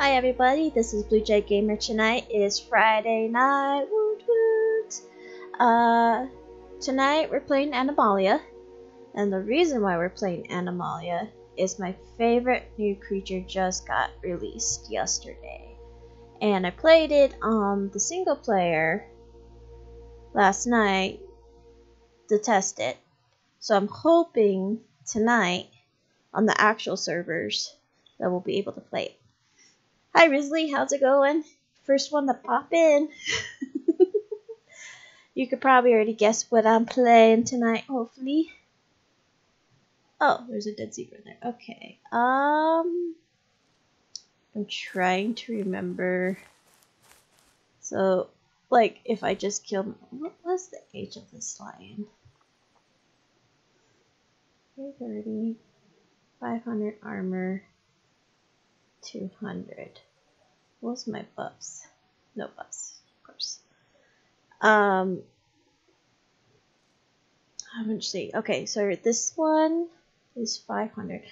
Hi everybody, this is Blue Jay Gamer tonight. Is Friday night. Woot woot. Uh, tonight we're playing Animalia, and the reason why we're playing Animalia is my favorite new creature just got released yesterday, and I played it on the single player last night to test it. So I'm hoping tonight on the actual servers that we'll be able to play it. Hi Risley, how's it going? First one to pop in. you could probably already guess what I'm playing tonight, hopefully. Oh, there's a dead zebra there. Okay. Um I'm trying to remember. So, like, if I just kill what was the age of this lion? 330, 500 armor, 200. What's my buffs? No buffs, of course. Um, how much see? Okay, so this one is 500.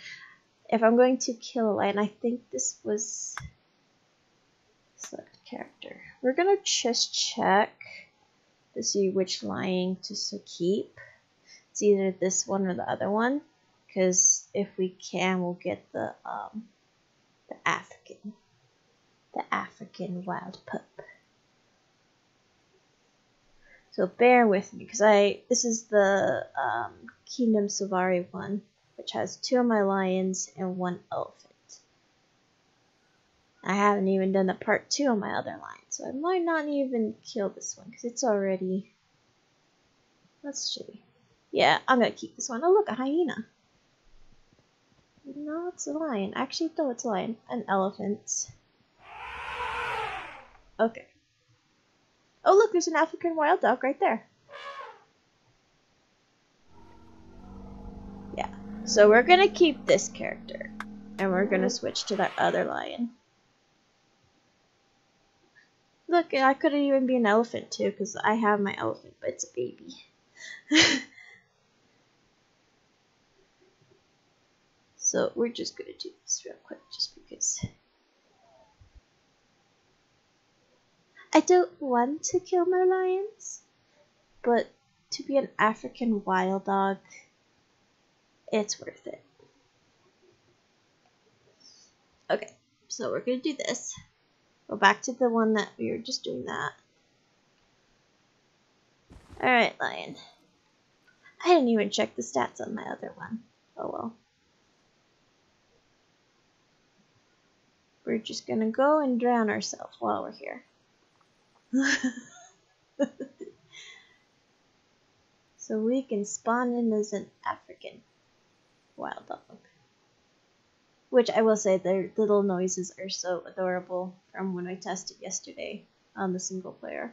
If I'm going to kill a lion, I think this was select character. We're gonna just check to see which lion to keep. It's either this one or the other one, because if we can, we'll get the um, the African, the African wild pup. So bear with me, because I this is the um, Kingdom Savari one, which has two of my lions and one elephant. I haven't even done the part two on my other lion, so I might not even kill this one because it's already. Let's see. Yeah, I'm gonna keep this one. Oh look, a hyena. No, it's a lion. Actually, no, it's a lion. An elephant. Okay. Oh, look, there's an African wild dog right there. Yeah. So we're gonna keep this character. And we're gonna switch to that other lion. Look, I could even be an elephant too, because I have my elephant, but it's a baby. So we're just going to do this real quick just because I don't want to kill my lions, but to be an African wild dog, it's worth it. Okay, so we're going to do this. Go back to the one that we were just doing that. Alright, lion. I didn't even check the stats on my other one. Oh well. We're just gonna go and drown ourselves while we're here. so we can spawn in as an African wild dog. Which I will say, their little noises are so adorable from when I tested yesterday on the single player.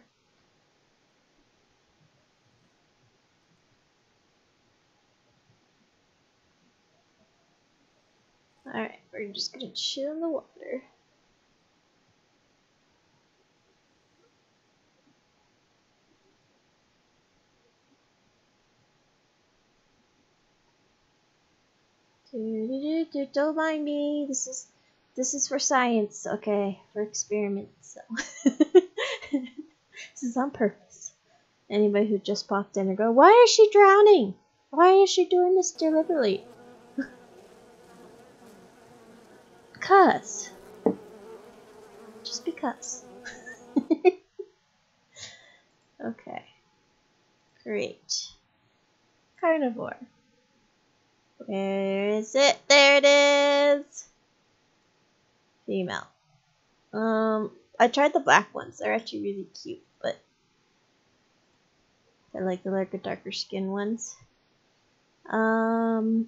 Alright, we're just gonna chill in the water. Don't mind me. This is this is for science, okay? For experiments. So this is on purpose. Anybody who just popped in and go, why is she drowning? Why is she doing this deliberately? Because. Just because. okay. Great. Carnivore. Where is it? There it is! Female. Um, I tried the black ones. They're actually really cute, but I like the darker skin ones. Um,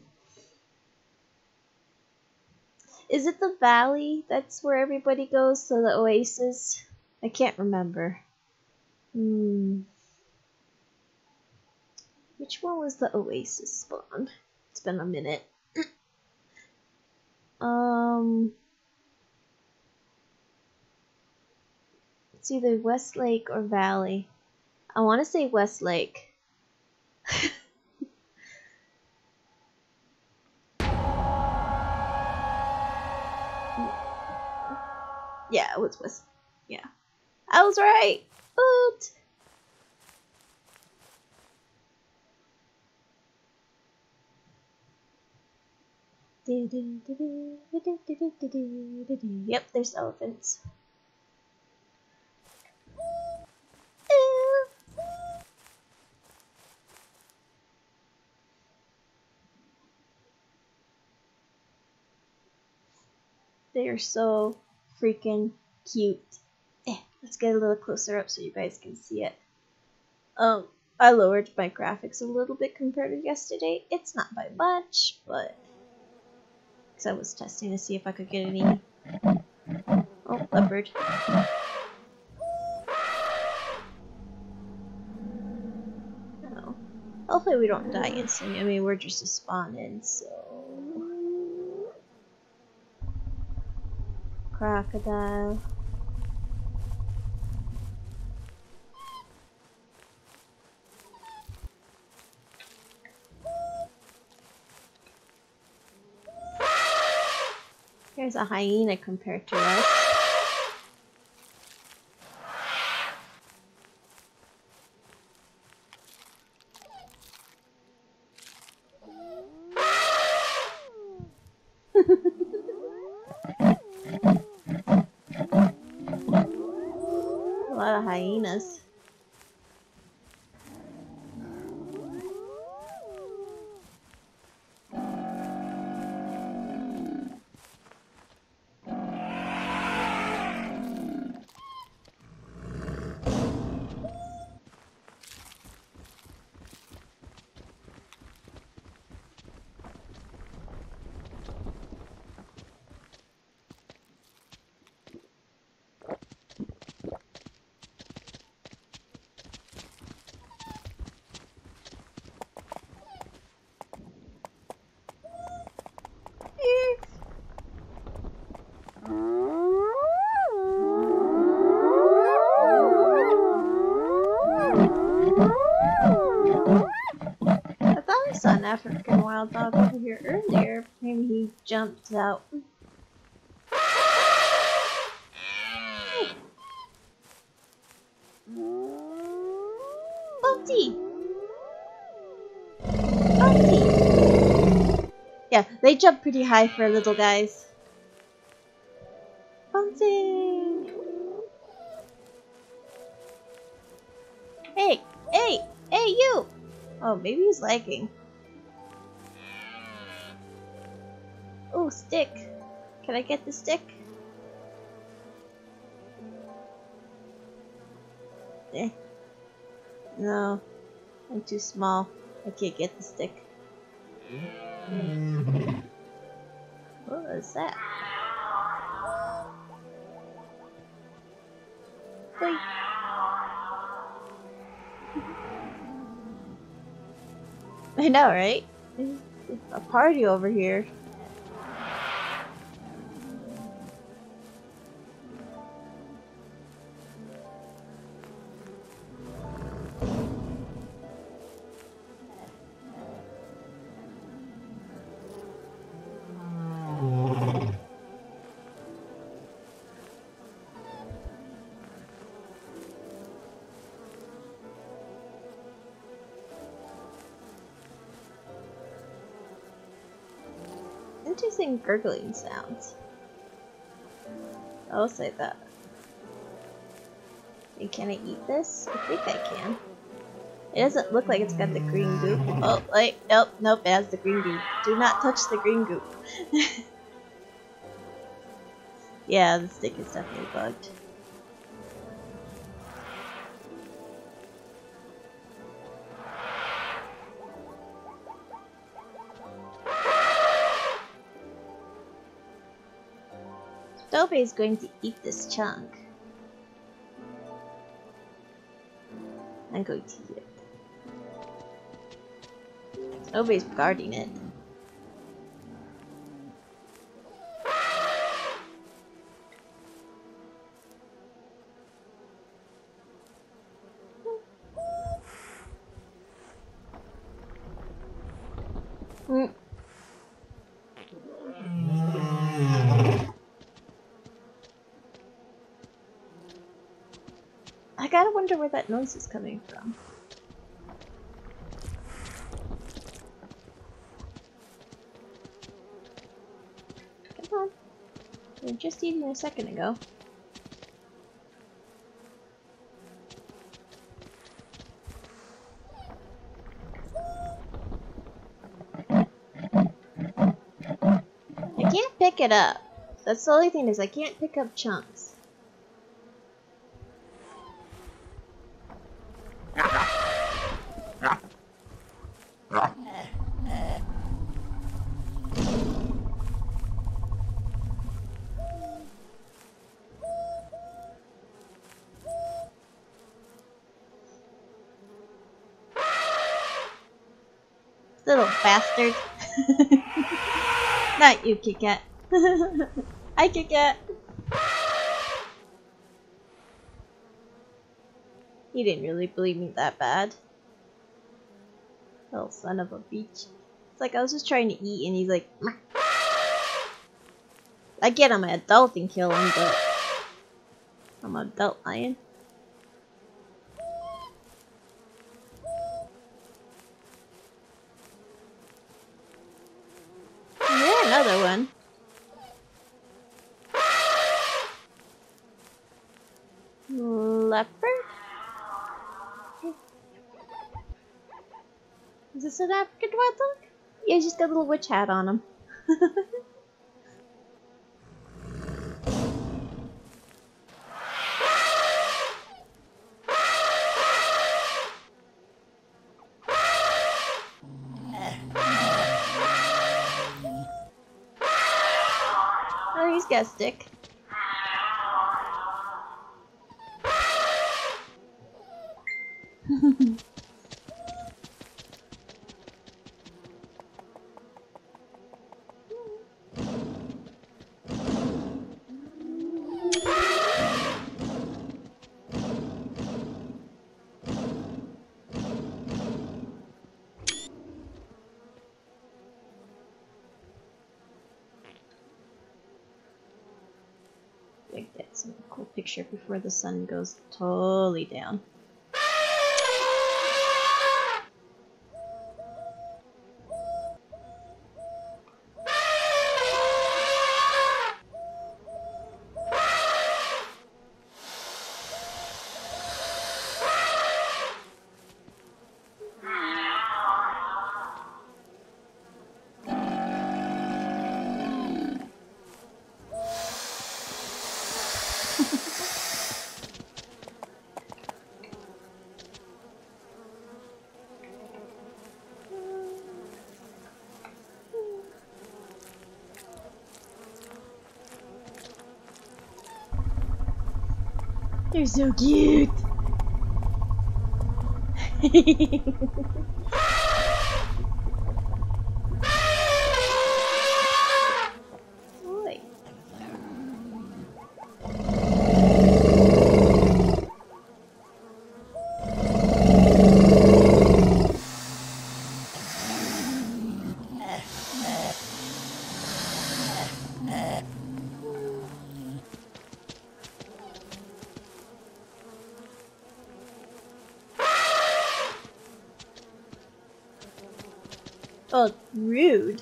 is it the valley that's where everybody goes to the oasis? I can't remember. Hmm. Which one was the oasis spawn? It's been a minute. um. It's either Westlake or Valley. I want to say Westlake. Yeah, it was with. Yeah. I was right! Boot! Yep, there's elephants. They are so freaking cute. Eh, let's get a little closer up so you guys can see it. Um, I lowered my graphics a little bit compared to yesterday. It's not by much, but because I was testing to see if I could get any. Oh, leopard. Oh. Hopefully we don't die instantly. I mean, we're just a spawn in, so. Crocodile. Here's a hyena compared to us. a lot of hyenas. I thought African wild dog over here earlier. Maybe he jumped out. Bumpty! Bumpty! Yeah, they jump pretty high for a little guys. Bumpty! Hey! Hey! Hey, you! Oh, maybe he's lagging. Stick. Can I get the stick? Eh. No. I'm too small. I can't get the stick. What was that? Boing. I know, right? A party over here. Gurgling sounds. I'll say that. And can I eat this? I think I can. It doesn't look like it's got the green goop. Oh, like, nope, nope, it has the green goop. Do not touch the green goop. yeah, the stick is definitely bugged. Is going to eat this chunk. I'm going to eat it. Nobody's guarding it. Where that noise is coming from. Come on. You were just eating a second ago. I can't pick it up. That's the only thing is I can't pick up chunks. Little bastard. You, kick it. I kick it. He didn't really believe me that bad. Little son of a bitch. It's like I was just trying to eat and he's like. I get I'm an adult and kill him, but I'm an adult lion. Yeah, another one. Leopard? Is this an African wild dog? A little witch hat on him. oh, he's got stick. Like get some cool before the sun goes totally down. So cute. Oi. Oh, rude.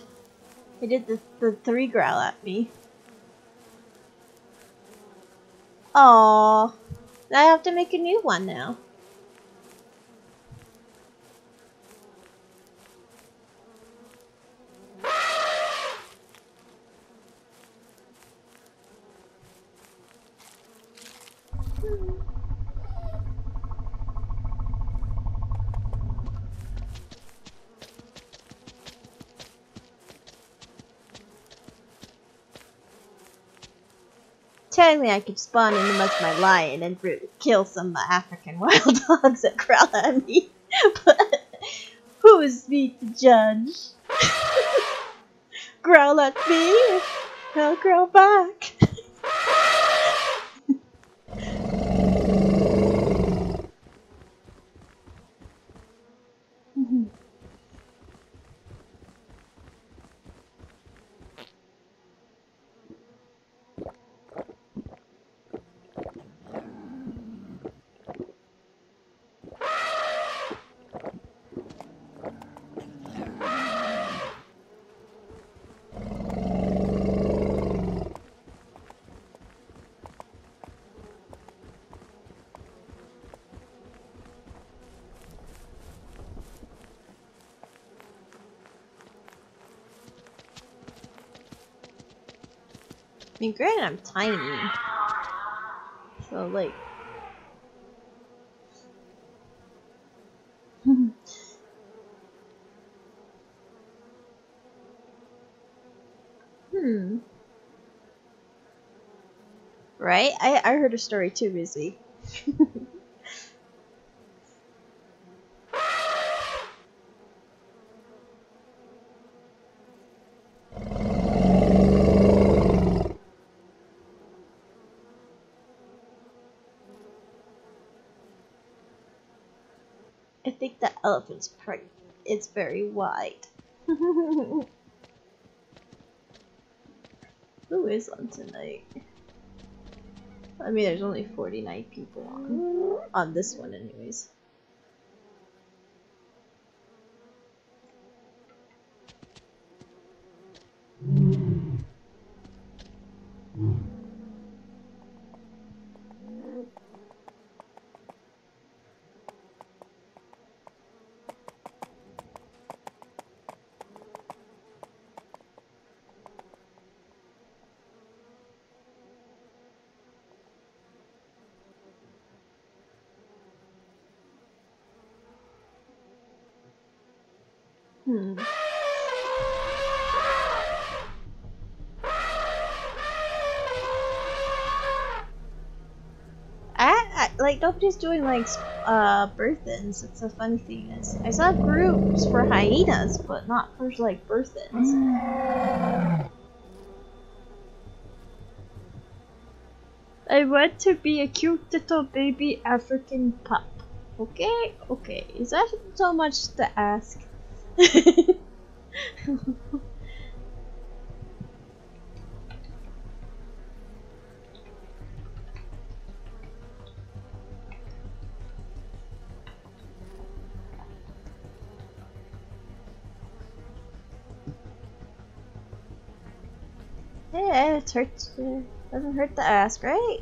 They did the, the three growl at me. Oh, I have to make a new one now. Technically, I could spawn in amongst my lion and kill some African wild dogs that growl at me, but who is me to judge? growl at me, I'll growl back. Mean, granted, I'm tiny. So, like. hmm. Right? I, I heard a story too, Rizzy. Think the elephant's part it's very wide. Who is on tonight? I mean, there's only 49 people on on this one, anyways. I, I like nobody's doing like uh birth-ins. It's a funny thing is I saw groups for hyenas, but not for like birth-ins. I want to be a cute little baby African pup. Okay, okay. Is that so much to ask? Yeah, it hurts. Doesn't hurt to ask, right?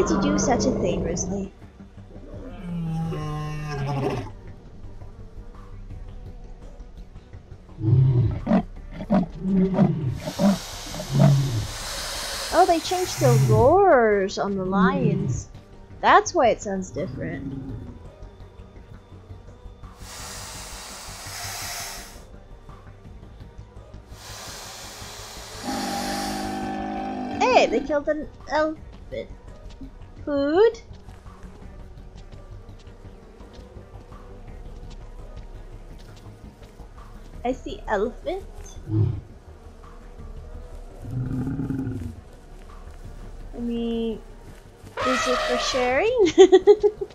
Did you do such a thing, Risley? Oh, they changed the roars on the lions. That's why it sounds different. Hey, they killed an elephant. Food? I see elephant. I mean, is it for sharing?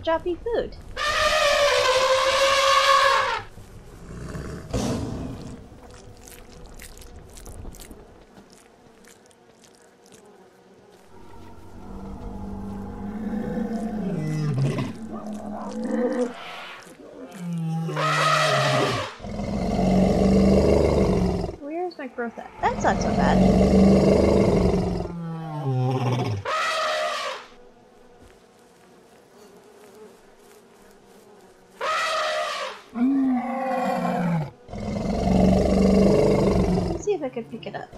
He dropped me food. Where's my growth at? That's not so bad. Let's see if I could pick it up.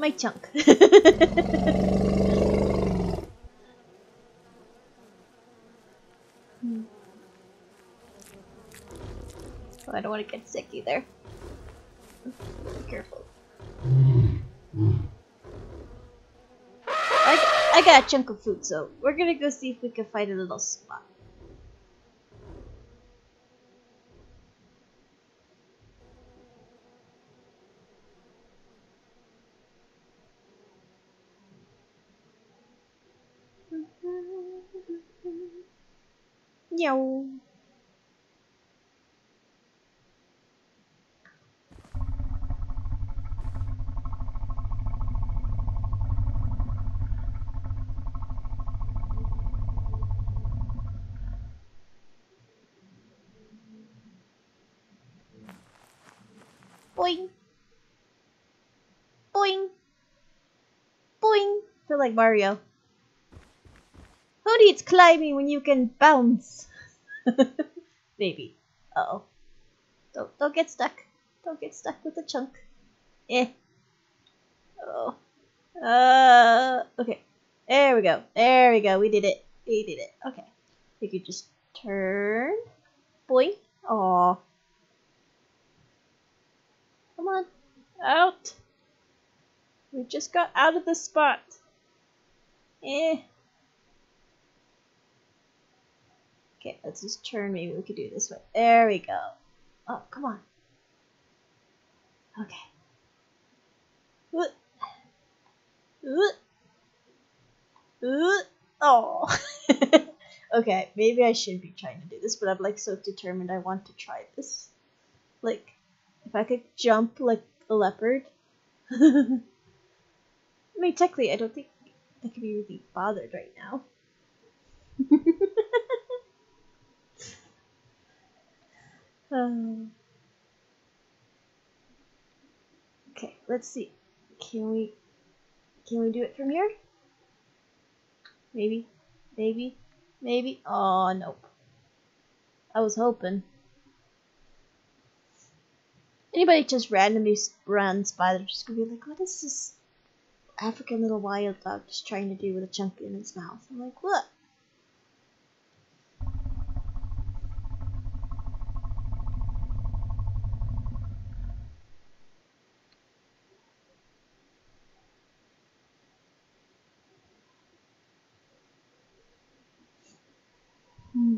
My chunk. Hmm. Oh, I don't want to get sick either. Be careful. I, I got a chunk of food, so we're gonna go see if we can find a little spot. Meow. Boing. Boing. Boing. feel like Mario. Who needs climbing when you can bounce? Maybe. Uh oh. Don't don't get stuck. Don't get stuck with the chunk. Eh. Oh. Uh. Okay. There we go. There we go. We did it. We did it. Okay. We could just turn. Boy. Oh. Come on. Out. We just got out of the spot. Eh. Okay, let's just turn. Maybe we could do this way. There we go. Oh, come on. Okay. What? What? What? Oh. okay, maybe I should be trying to do this, but I'm like so determined I want to try this. Like, if I could jump like a leopard. I mean, technically, I don't think I could be really bothered right now. Um, okay, let's see. Can we can we do it from here? Maybe, maybe, maybe. Oh nope. I was hoping. Anybody just randomly runs by, they're just gonna be like, "What is this African little wild dog just trying to do with a chunk in its mouth?" I'm like, "What?" Hmm.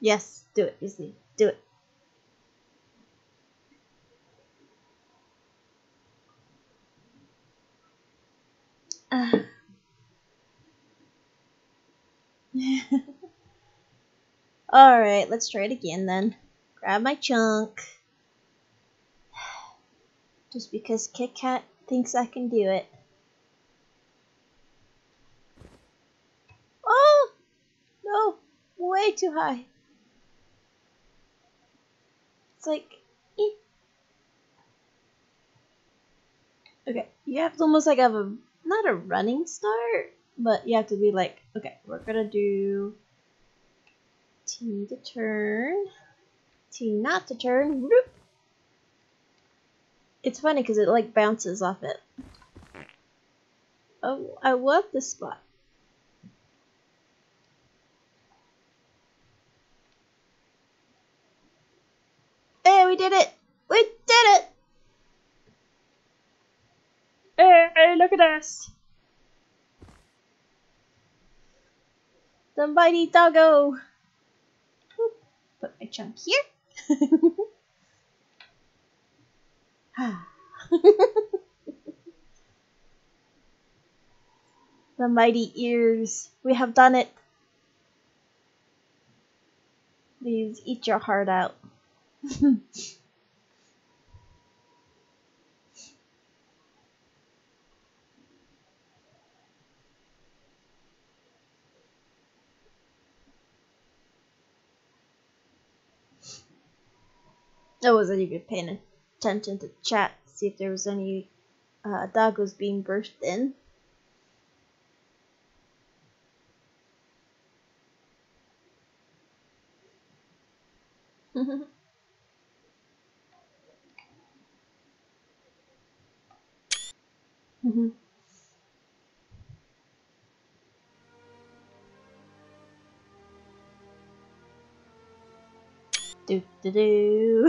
Yes, do it, Izzy. Do it. Uh. Alright, let's try it again then. Grab my chunk. Just because Kit Kat thinks I can do it. Oh! No! Way too high. It's like, eh. okay, you have to almost like have a not a running start, but you have to be like, okay, we're gonna do T to turn, T not to turn. It's funny because it like bounces off it. Oh, I love this spot. Hey, we did it! We did it! Hey, hey look at us! The mighty doggo! Put my chunk here. Ah. the mighty ears. We have done it. Please eat your heart out. I wasn't even paying attention to chat see if there was any uh, being burst in. do do do.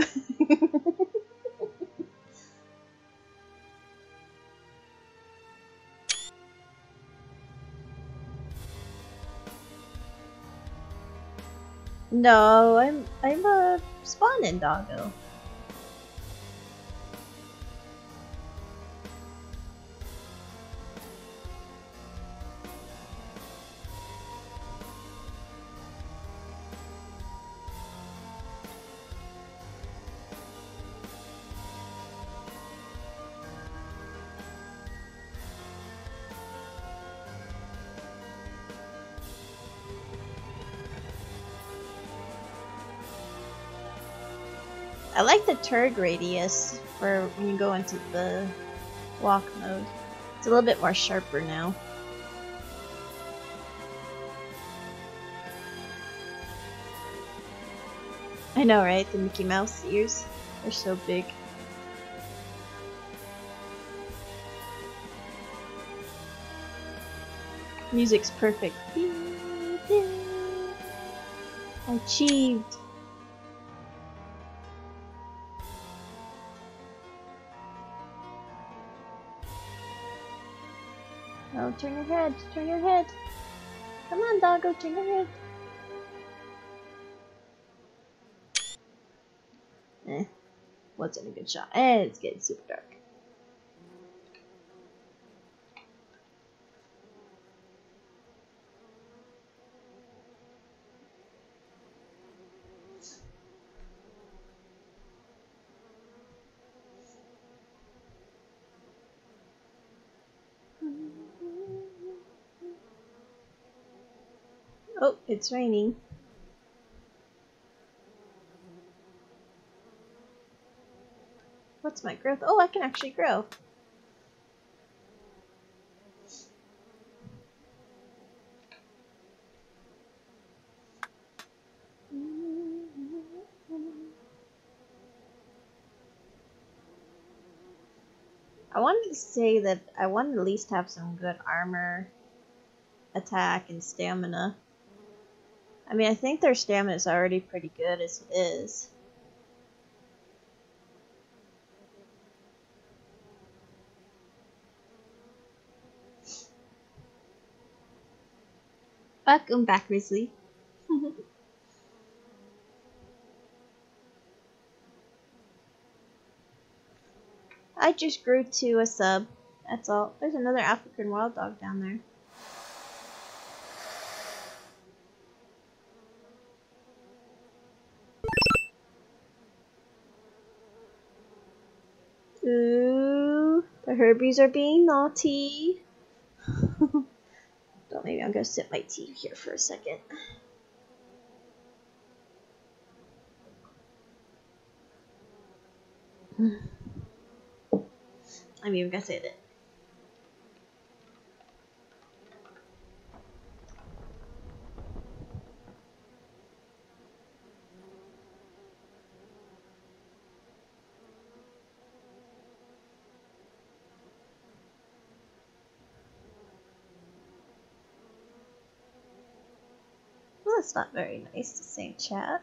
no, I'm I'm a spawning doggo. I like the turn radius for when you go into the walk mode. It's a little bit more sharper now. I know, right? The Mickey Mouse ears. They're so big. Music's perfect. Achieved. Turn your head, turn your head. Come on, doggo, turn your head. Eh, wasn't a good shot. And it's getting super dark. Oh, it's raining. What's my growth? Oh, I can actually grow. I wanted to say that I wanted at least have some good armor, attack, and stamina. I mean, I think their stamina is already pretty good as it is. Welcome back, Grizzly. I just grew to a sub. That's all. There's another African wild dog down there. Herbies are being naughty. so maybe I'm gonna sip my tea here for a second. I'm even gonna say that. Well, that's not very nice to say chat.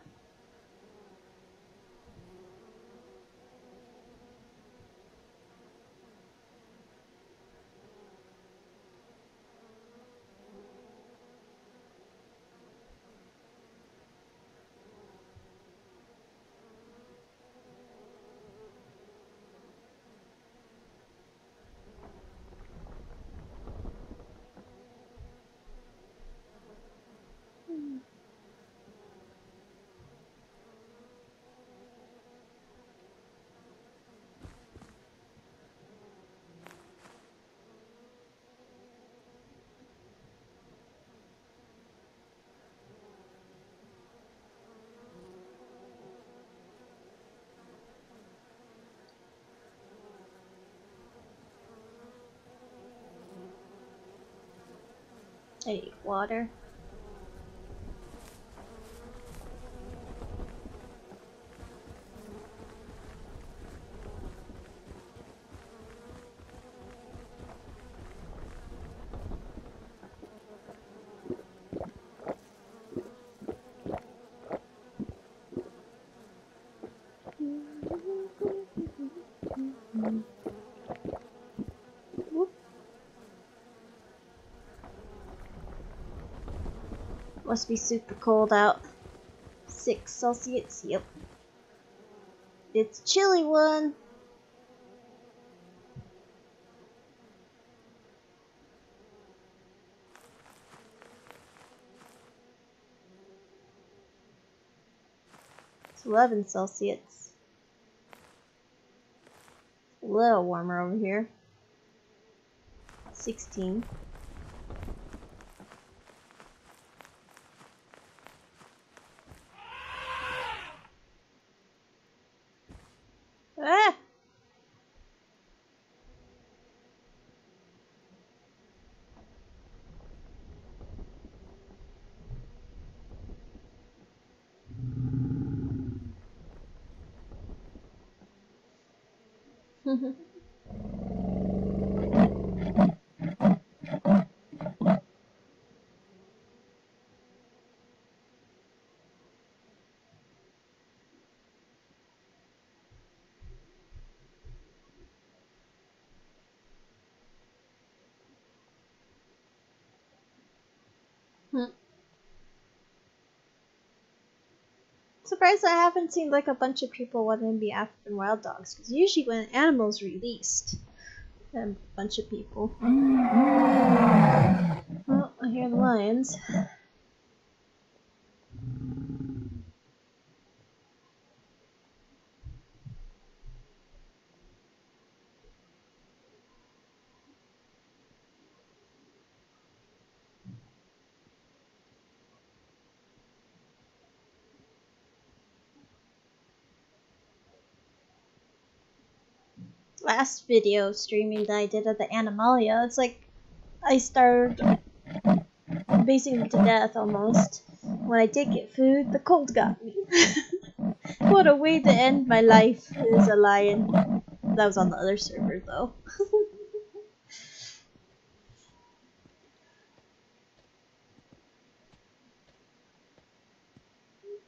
I water. Must be super cold out. Six Celsius, yep. It's chilly one. It's 11 Celsius. A little warmer over here. 16. Ah! Surprised I haven't seen like a bunch of people wanting to be African wild dogs, because usually when an animal's released, a bunch of people. Oh, I hear the lions. Last video streaming that I did of the Animalia, it's like I starved basically to death almost. When I did get food, the cold got me. what a way to end my life as a lion. That was on the other server though.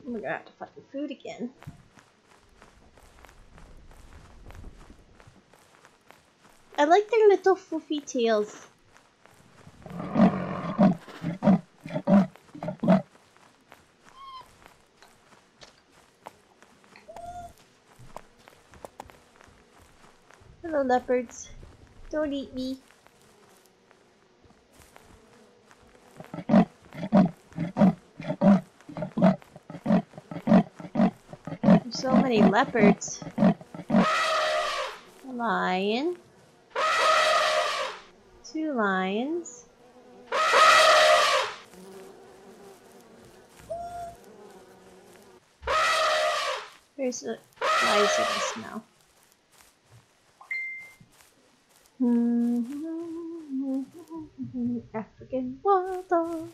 We're gonna have to find food again. I like their little fluffy tails. Hello leopards. Don't eat me. There's so many leopards. Lion two lions. Here's the flies that I smell. African wild dog,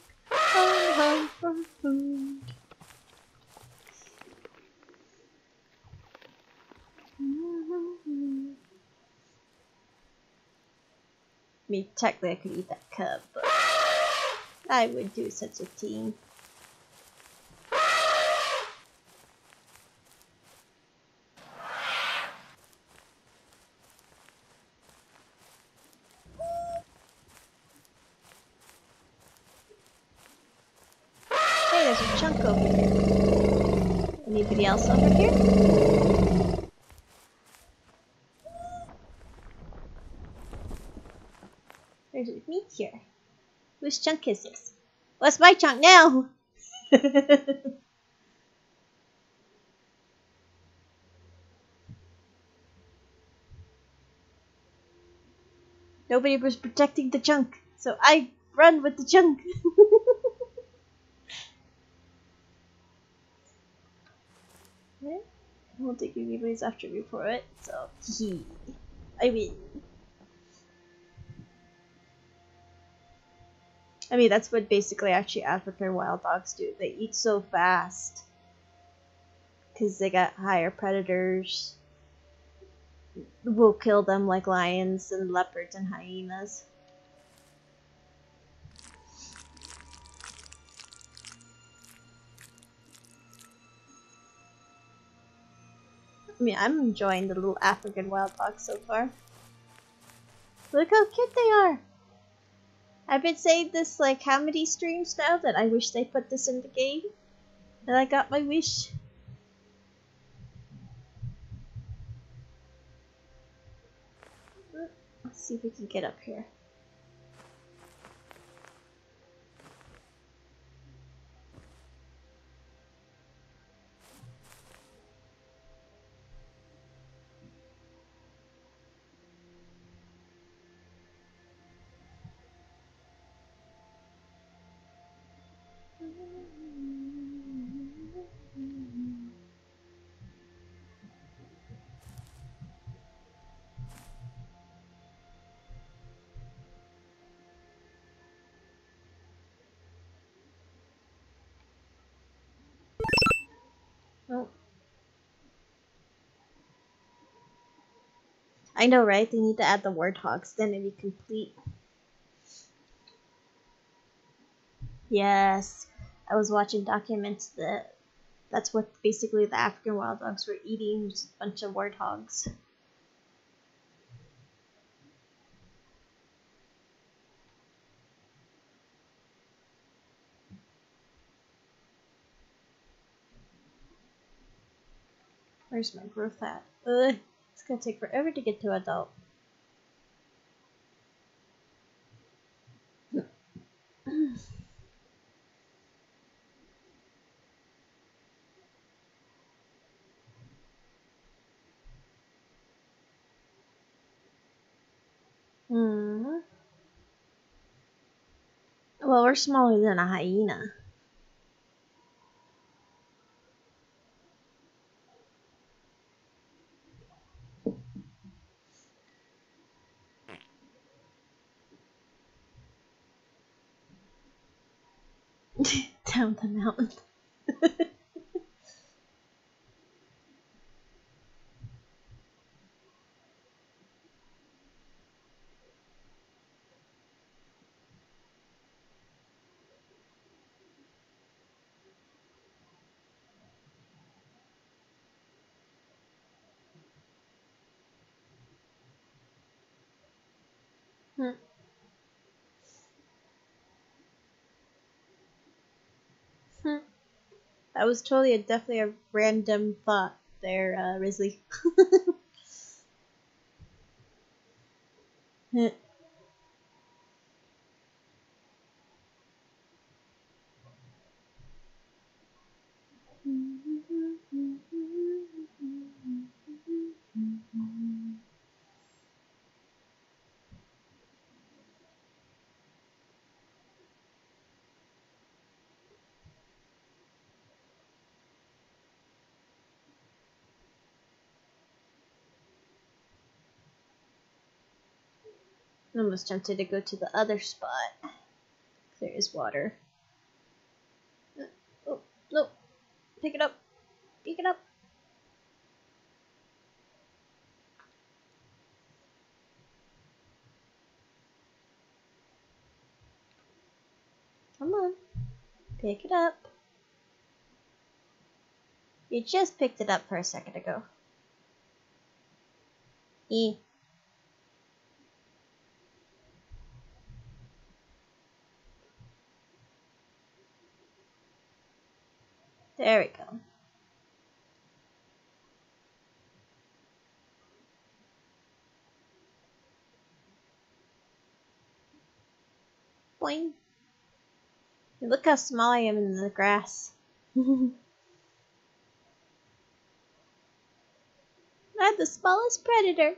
mean, technically I could eat that cub, but I would do such a thing. Hey, there's a chunk over here. Anybody else over here? There's meat here. Whose chunk kisses. What's my chunk now? Nobody was protecting the chunk, so I run with the chunk. I won't think anybody's after me for it, so I win. I mean, that's what basically actually African wild dogs do. They eat so fast because they got higher predators. Will kill them like lions and leopards and hyenas. I mean, I'm enjoying the little African wild dogs so far. Look how cute they are! I've been saying this like how many streams now that I wish they put this in the game. And I got my wish. Let's see if we can get up here. I know, right? They need to add the warthogs, then it'd be complete. Yes, I was watching documents that that's what basically the African wild dogs were eating, just a bunch of warthogs. Where's my growth at? Ugh, it's gonna take forever to get to adult. hmm. Well, we're smaller than a hyena. Down the mountain. Hmm. Hmm. That was totally a, definitely a random thought there, uh, Risley. I'm almost tempted to go to the other spot. There is water. Uh, Oh, no. Pick it up. Pick it up. Come on. Pick it up. You just picked it up for a second ago. E. There we go. Boing. Look how small I am in the grass. I'm the smallest predator.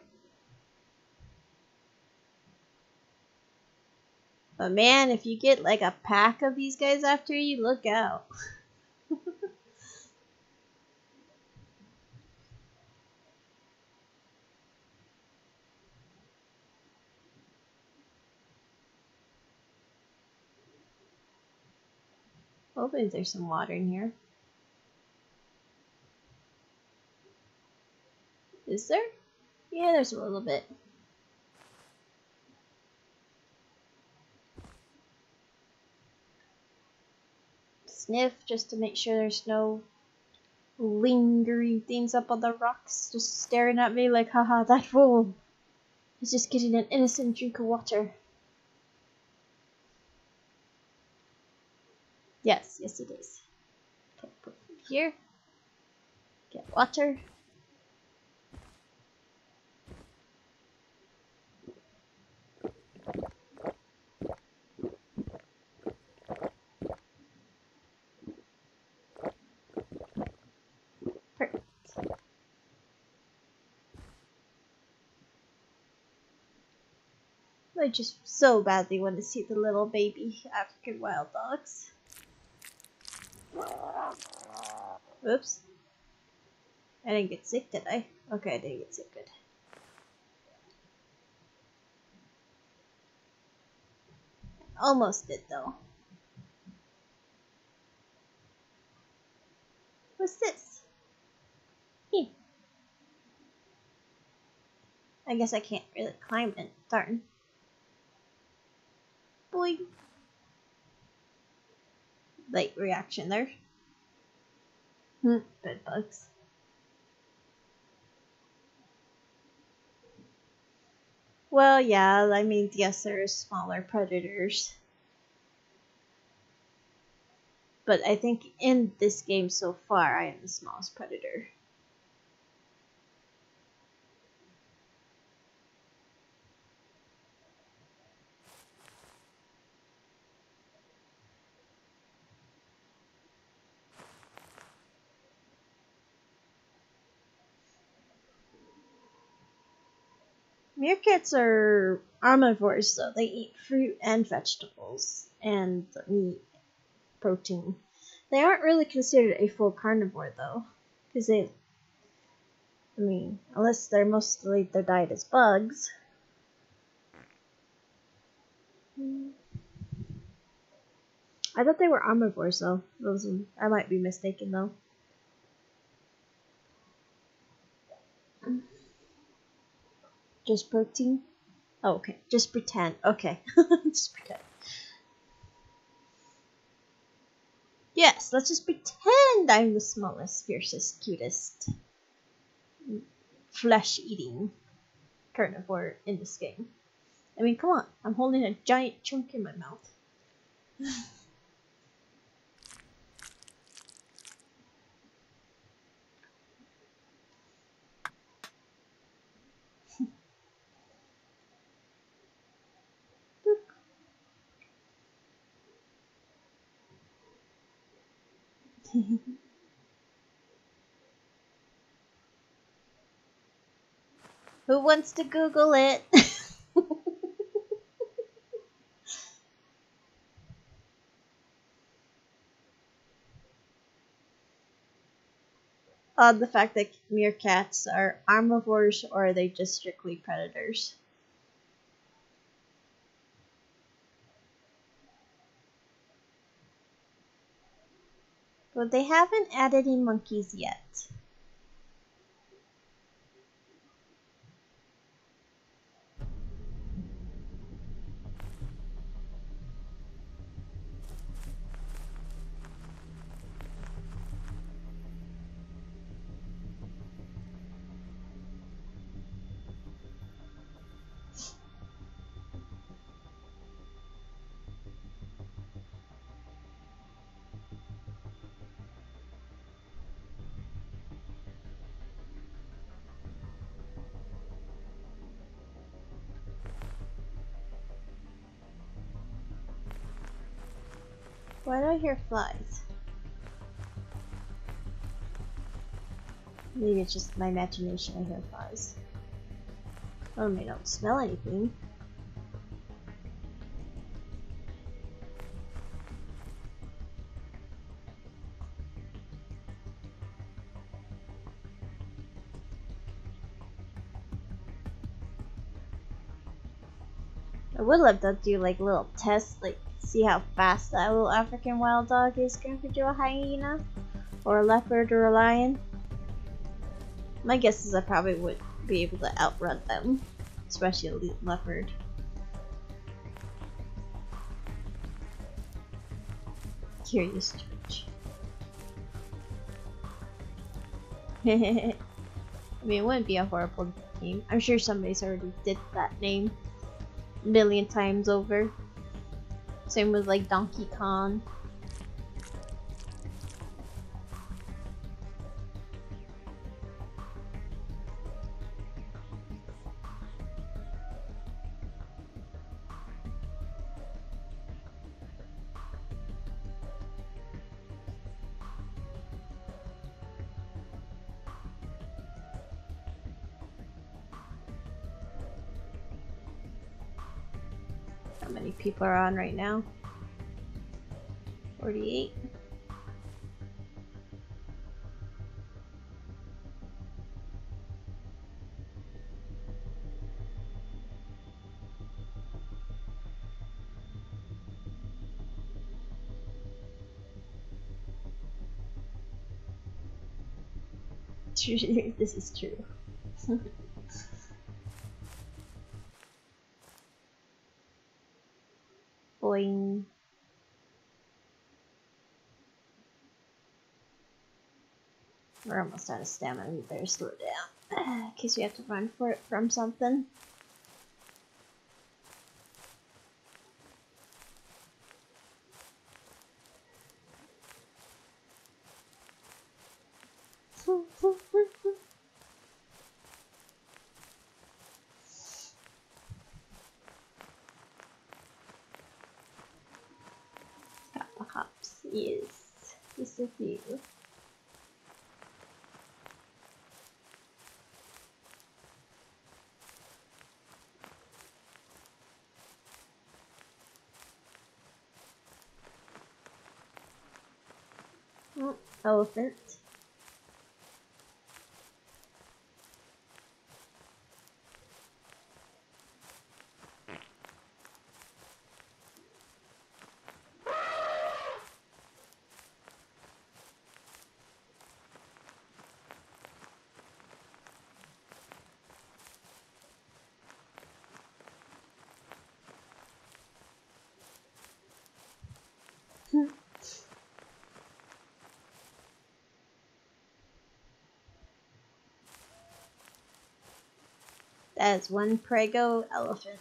But man, if you get like a pack of these guys after you, look out. Hopefully there's some water in here. Is there? Yeah, there's a little bit. Sniff just to make sure there's no lingering things up on the rocks, just staring at me like, haha, that fool is just getting an innocent drink of water. Yes, it is. Okay, put it here. Get water. I just so badly want to see the little baby African wild dogs. Oops. I didn't get sick, did I? Okay, I didn't get sick, good. Almost did, though. What's this? Hey. I guess I can't really climb it, darn. Boing. Late reaction there. Hmm, bed bugs. Well, yeah, I mean, yes, there are smaller predators. But I think in this game so far, I am the smallest predator. Meerkats are omnivores, so they eat fruit and vegetables and meat, protein. They aren't really considered a full carnivore though, because they, I mean, unless they're mostly their diet is bugs. I thought they were omnivores though. Those I might be mistaken though. Just protein? Oh, okay. Just pretend. Okay. just pretend. Yes, let's just pretend I'm the smallest, fiercest, cutest flesh-eating carnivore in this game. I mean, come on. I'm holding a giant chunk in my mouth. Who wants to Google it? On the fact that meerkats are omnivores or are they just strictly predators? But they haven't added in monkeys yet. I hear flies? Maybe it's just my imagination I hear flies. Or I don't smell anything. I would love to do like little tests, like see how fast that little African wild dog is compared to a hyena, or a leopard or a lion. My guess is I probably would be able to outrun them, especially a leopard. Curious George. I mean, it wouldn't be a horrible name. I'm sure somebody's already did that name a million times over. Same with like Donkey Kong. People are on right now. 48. this is true. Boing. We're almost out of stamina. We better slow down. In case we have to run for it from something. Elephant. Is one Prego elephant.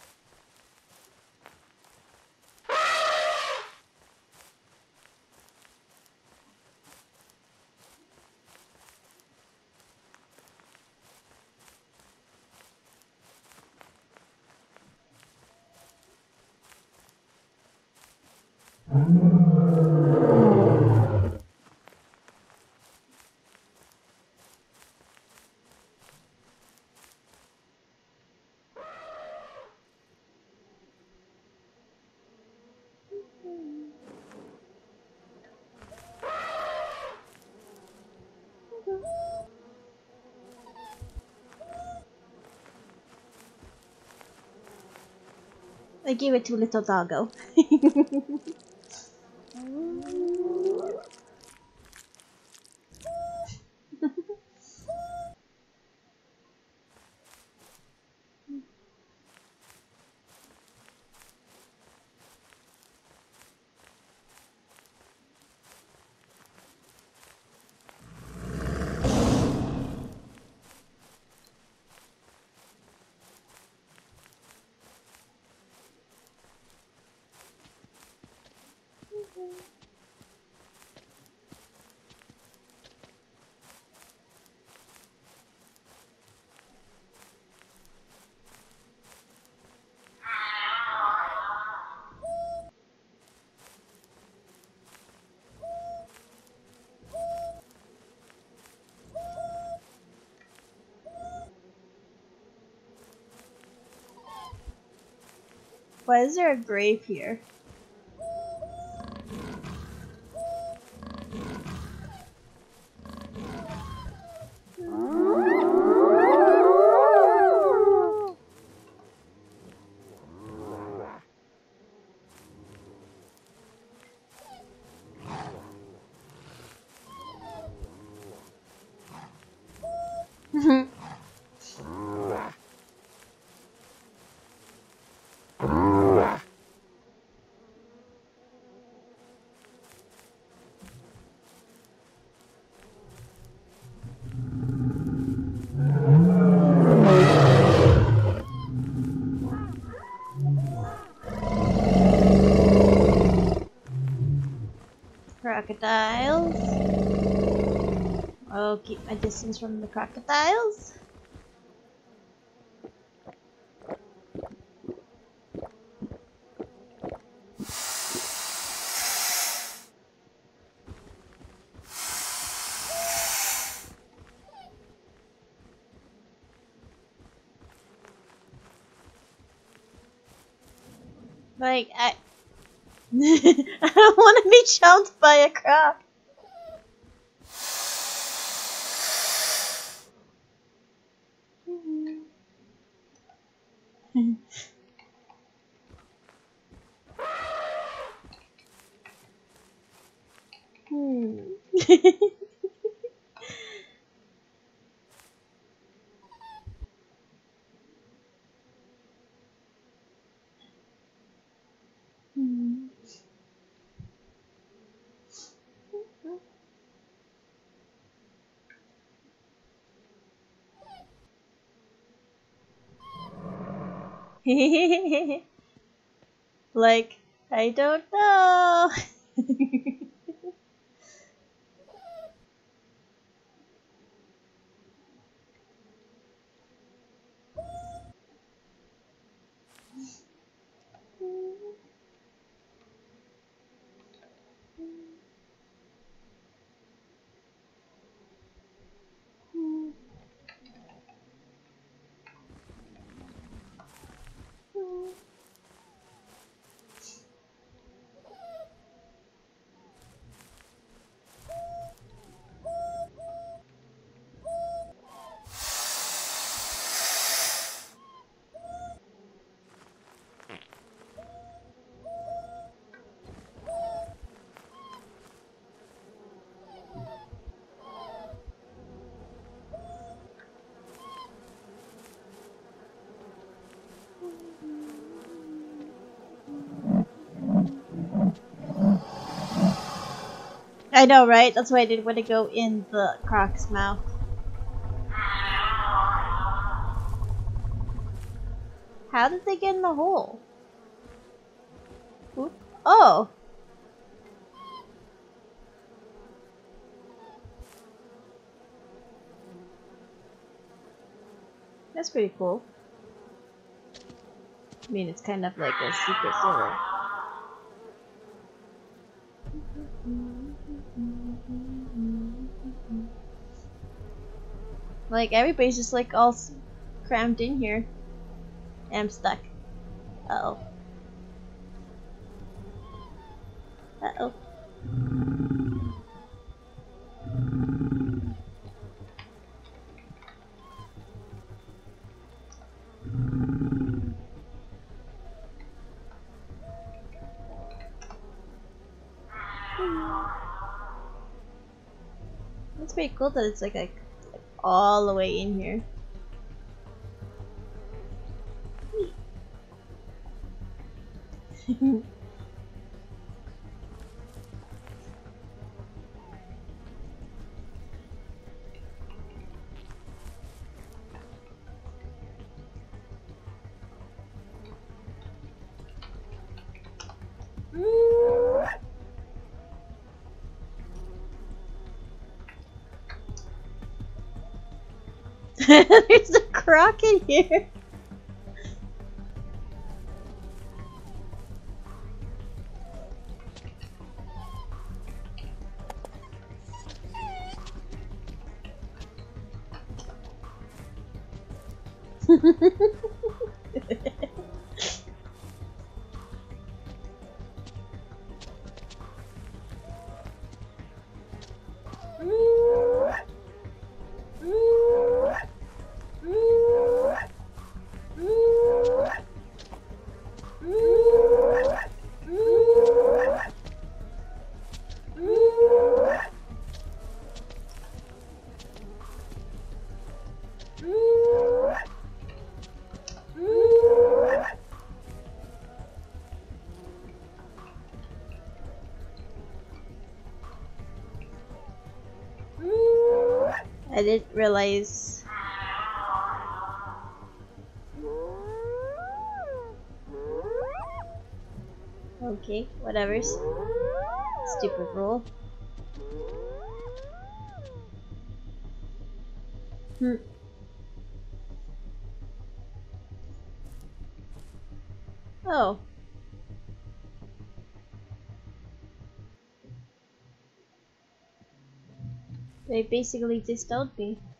I gave it to little doggo. Why is there a grave here? Crocodiles. I'll keep my distance from the crocodiles. Like, I... jumped by a croc. like, I don't know. I know, right? That's why I didn't want to go in the croc's mouth. How did they get in the hole? Oh! That's pretty cool. I mean, it's kind of like a secret server. Like, everybody's just like all crammed in here. And I'm stuck. Uh oh. Uh oh. It's pretty cool that it's like, like all the way in here. There's a croc in here. I didn't realize Okay, whatever. Stupid rule. Hmm. Basically distilled me. Hmm.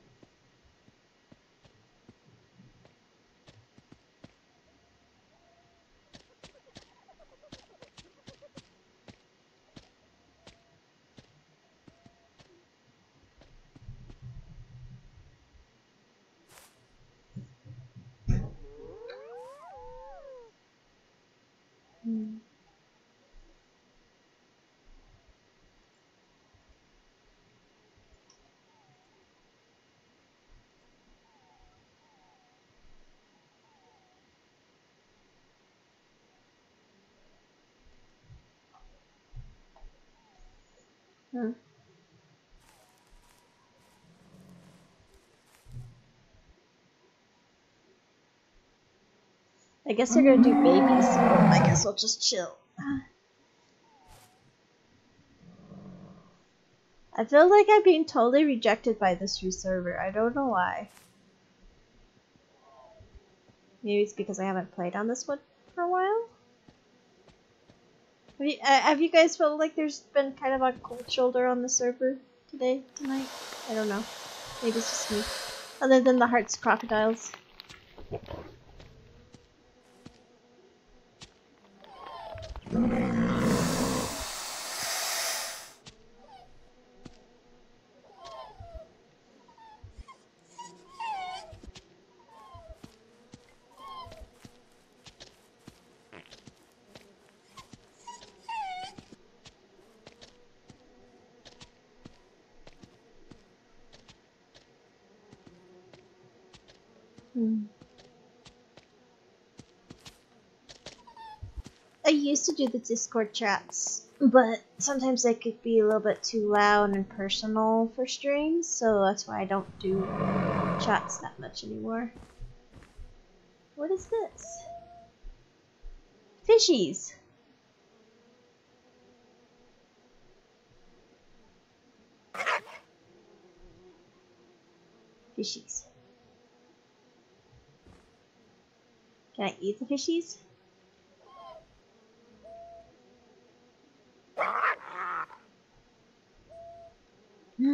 Hmm. I guess they're gonna do babies, I guess I'll just chill. I feel like I'm being totally rejected by this server. I don't know why. Maybe it's because I haven't played on this one for a while? Have you, uh, have you guys felt like there's been kind of a cold shoulder on the server today, tonight? I don't know. Maybe it's just me. Other than the hearts crocodiles. Do the Discord chats, but sometimes they could be a little bit too loud and personal for streams, so that's why I don't do chats that much anymore. What is this? Fishies! Fishies. Can I eat the fishies? Hey,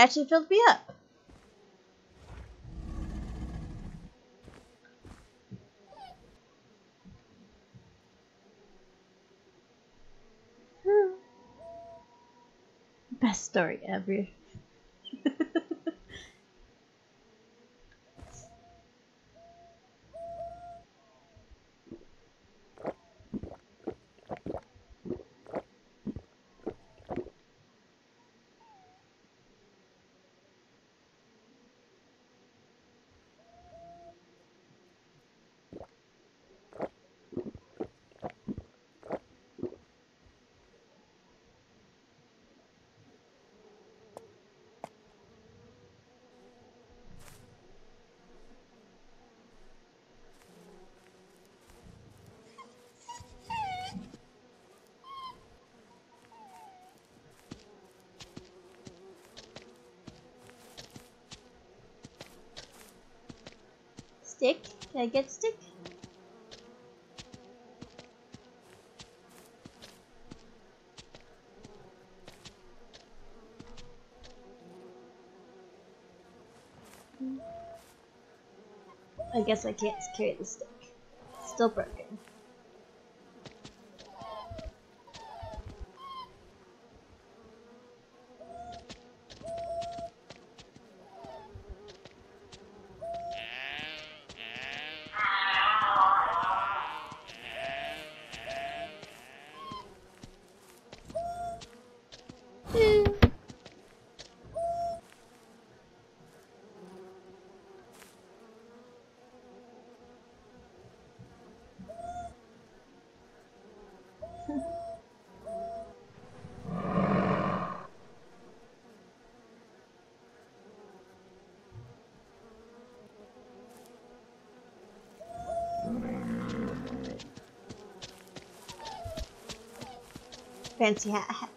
it actually filled me up. Hmm. Best story ever. Stick? Can I get stick? I guess I can't carry the stick. Still broken. Fancy hat.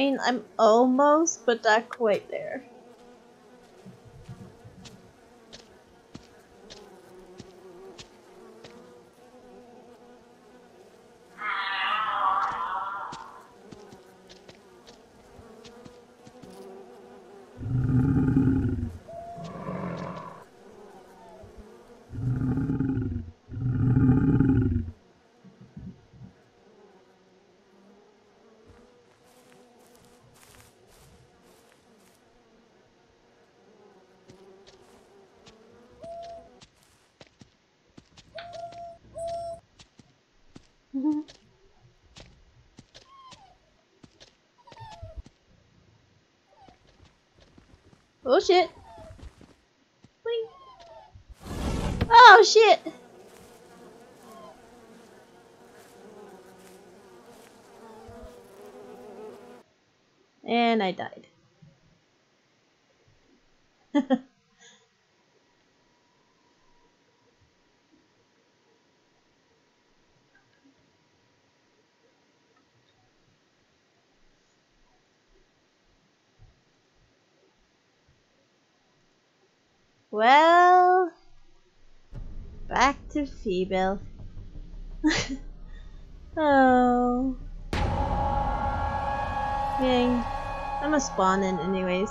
Mean, I'm almost, but not quite there. Oh shit. Oh shit. And I died. Well, back to Feeble. oh. Yay. I'm a spawn in anyways.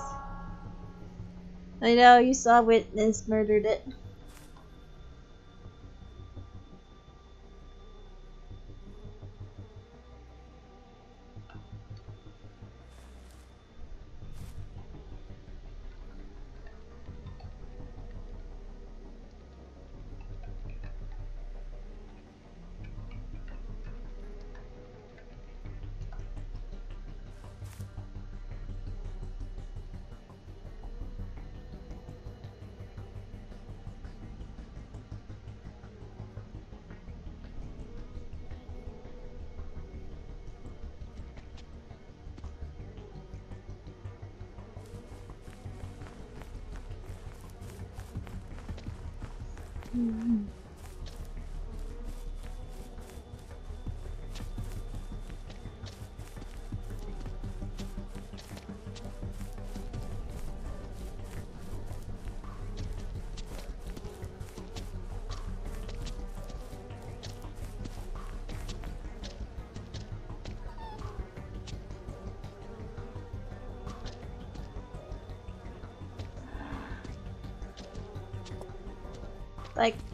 I know you saw Witness murdered it.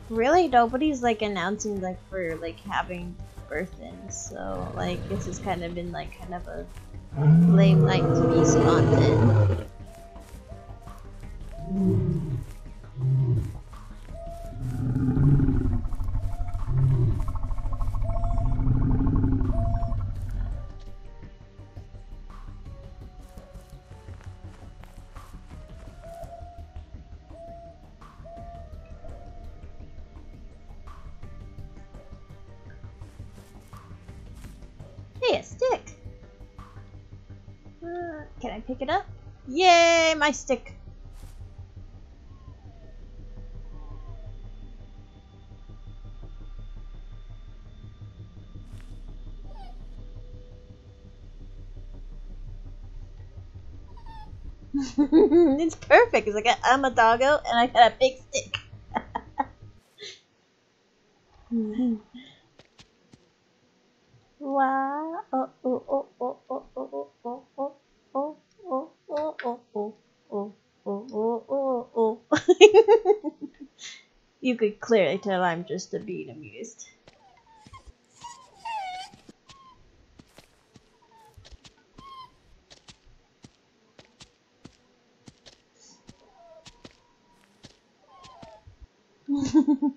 Really, nobody's like announcing like for like having birth-ins, so like this has kind of been like kind of a lame night to be spawned my stick! it's perfect. It's like I'm a doggo and I got a big clearly tell I'm just a being amused.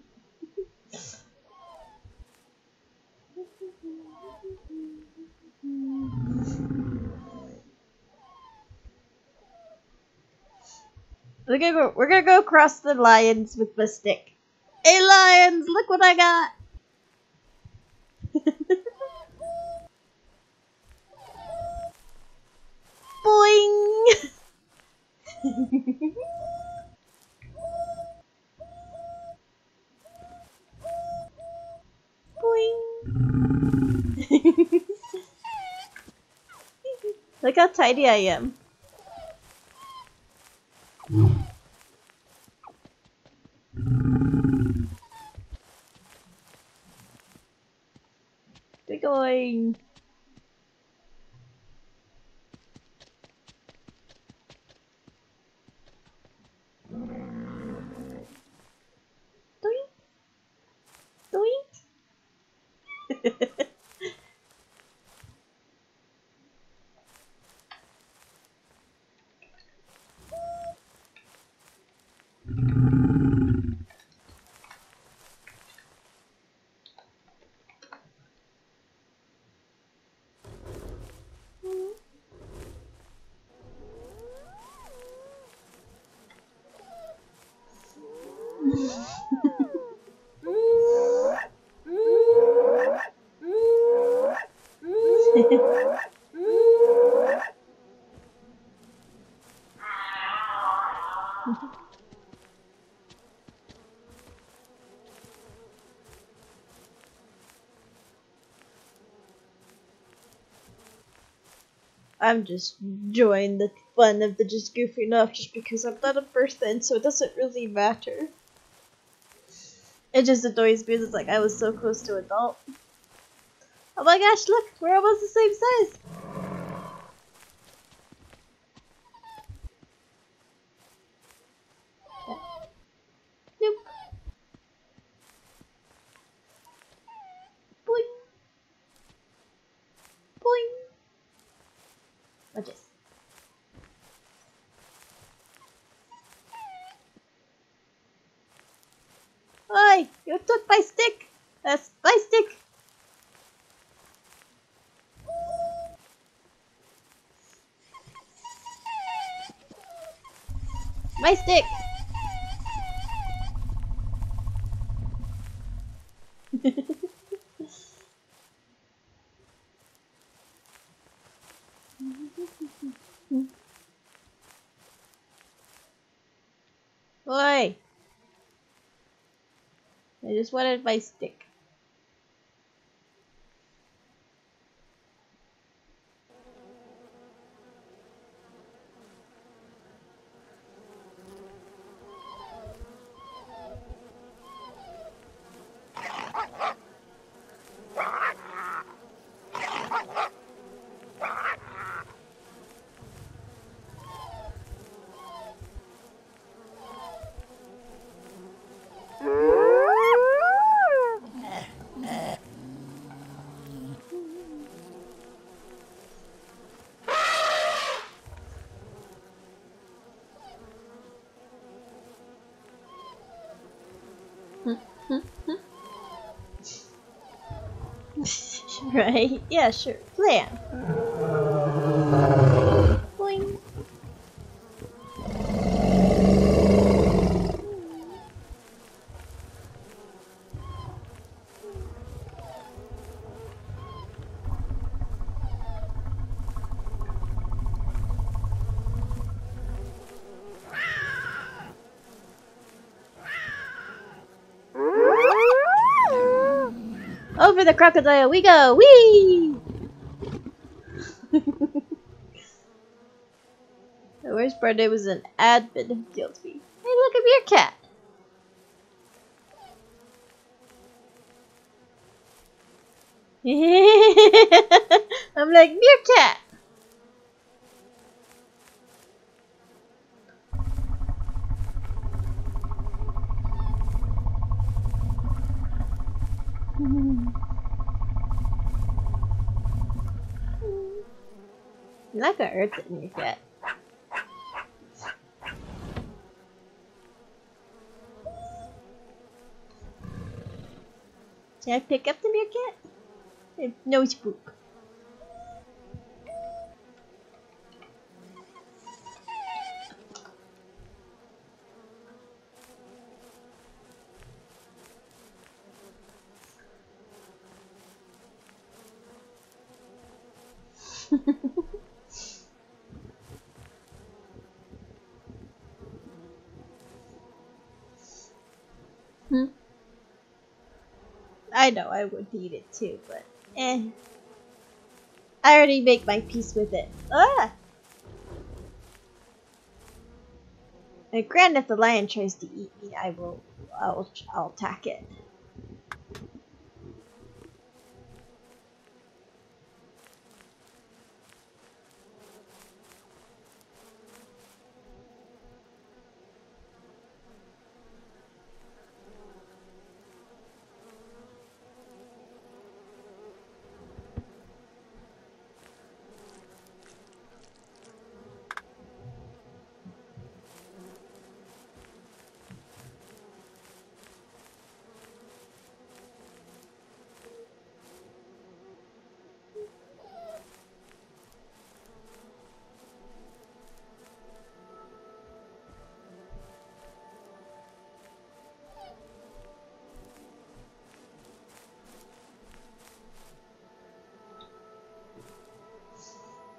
We're gonna go. We're gonna go across the lions with the stick. Hey lions, look what I got! Boing! Boing! Look how tidy I am. Going. Doink. Doink. I'm just enjoying the fun of the just goofing off just because I'm not a person, so it doesn't really matter. It just annoys me. It's like I was so close to adult. Oh my gosh, look, we're almost the same size. Nope. Boing. Boing. Watch this. Oi! You took my stick! That's my stick! My stick! Oi! I just wanted my stick. right? Yeah, sure. Plan. Boing. Over the crocodile we go! Whee! the worst part it was an admin me. Hey, look at Meerkat! I'm like, Meerkat! You're not gonna hurt the Meerkat. Can I pick up the Meerkat? No hmm? I know I would need it too, but eh. I already make my peace with it. Ah! And granted, if the lion tries to eat me, I will, I'll, I'll attack it.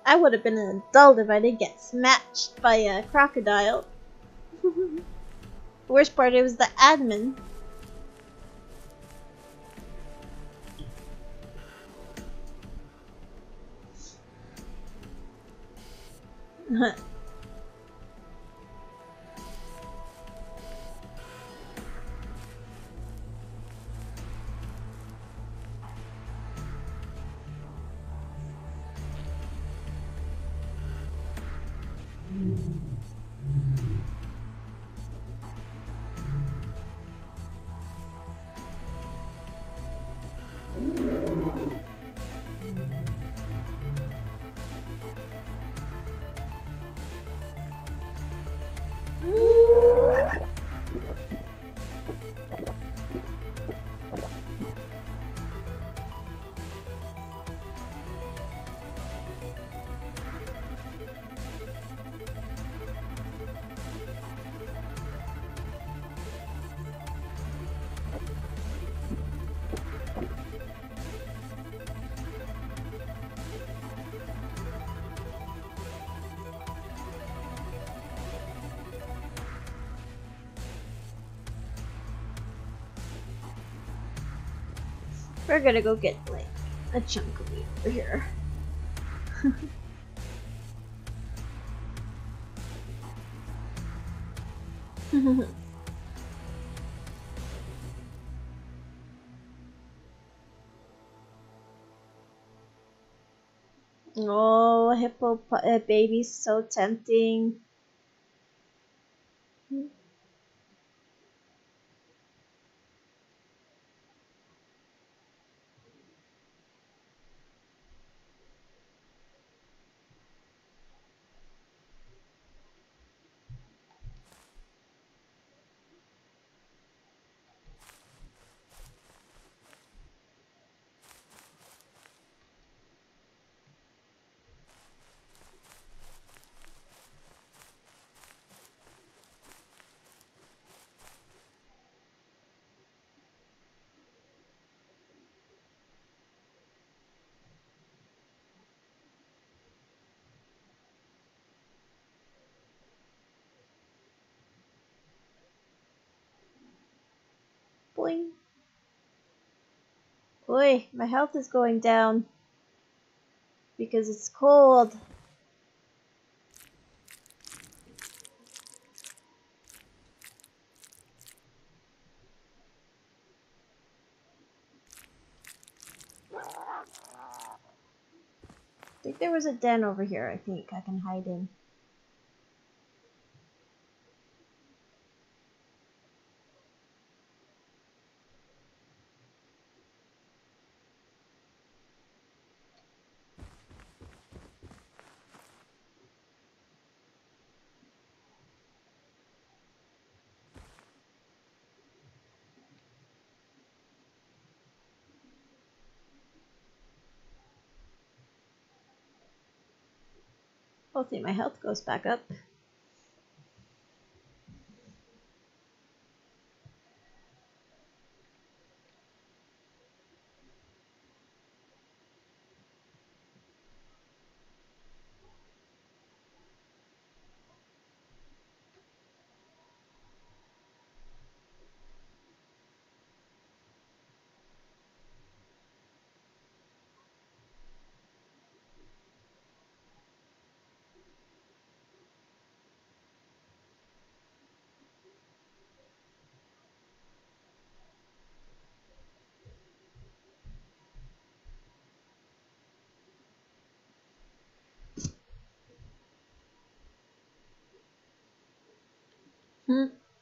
I would have been an adult if I didn't get smashed by a crocodile. the worst part, it was the admin. We're gonna go get like a chunk of meat over here. oh, hippo uh, baby's so tempting. Boing. Boy, my health is going down. Because it's cold. I think there was a den over here, I think I can hide in. Hopefully my health goes back up.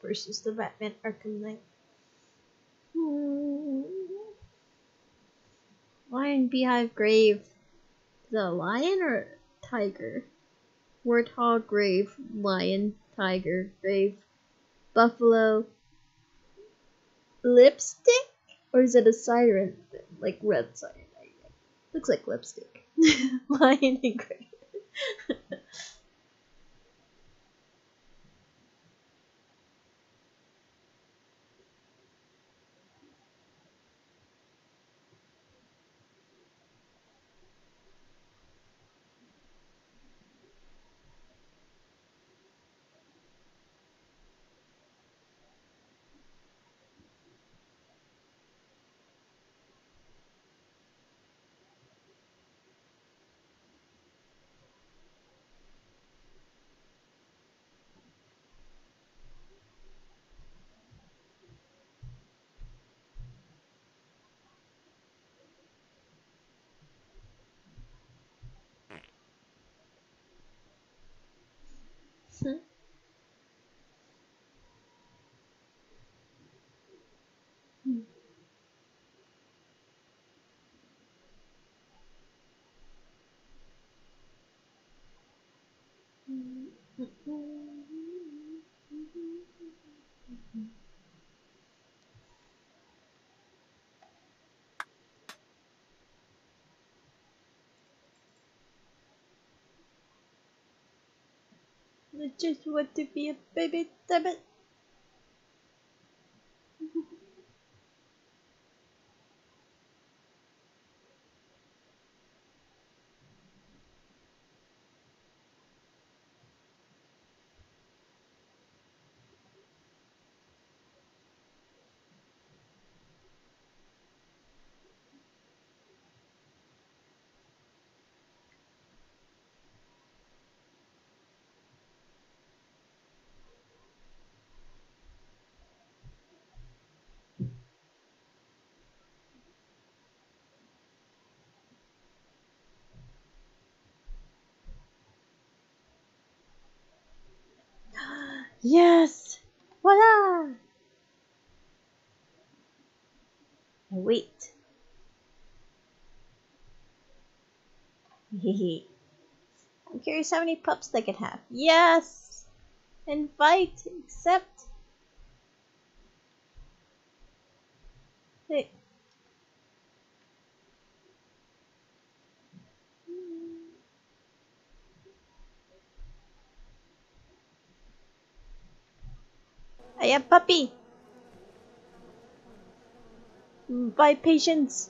Versus the Batman Arkham Knight. Hmm. Lion Beehive Grave. The lion or tiger? Warthog Grave. Lion. Tiger. Grave. Buffalo. Lipstick? Or is it a siren? Like red siren? Looks like lipstick. lion and grave. I just want to be a baby rabbit. Yes! Voila! And wait. I'm curious how many pups they can have. Yes! Invite, accept. Hey. I am puppy. By patience.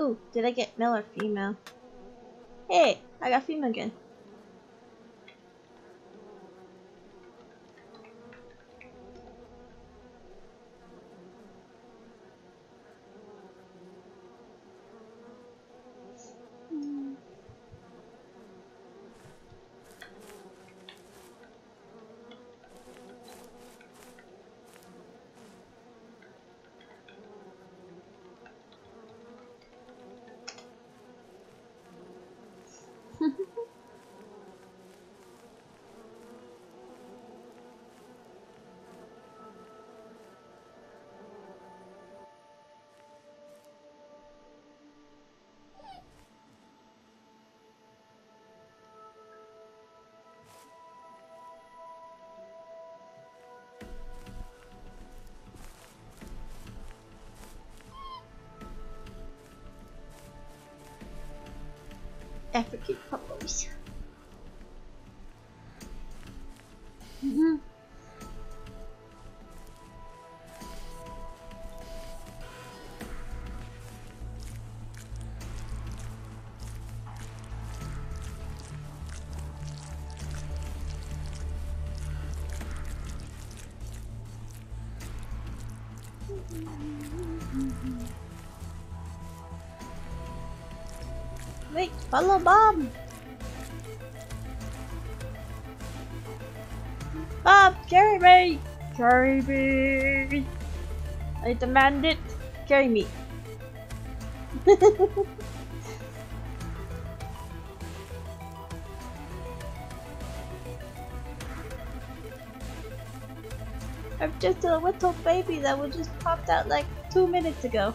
Ooh, did I get male or female? Hey, I got female again. African puppos. Follow Bob! Bob, carry me! Carry me! I demand it! Carry me! I'm just a little baby that was just popped out like two minutes ago.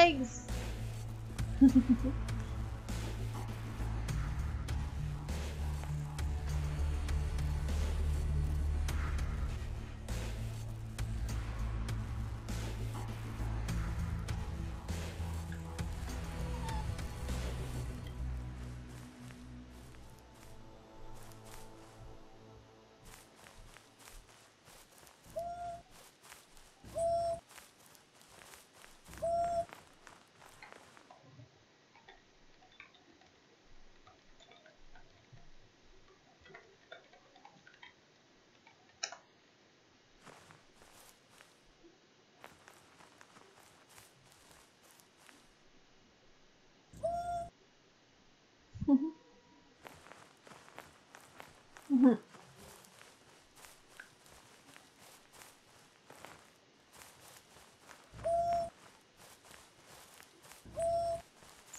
Legs.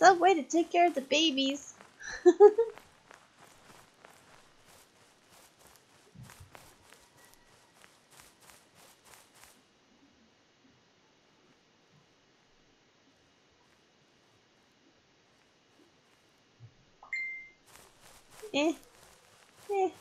Some way to take care of the babies. eh. Eh.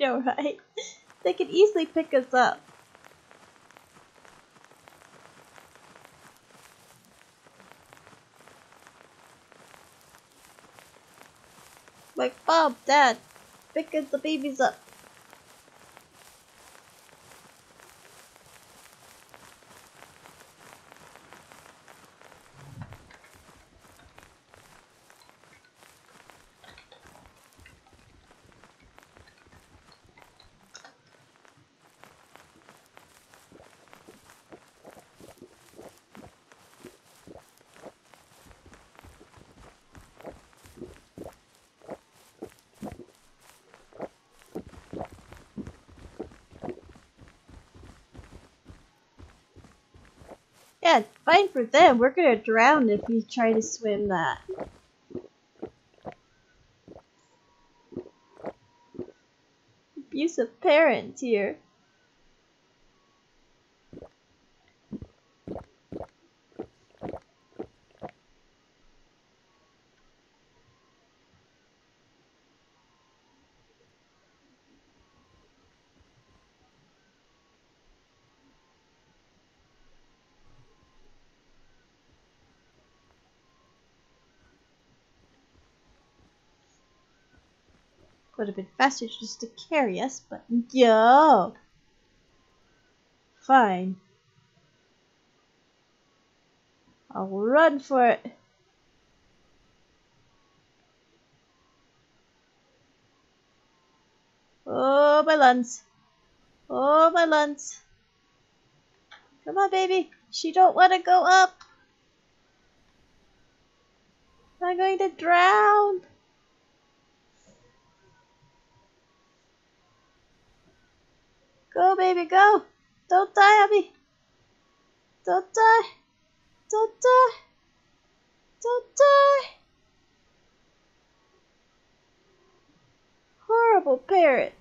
You're right. They could easily pick us up. Like, Bob, Dad, pick the babies up. Fine for them. We're gonna drown if we try to swim that. Abusive parents here. Would have been faster just to carry us, but yo. Fine. I'll run for it. Oh, my lungs. Oh, my lungs. Come on, baby. She don't want to go up. I'm going to drown. Go, baby, go. Don't die, Abby. Don't die. Don't die. Don't die. Horrible parrots.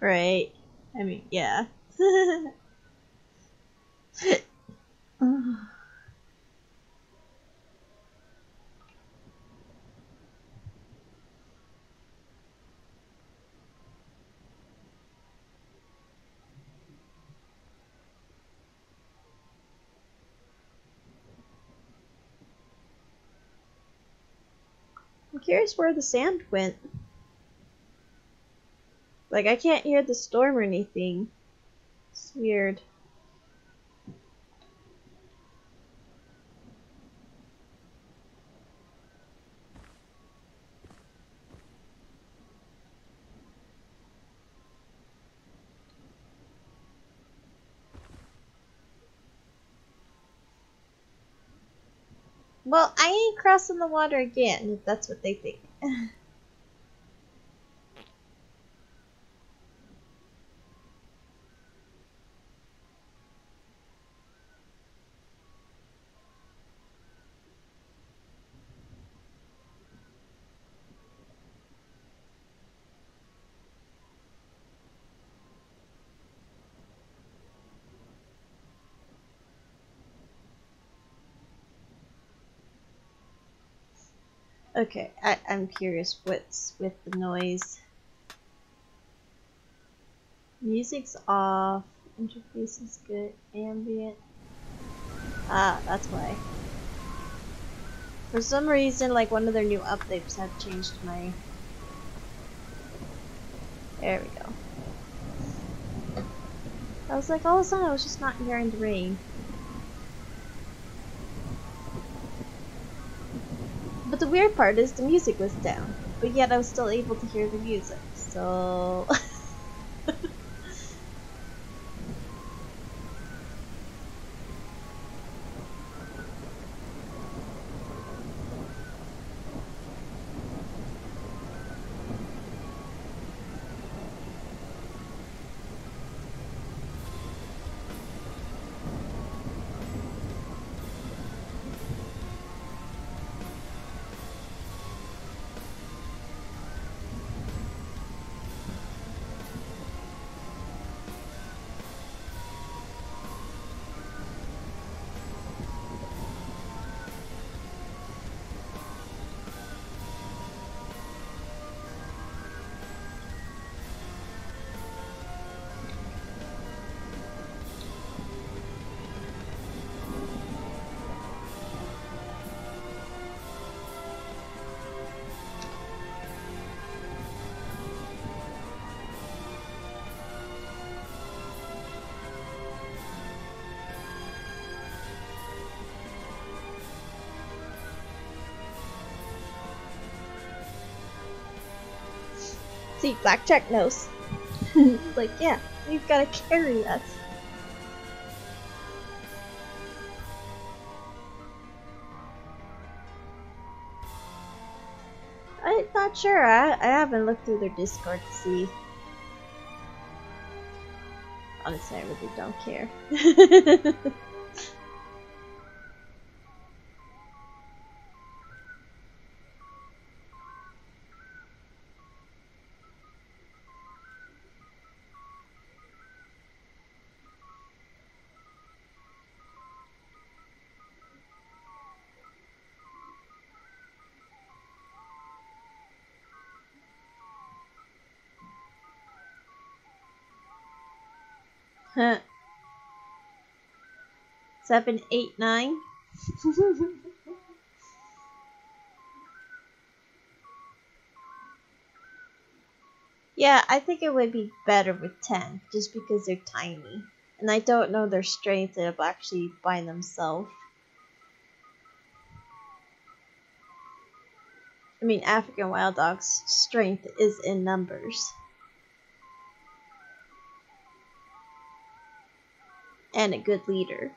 Right. I mean, yeah. I'm curious where the sand went. Like, I can't hear the storm or anything. It's weird. Well, I ain't crossing the water again, if that's what they think. Okay, I, I'm curious what's with the noise. Music's off, interface is good, ambient. Ah, that's why. For some reason, like one of their new updates have changed my... There we go. I was like, all of a sudden I was just not hearing the rain. But the weird part is the music was down, but yet I was still able to hear the music, so... See, Blackjack knows. like, yeah, we've got to carry us. I'm not sure. I, I haven't looked through their Discord to see. Honestly, I really don't care. Seven, eight, nine. yeah, I think it would be better with 10, just because they're tiny. And I don't know their strength of actually by themselves. I mean, African wild dogs' strength is in numbers. And a good leader.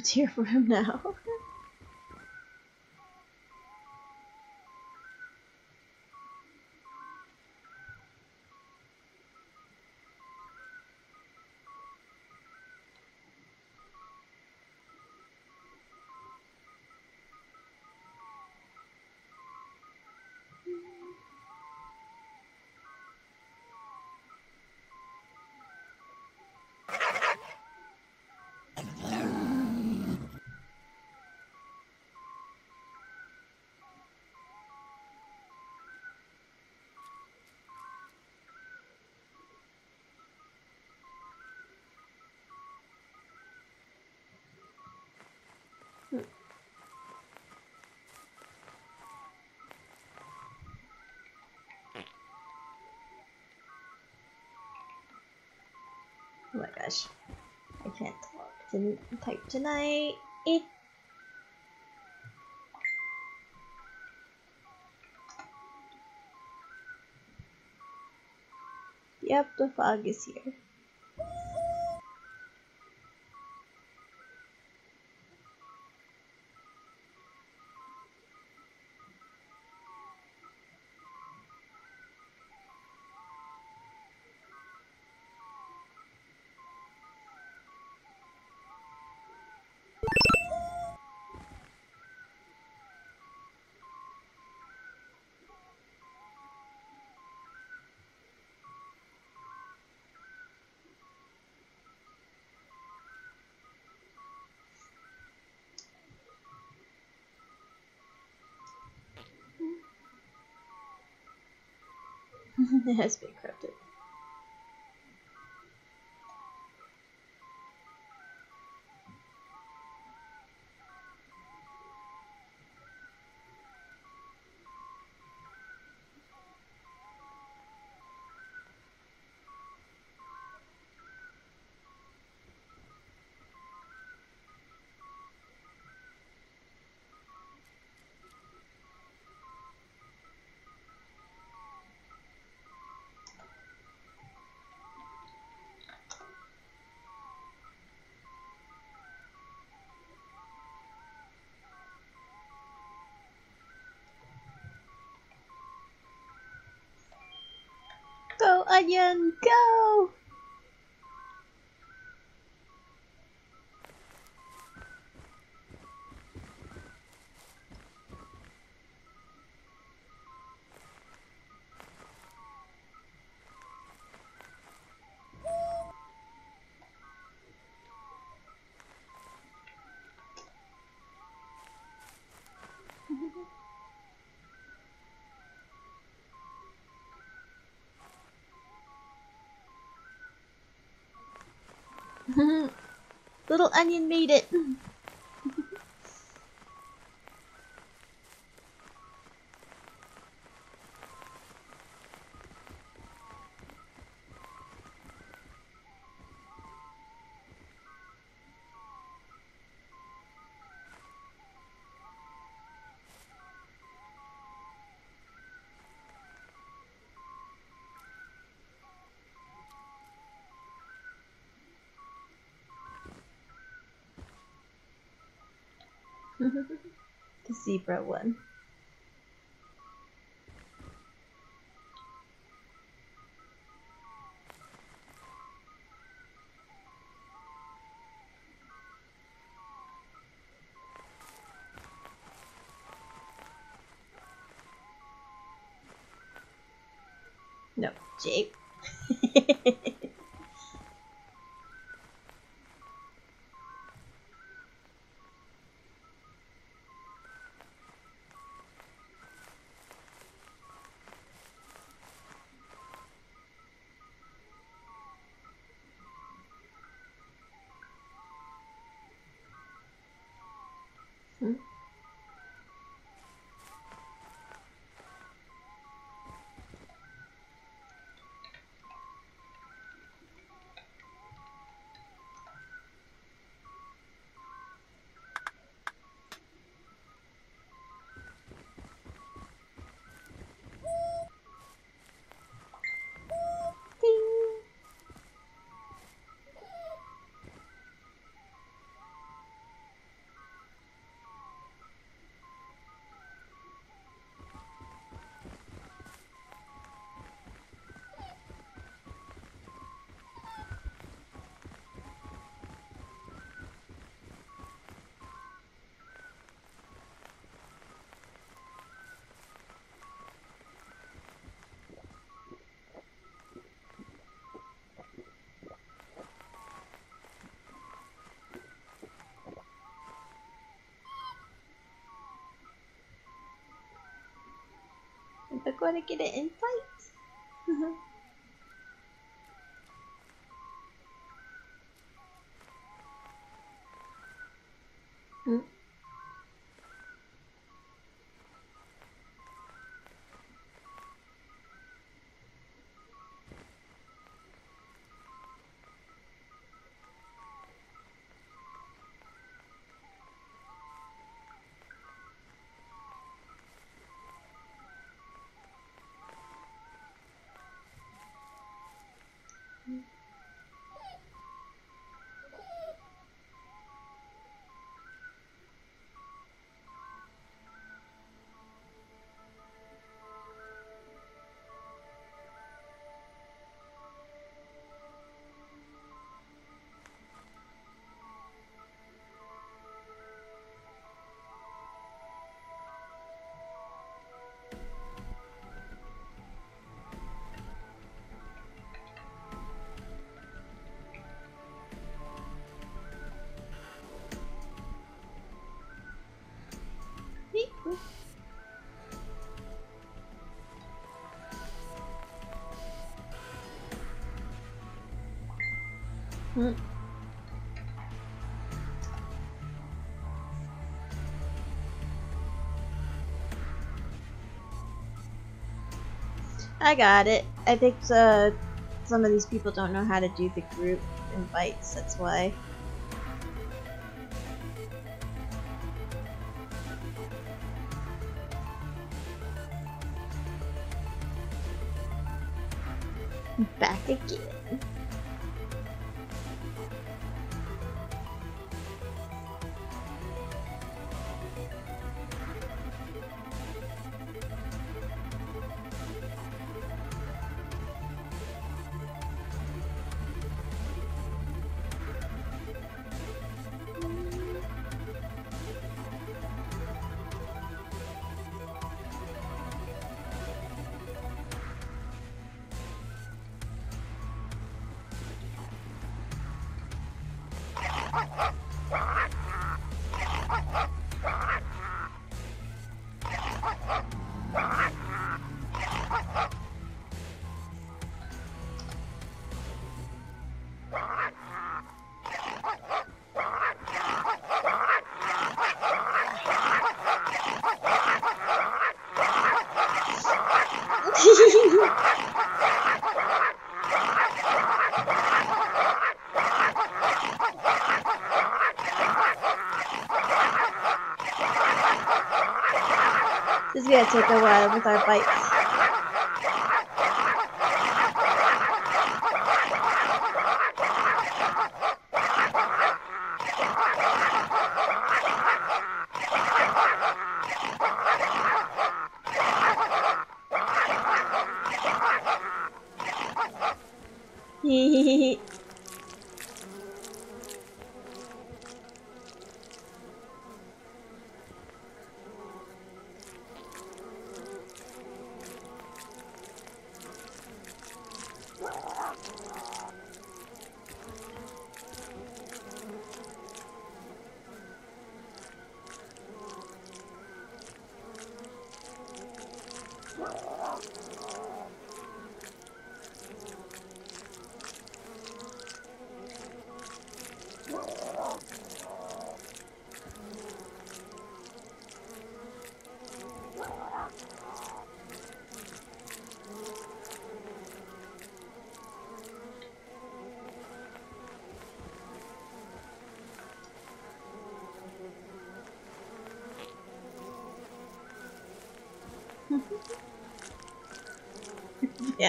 Go here for him now. Oh my gosh. I can't talk to type tonight. Yep, the fog is here. it has been corrupted. Go, Onion, go! Little onion made it. the zebra one. No, Jake. Hmm. Ding. I going to get an invite? Hmm. I got it. I think uh, some of these people don't know how to do the group invites, that's why. This is gonna take a while with our bites.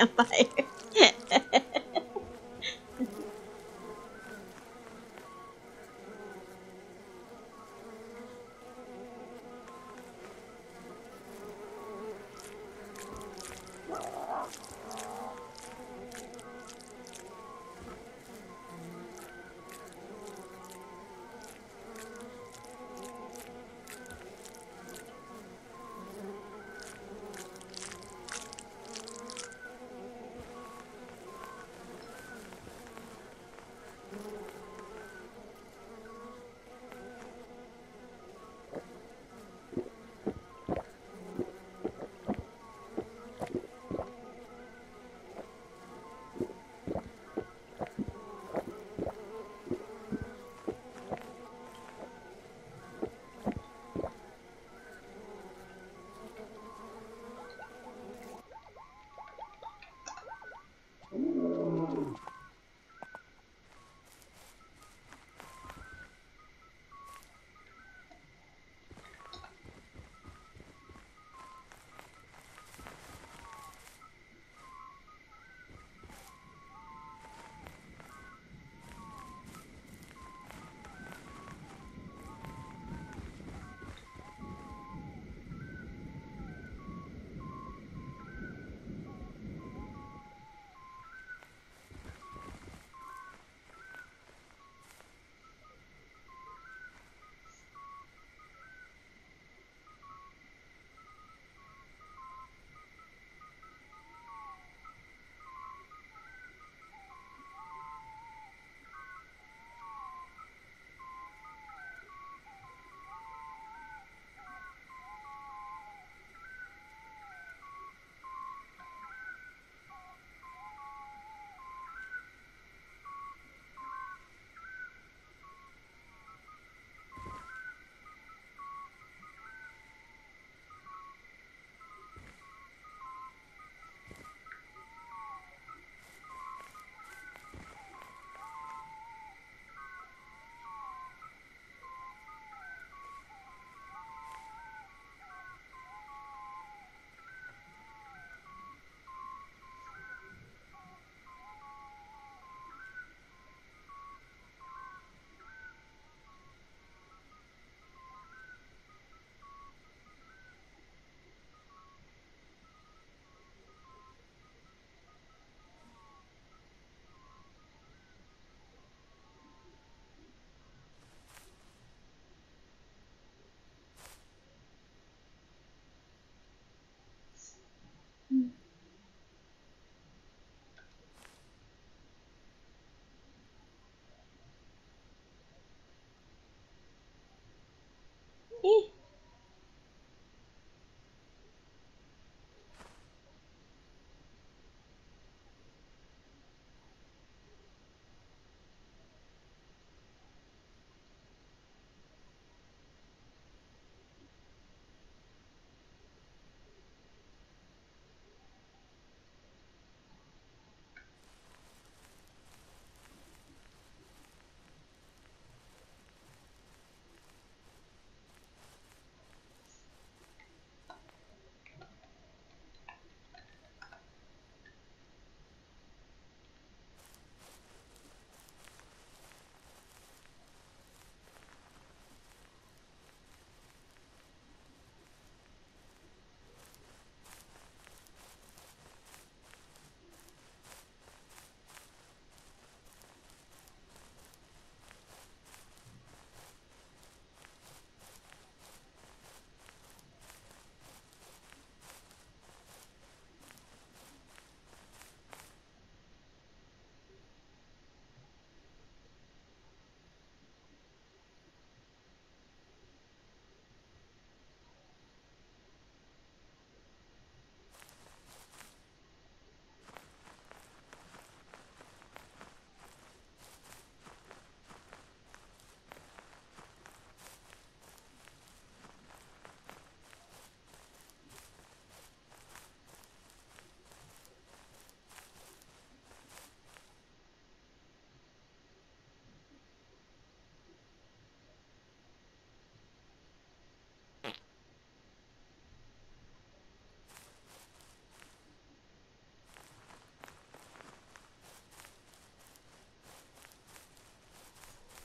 Vampire. Eh.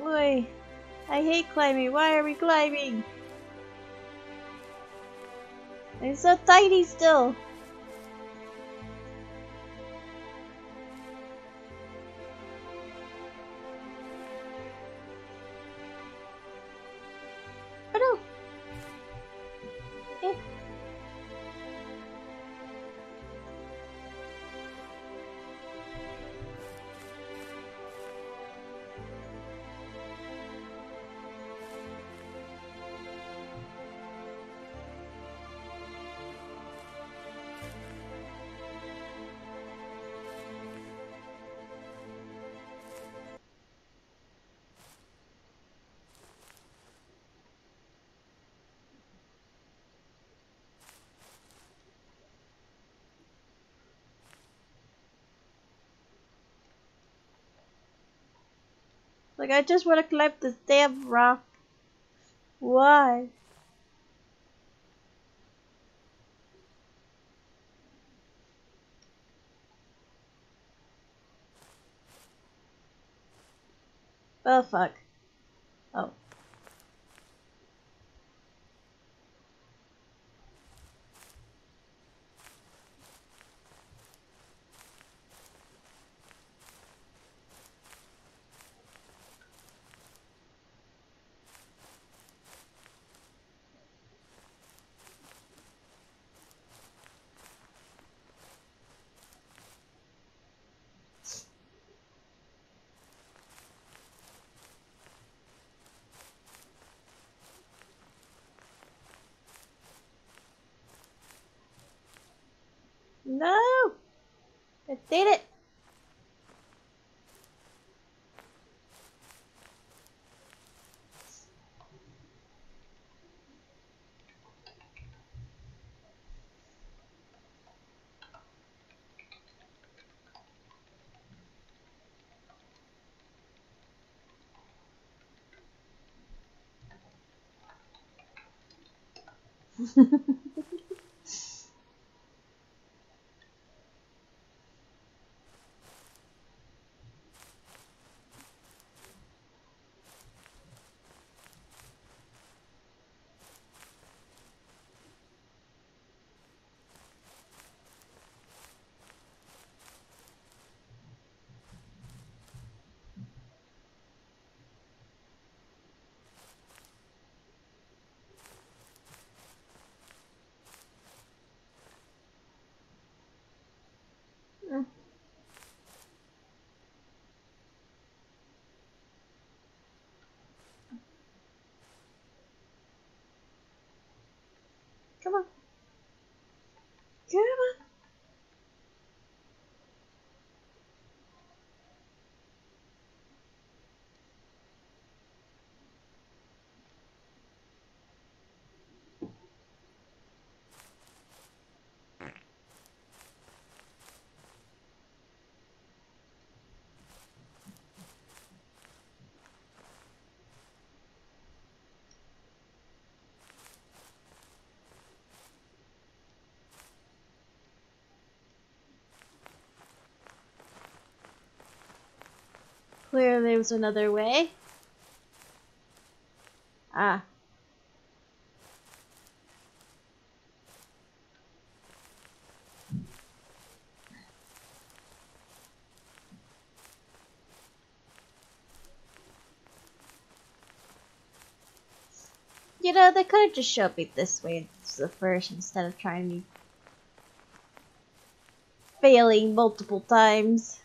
Oi! I hate climbing! Why are we climbing? It's so tiny still! Like, I just want to climb this damn rock. Why? Oh, fuck. Oh. Ha ha ha ha. Come on. Clearly was another way. Ah. You know, they could have just showed me this way the first instead of trying to failing multiple times.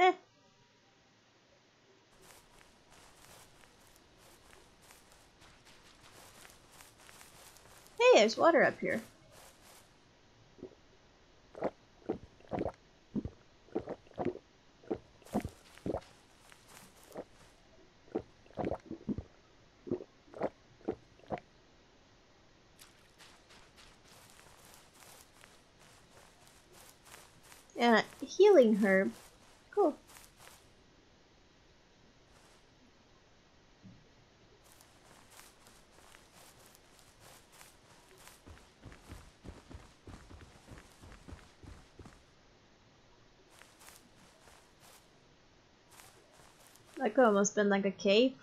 Eh. Hey, there's water up here. Yeah, healing herb. Cool. That could almost been like a cave.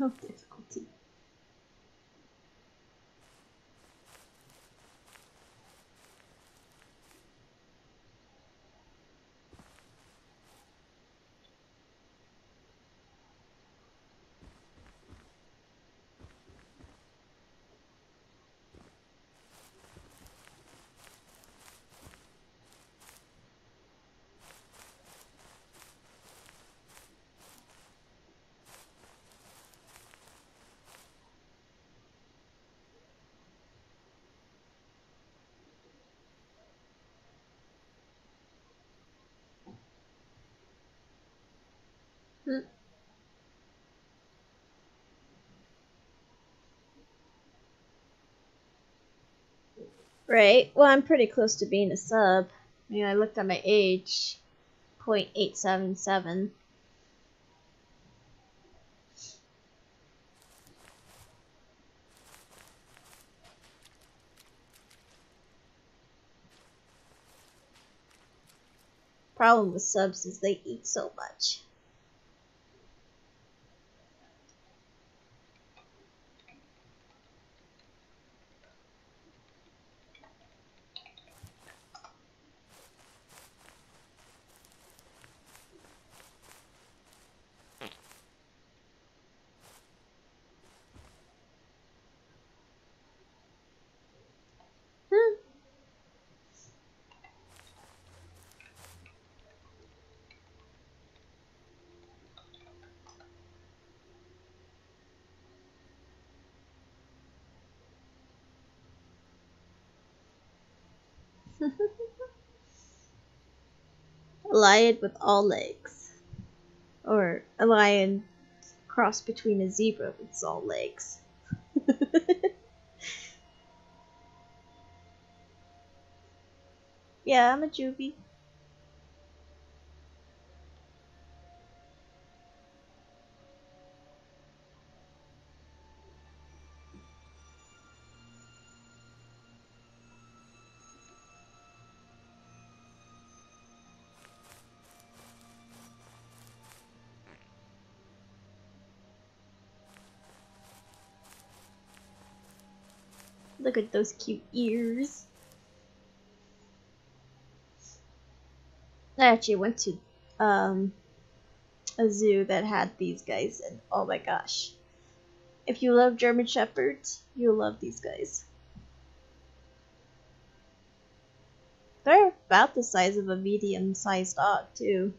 No difficulty. Right. Well, I'm pretty close to being a sub. I mean, I looked at my age, 0.877. Problem with subs is they eat so much. Lion with all legs. Or a lion cross between a zebra with all legs. yeah, I'm a juvie. Look at those cute ears. I actually went to um, a zoo that had these guys, and oh my gosh. If you love German Shepherds, you'll love these guys. They're about the size of a medium sized dog, too.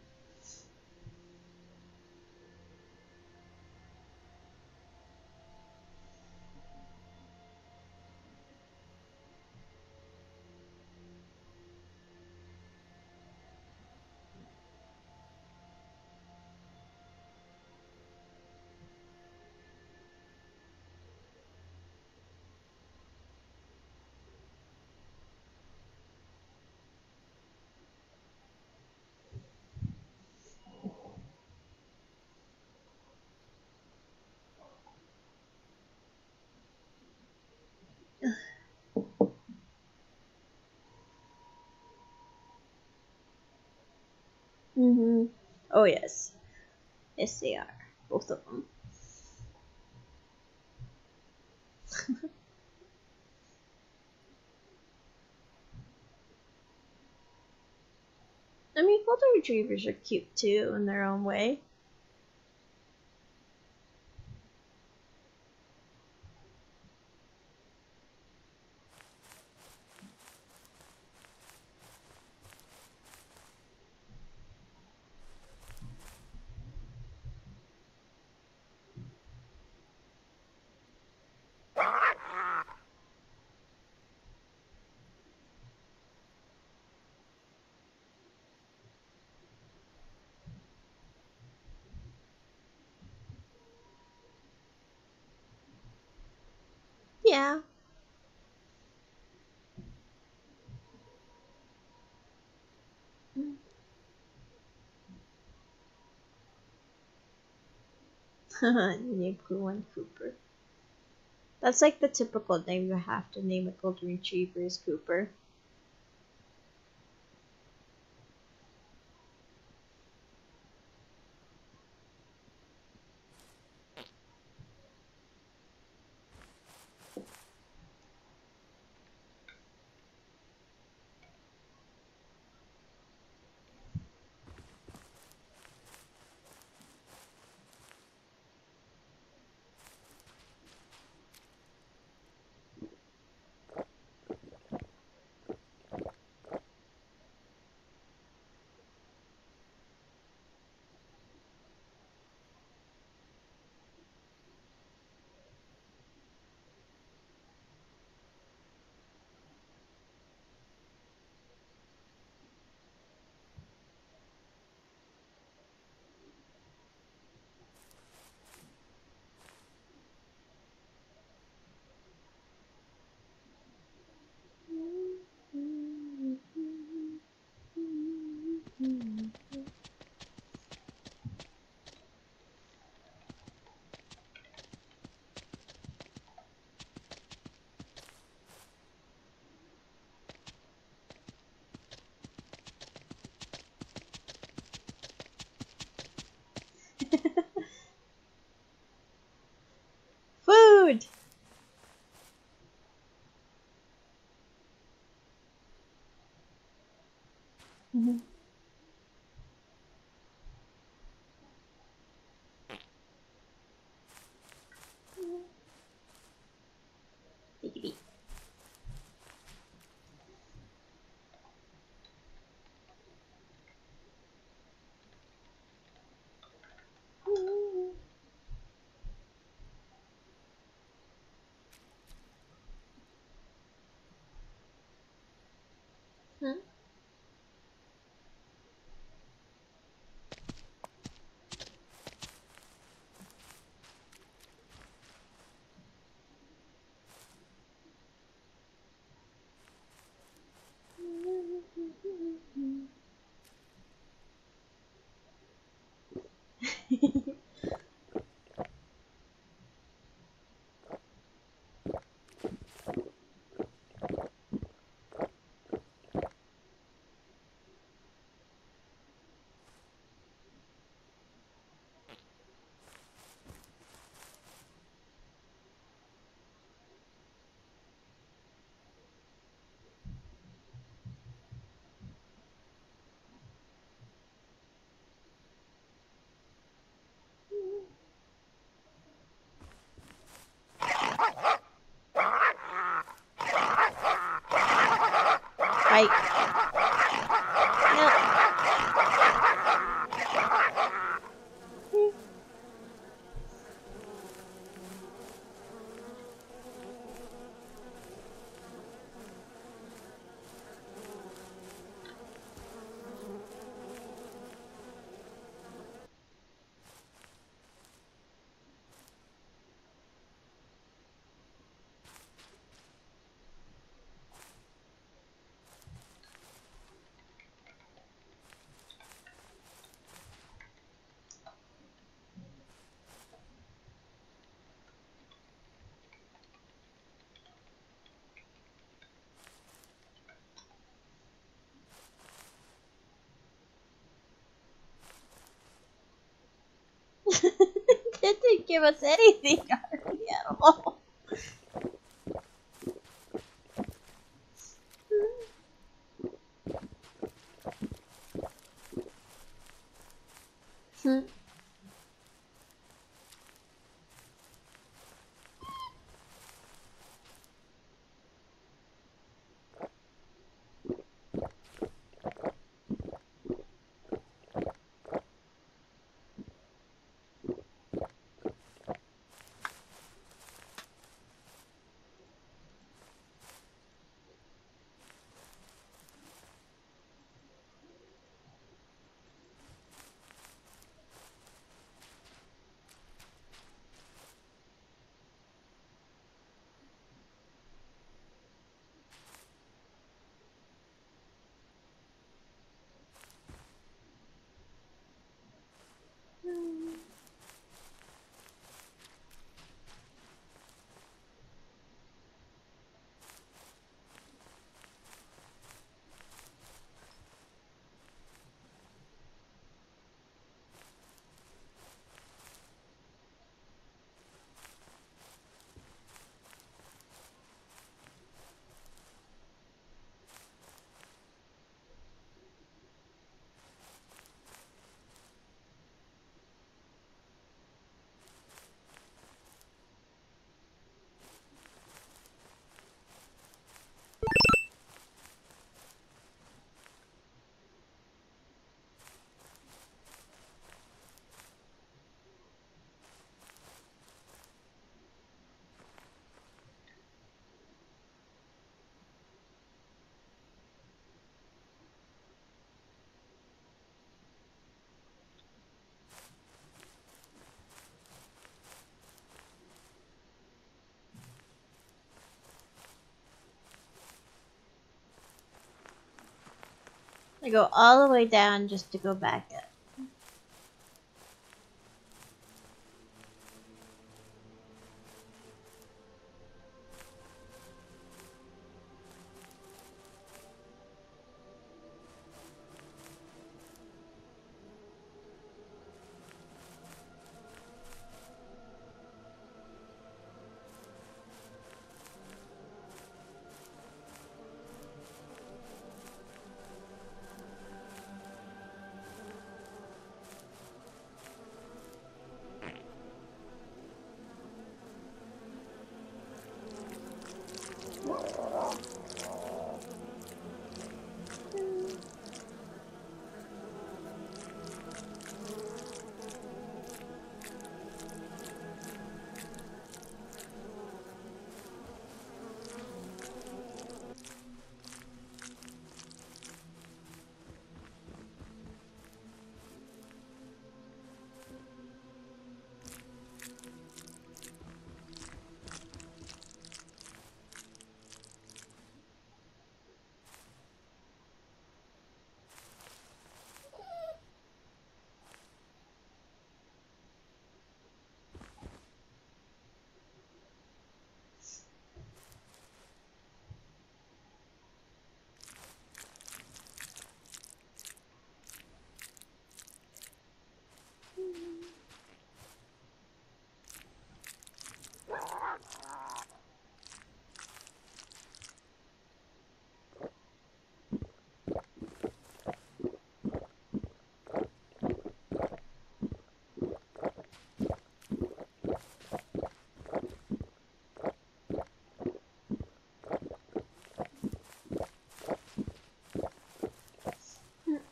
Mm-hmm. Oh yes. Yes they are. Both of them. I mean, golden retrievers are cute too in their own way. Name one Cooper. That's like the typical name you have to name a golden retriever is Cooper. Food! Mm-hmm. Fight. Nope. It didn't give I go all the way down just to go back up.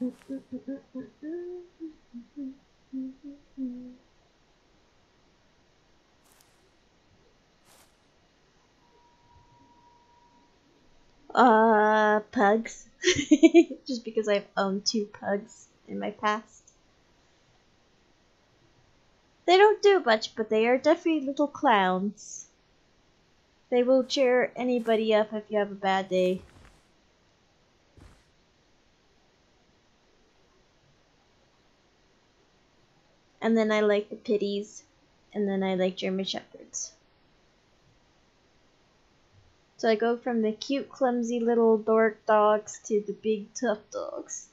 Uh, pugs. Just because I've owned two pugs in my past. They don't do much, but they are definitely little clowns. They will cheer anybody up if you have a bad day. And then I like the pitties, and then I like German Shepherds. So I go from the cute, clumsy little dork dogs to the big, tough dogs.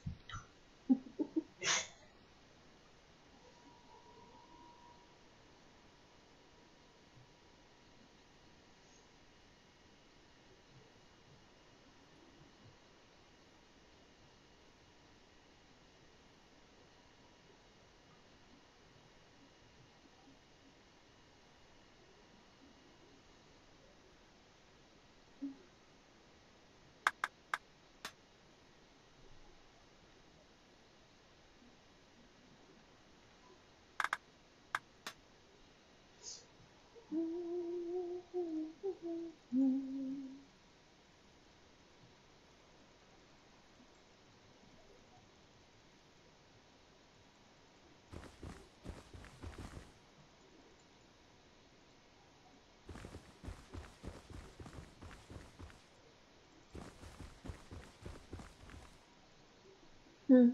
Hmm.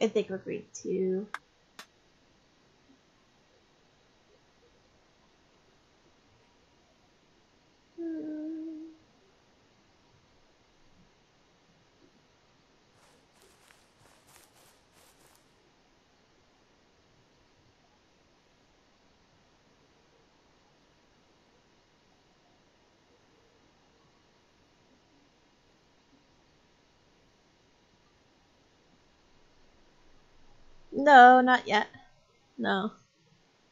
I think we're grade two. No, not yet. No.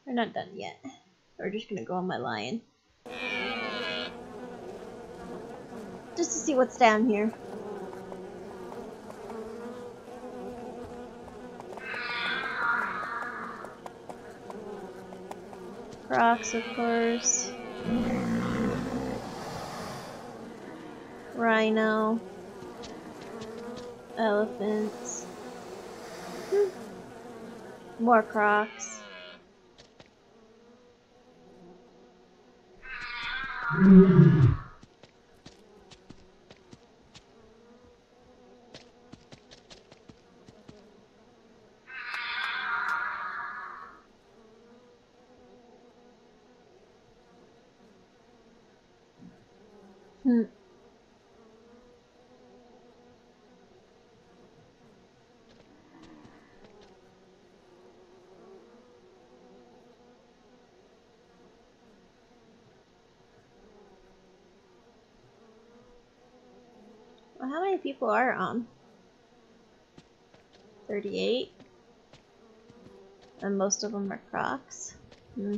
We're not done yet. We're just gonna go on my lion. Just to see what's down here. Crocs, of course. Rhino. Elephants. More crocs. people are on? 38. And most of them are crocs. Hmm.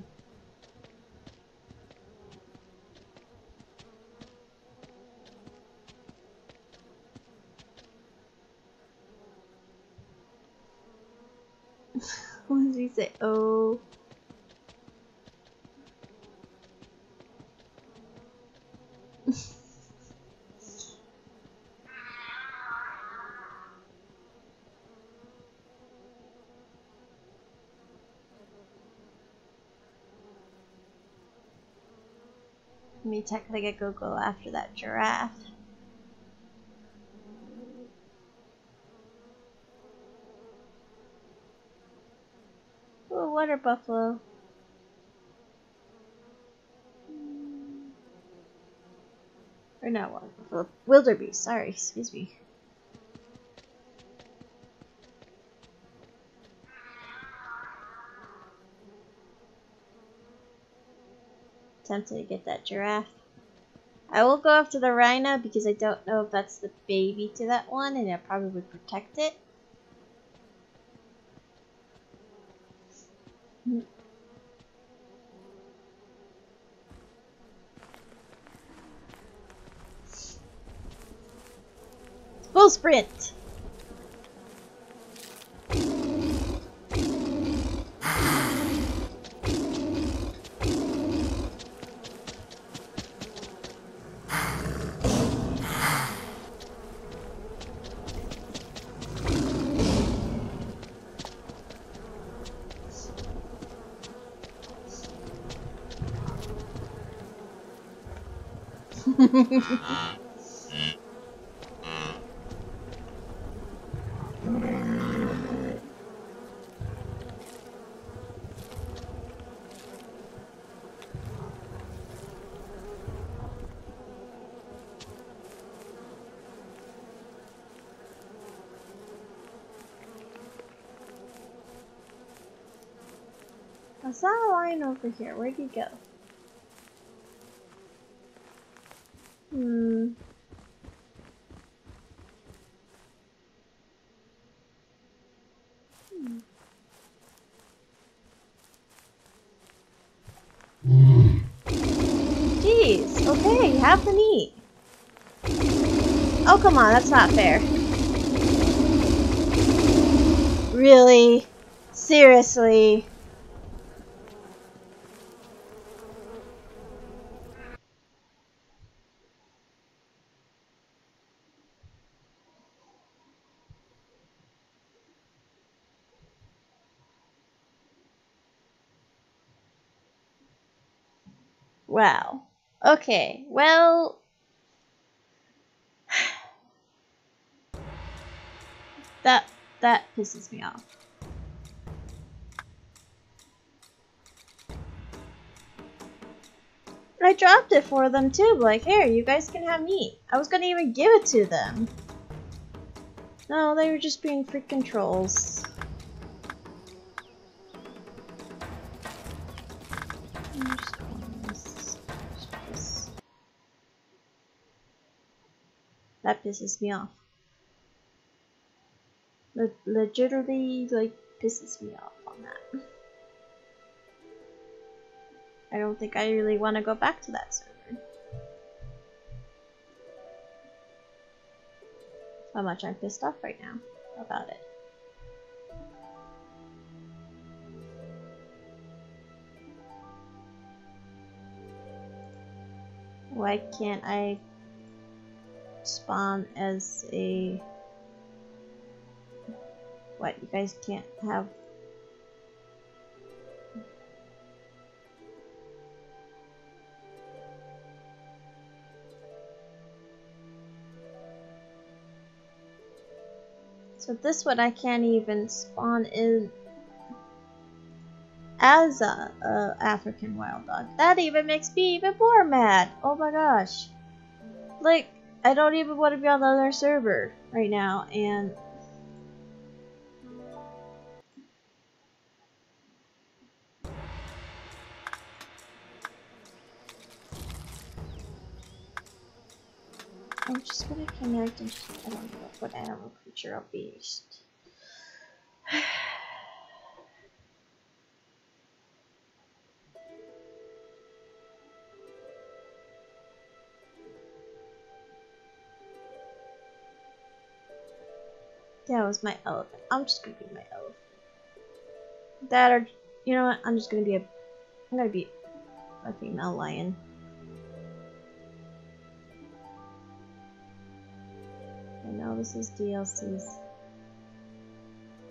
what does he say? Oh. Me technically go go after that giraffe. Oh, water buffalo. Or not water buffalo. Wildebeest, sorry, excuse me. tempted to get that giraffe. I will go after the rhino because I don't know if that's the baby to that one and I probably would protect it. Full sprint! I saw a lion over here. Where'd he go? Hmm. Jeez, okay, have the meat. Oh, come on, that's not fair. Really? Seriously? Wow. Okay, pisses me off. I dropped it for them too, like, here, you guys can have meat. I was gonna even give it to them. No, they were just being freaking trolls. That pisses me off. Le legitimately, like, pisses me off on that. I don't think I really want to go back to that server. How much I'm pissed off right now about it. Why can't I spawn as a... What, you guys can't have... So this one I can't even spawn in as a, a, African wild dog. That even makes me even more mad. Oh my gosh. Like, I don't even want to be on the other server right now, and gonna connect and I don't know what animal creature or beast. That was my elephant. I'm just gonna be my elephant. That or, you know what? I'm just gonna be a, I'm gonna be a female lion. Is DLCs.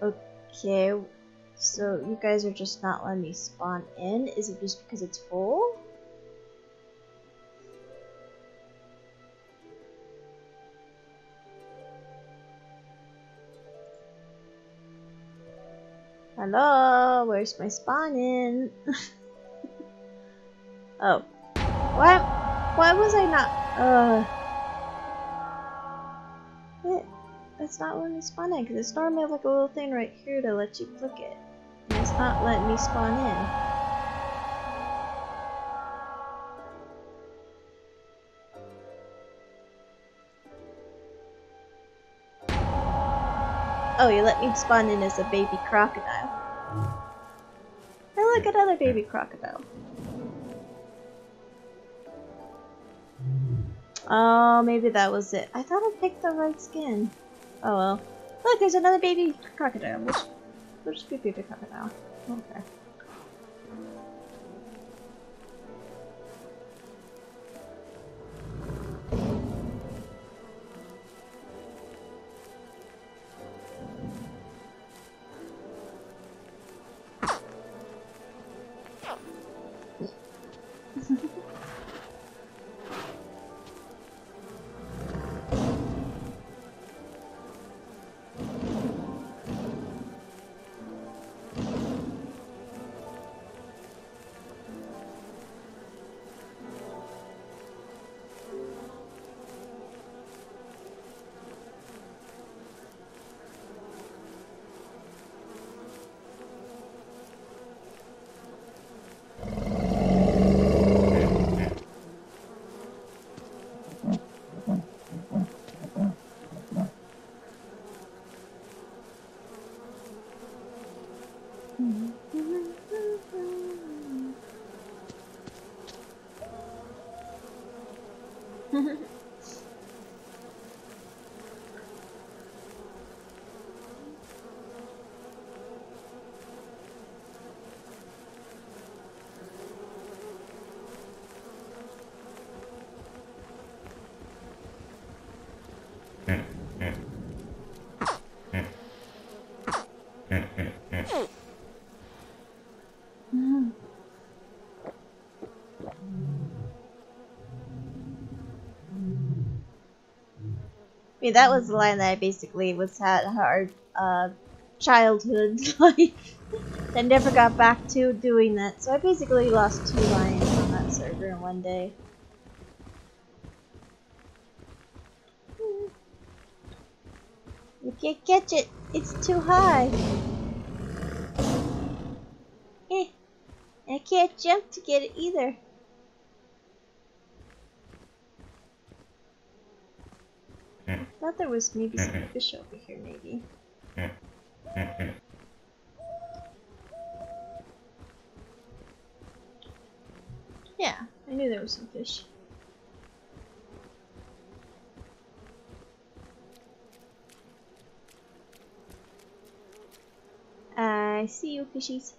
Okay, so you guys are just not letting me spawn in? Is it just because it's full? Hello, where's my spawn in? oh. Why, why was I not, uh... That's not letting me spawn in, because it's normally like a little thing right here to let you click it. And it's not letting me spawn in. Oh, you let me spawn in as a baby crocodile. I look, at another baby crocodile. Oh, maybe that was it. I thought I picked the right skin. Oh well. Look, there's another baby crocodile. Which be baby crocodile? Okay. Mean, that was the line that I basically was had hard uh, childhood life and never got back to doing that. So I basically lost two lines on that server in one day. You can't catch it. It's too high. Eh. I can't jump to get it either. Thought there was maybe some fish over here, maybe. Yeah, I knew there was some fish. I see you, fishies.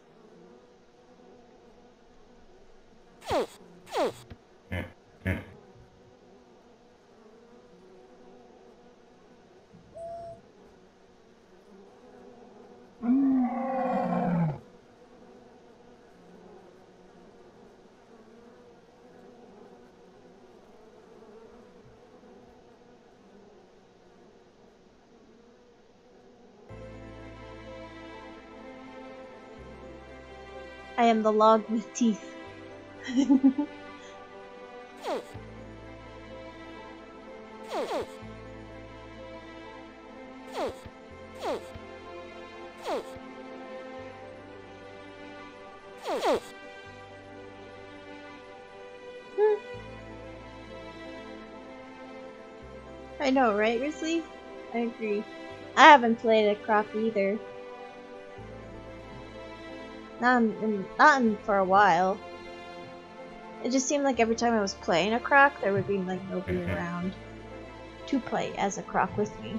Am the log with teeth. I know, right, Risley? I agree. I haven't played a croc either. Not in, not in for a while. It just seemed like every time I was playing a croc, there would be like nobody mm-hmm. around to play as a croc with me.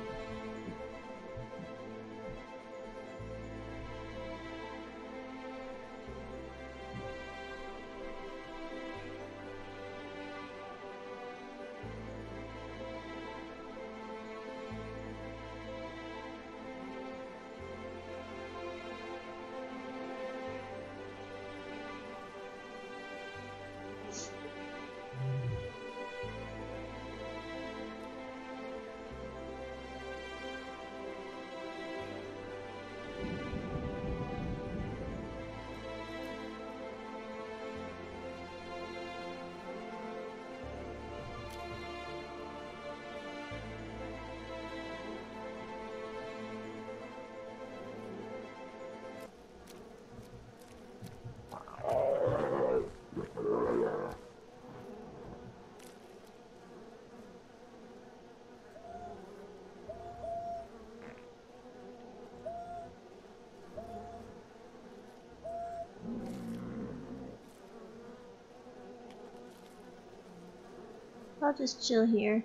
Just chill here.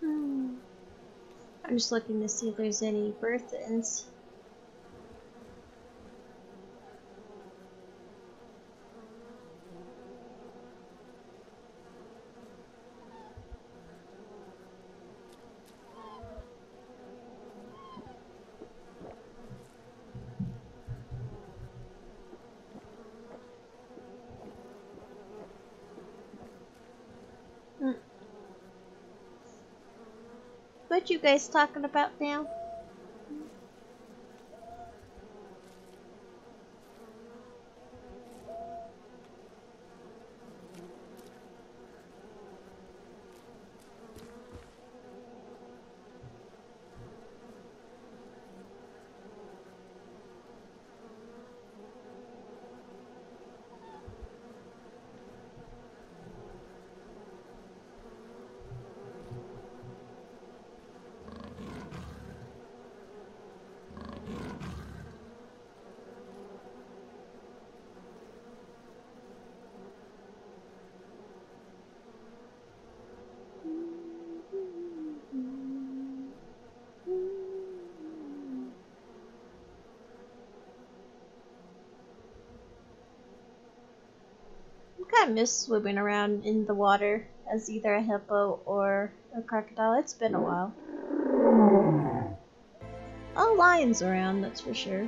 Hmm. I'm just looking to see if there's any birth-ins. Hmm. You guys talking about now? Of swimming around in the water as either a hippo or a crocodile. It's been a while. Oh, oh lions around, that's for sure.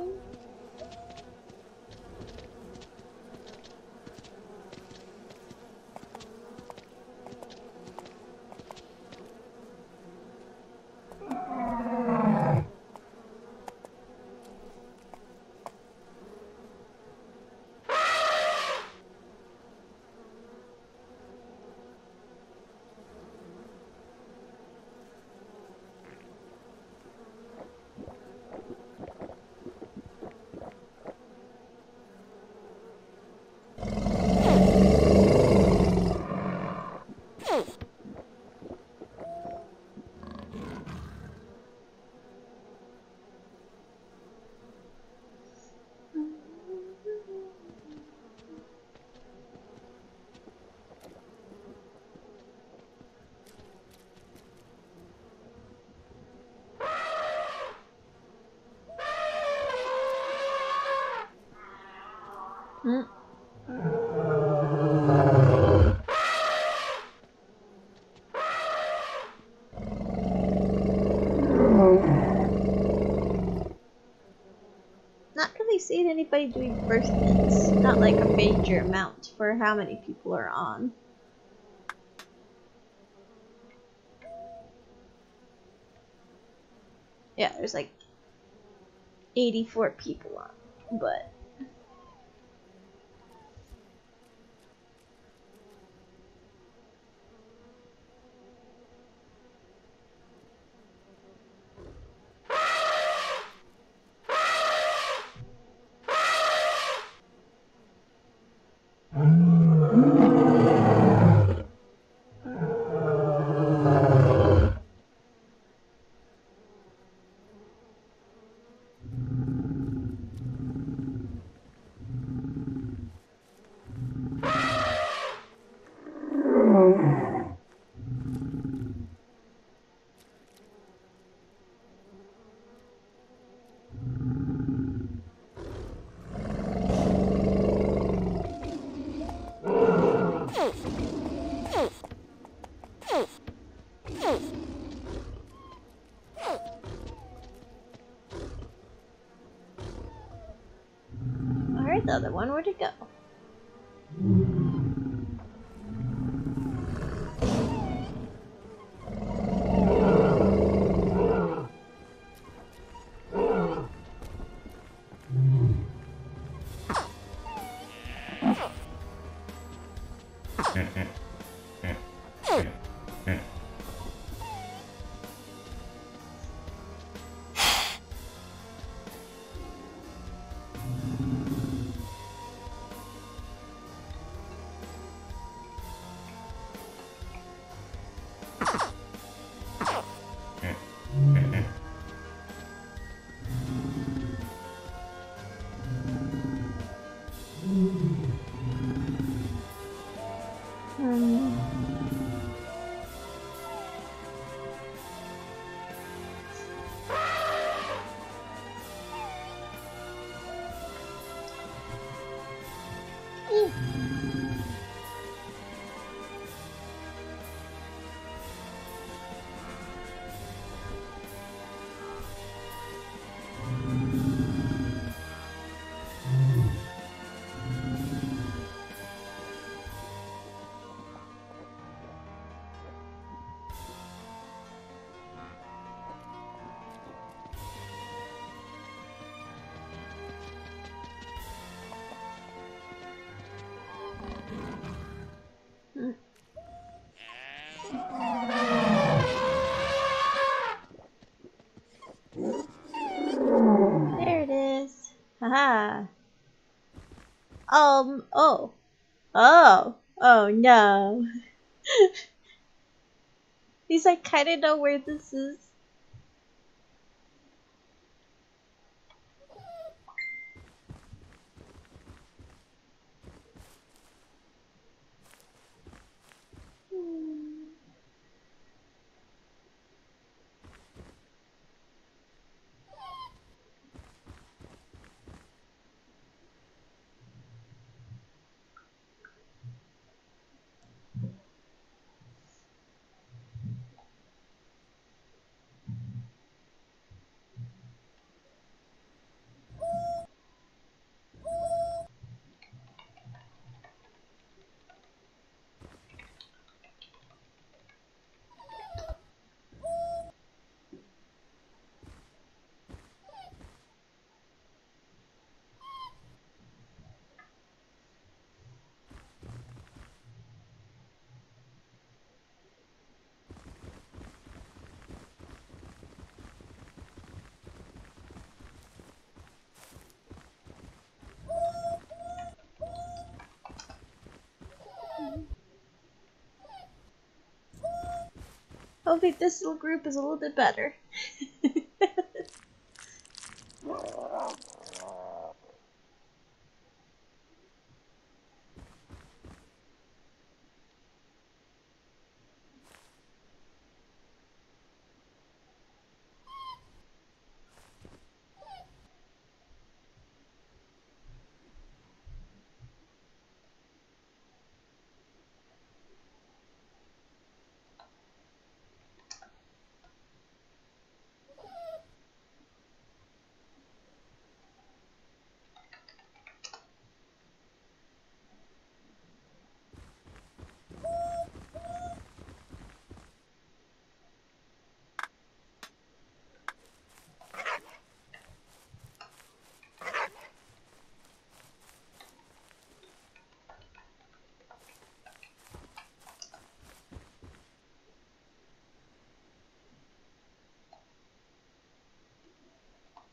Bye. Anybody doing birthdays. Not like a major amount for how many people are on. Yeah, there's like 84 people on, but Alright, the other one, where'd it go? Haha. Um, oh. Oh. Oh no. He's like, kinda know where this is. Hopefully this little group is a little bit better.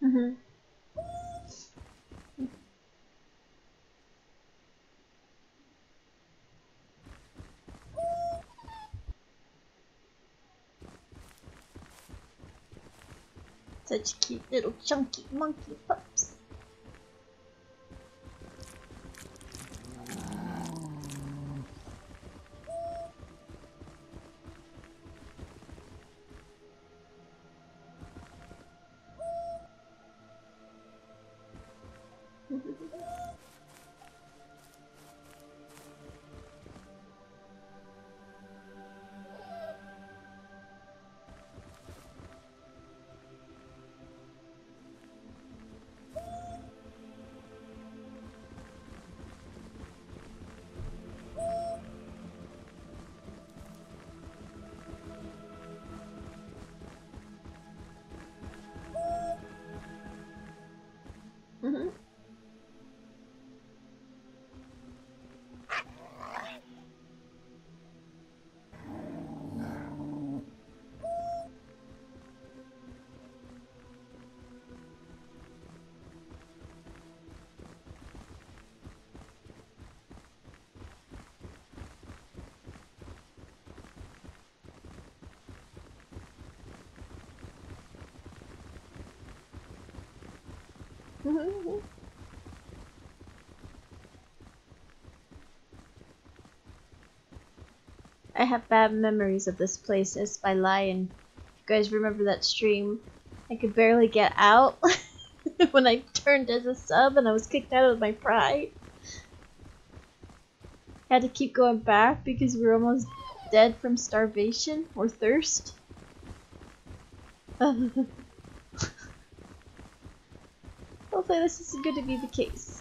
Mm-hmm. Such cute little chunky monkey pups. I have bad memories of this place as by Lion. You guys remember that stream? I could barely get out when I turned as a sub and I was kicked out of my pride. I Had to keep going back because we were almost dead from starvation or thirst. Hopefully this is going to be the case.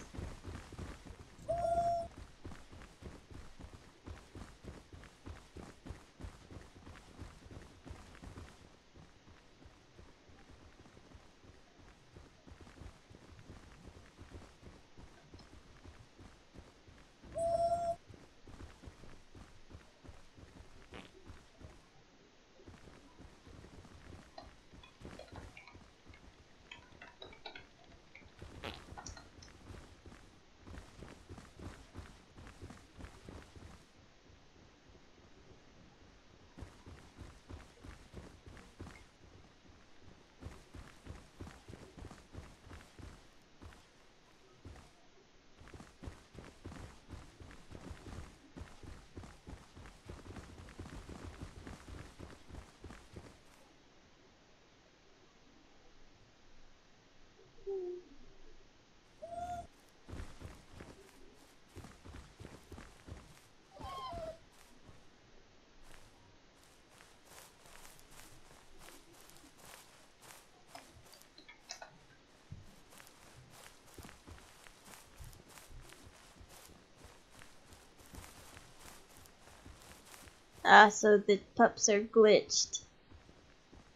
Ah, so the pups are glitched.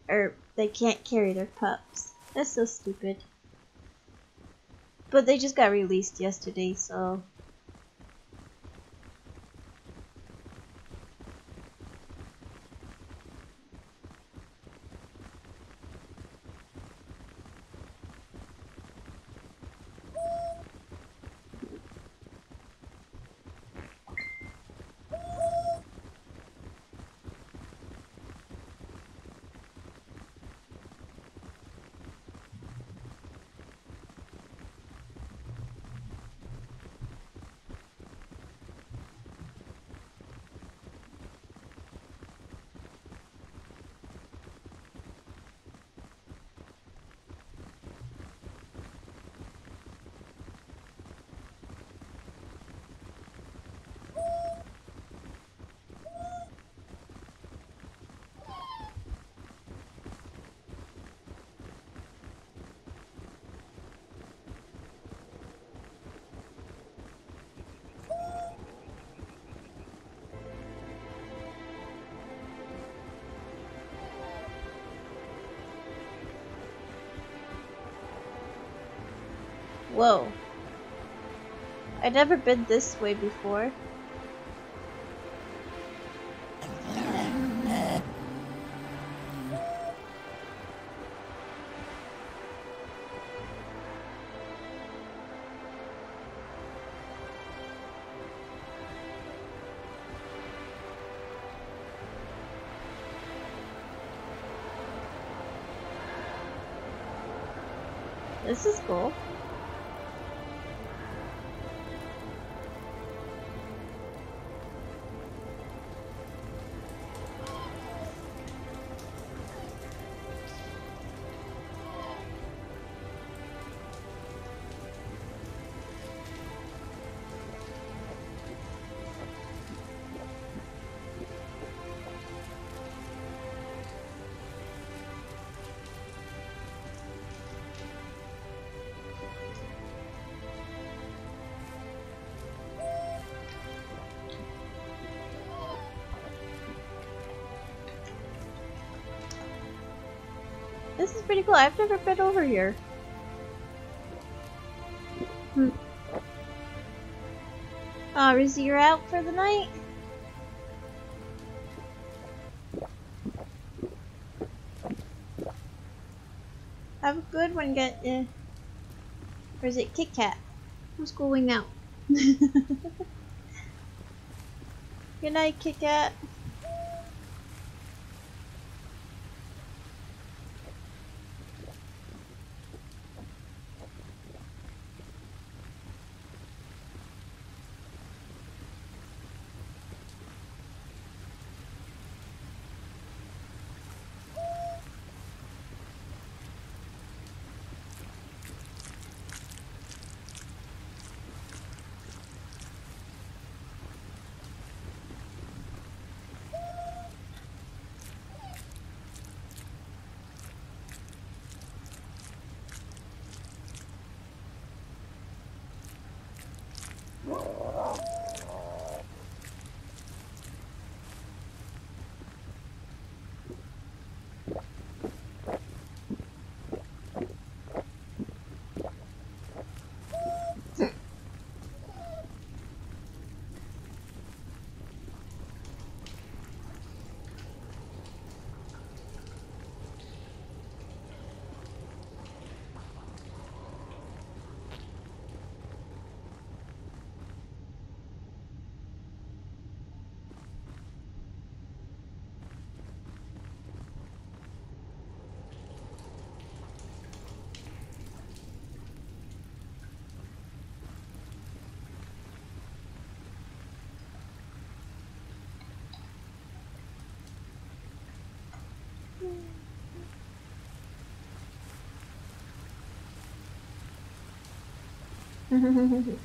Or they can't carry their pups. That's so stupid. But they just got released yesterday, so I've never been this way before. This is cool. This is pretty cool. I've never been over here. Hmm. Uh, Rizzy, you're out for the night? Have a good one, get uh, or is it Kit Kat? Who's going out? good night, Kit Kat. 哼哼哼哼哼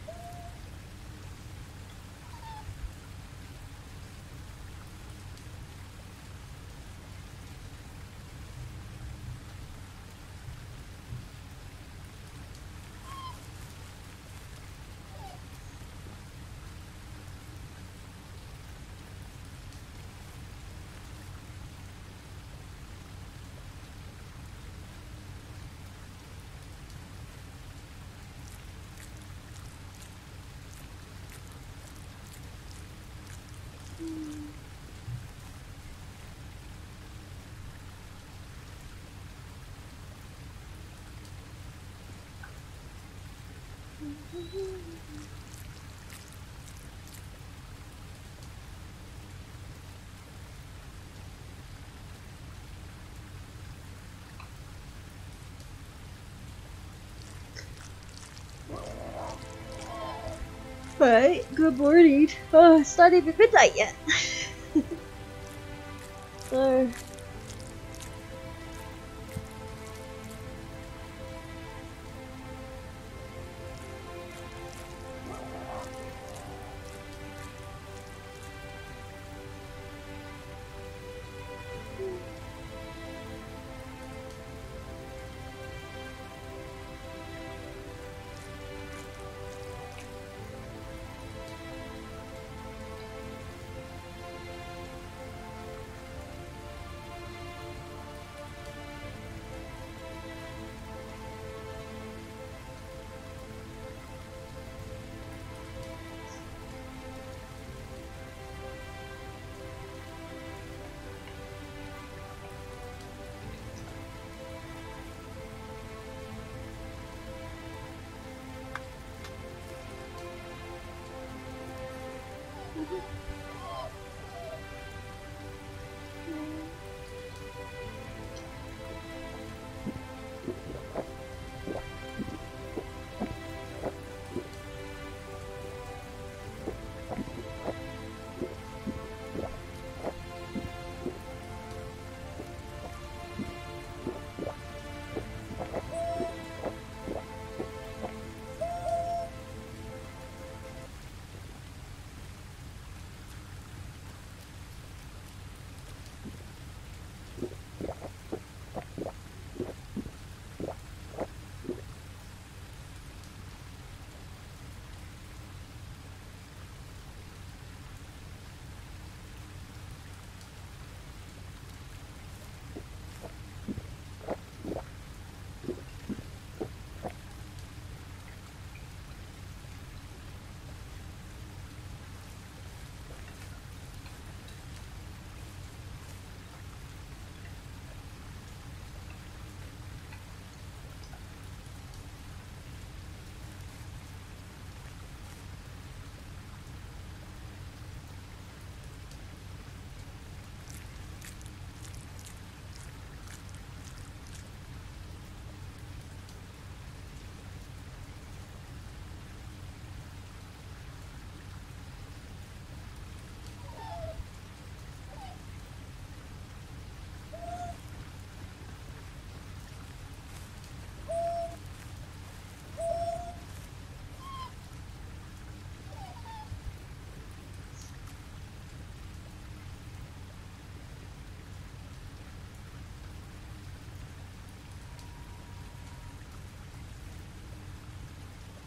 Right, good morning. Oh, it's not even midnight yet. uh,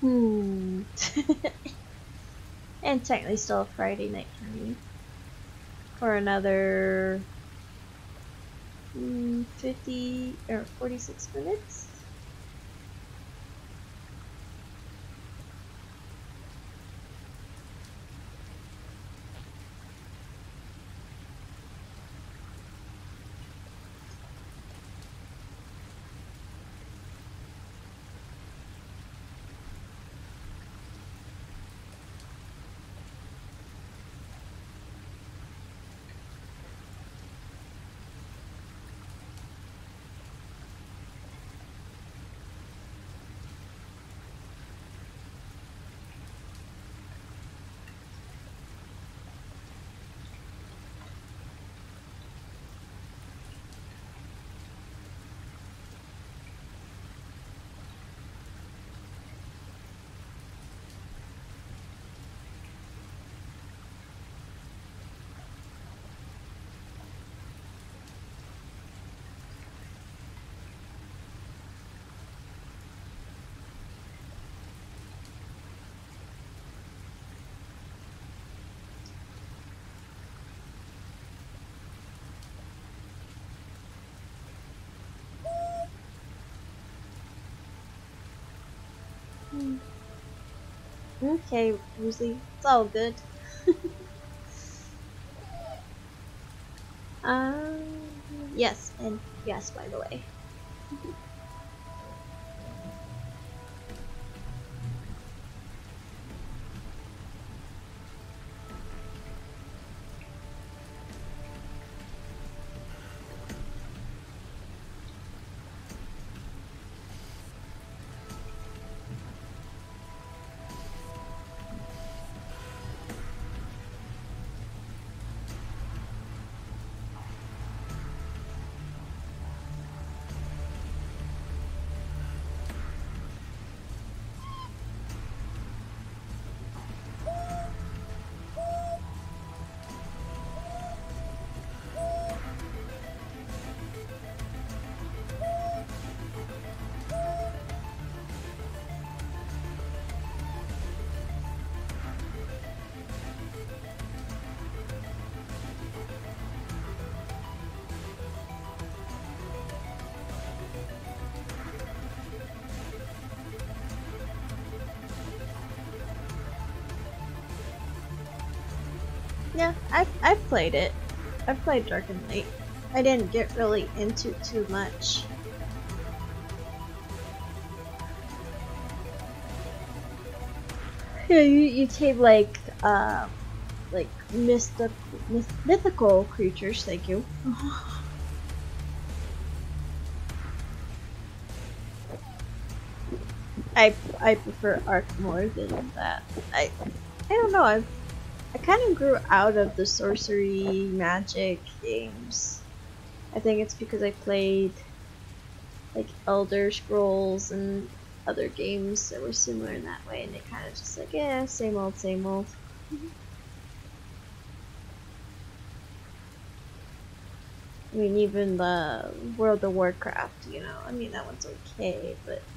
Hmm. and technically still a Friday night for me. For another mm, 50 or 46 minutes. Okay, Woozy, it's all good. um, yes, and yes, by the way. Played it. I've played Dark and Light. I didn't get really into too much. Yeah, you, you take like, uh, like mystic, myth, mythical creatures, thank you. I, I prefer Ark more than that. I, I don't know, I've I kind of grew out of the sorcery magic games. I think it's because I played like Elder Scrolls and other games that were similar in that way, and they kind of just like, yeah, same old, same old. I mean, even the World of Warcraft, you know, I mean, that one's okay, but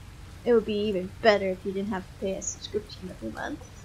it would be even better if you didn't have to pay a subscription every month.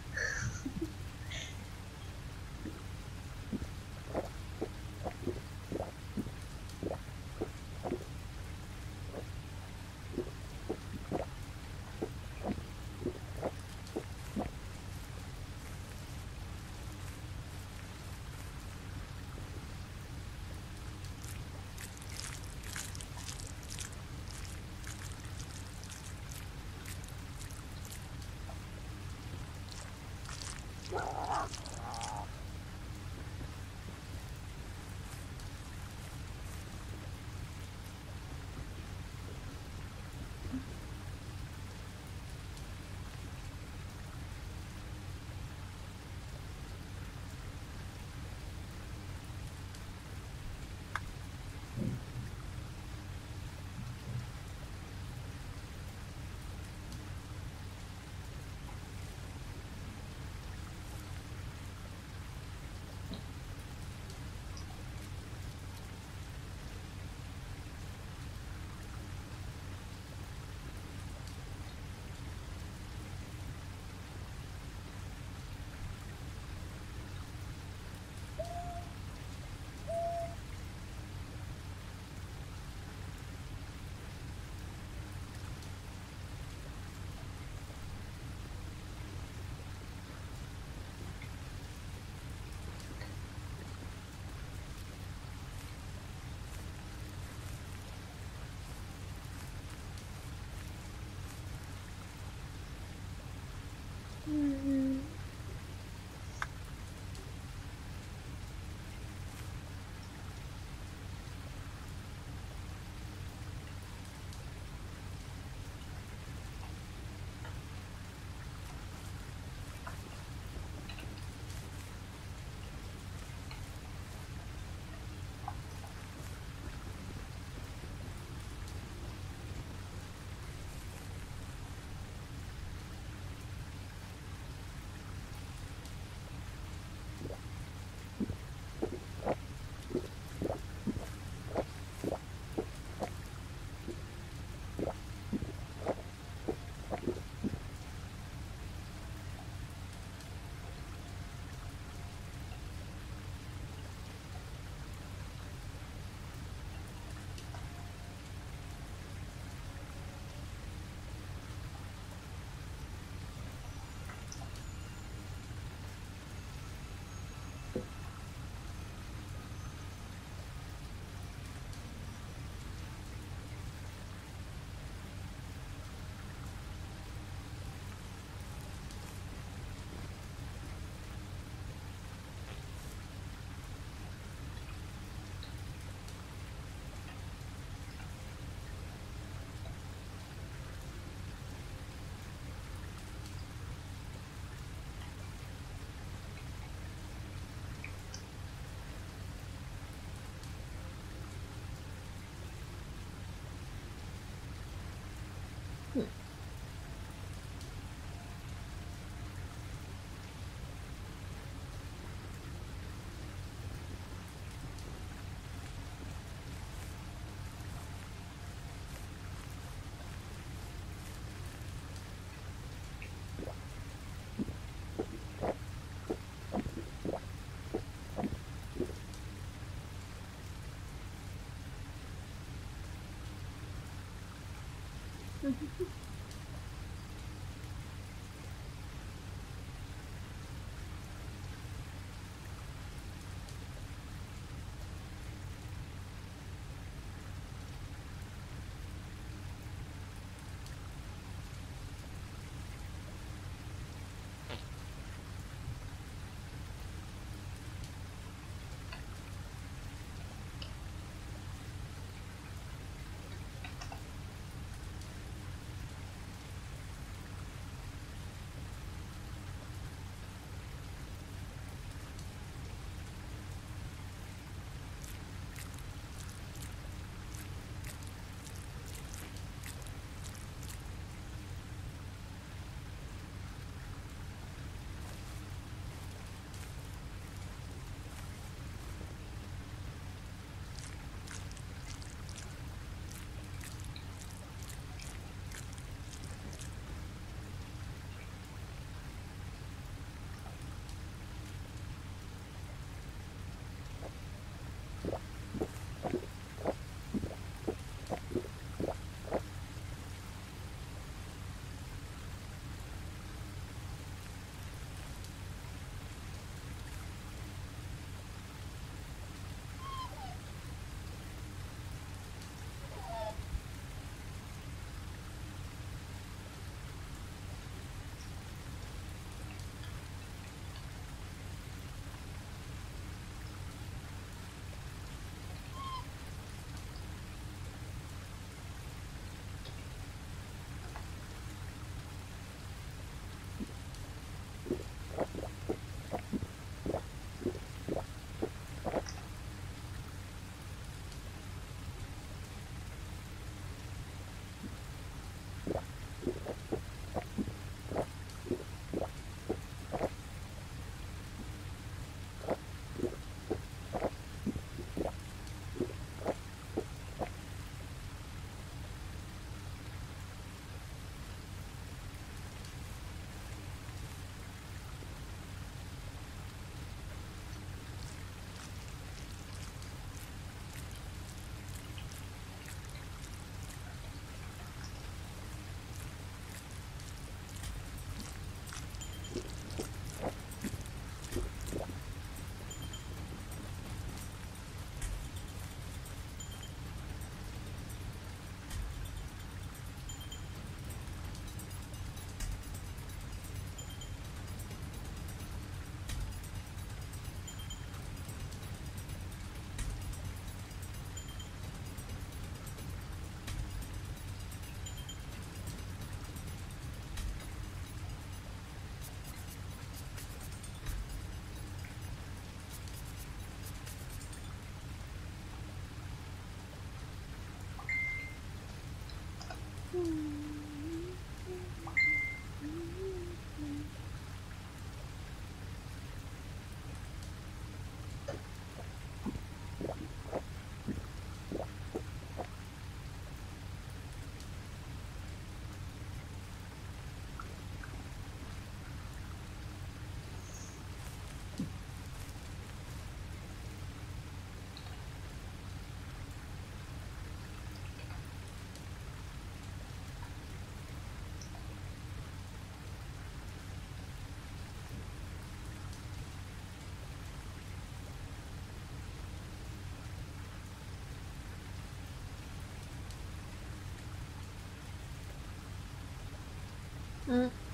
Mm.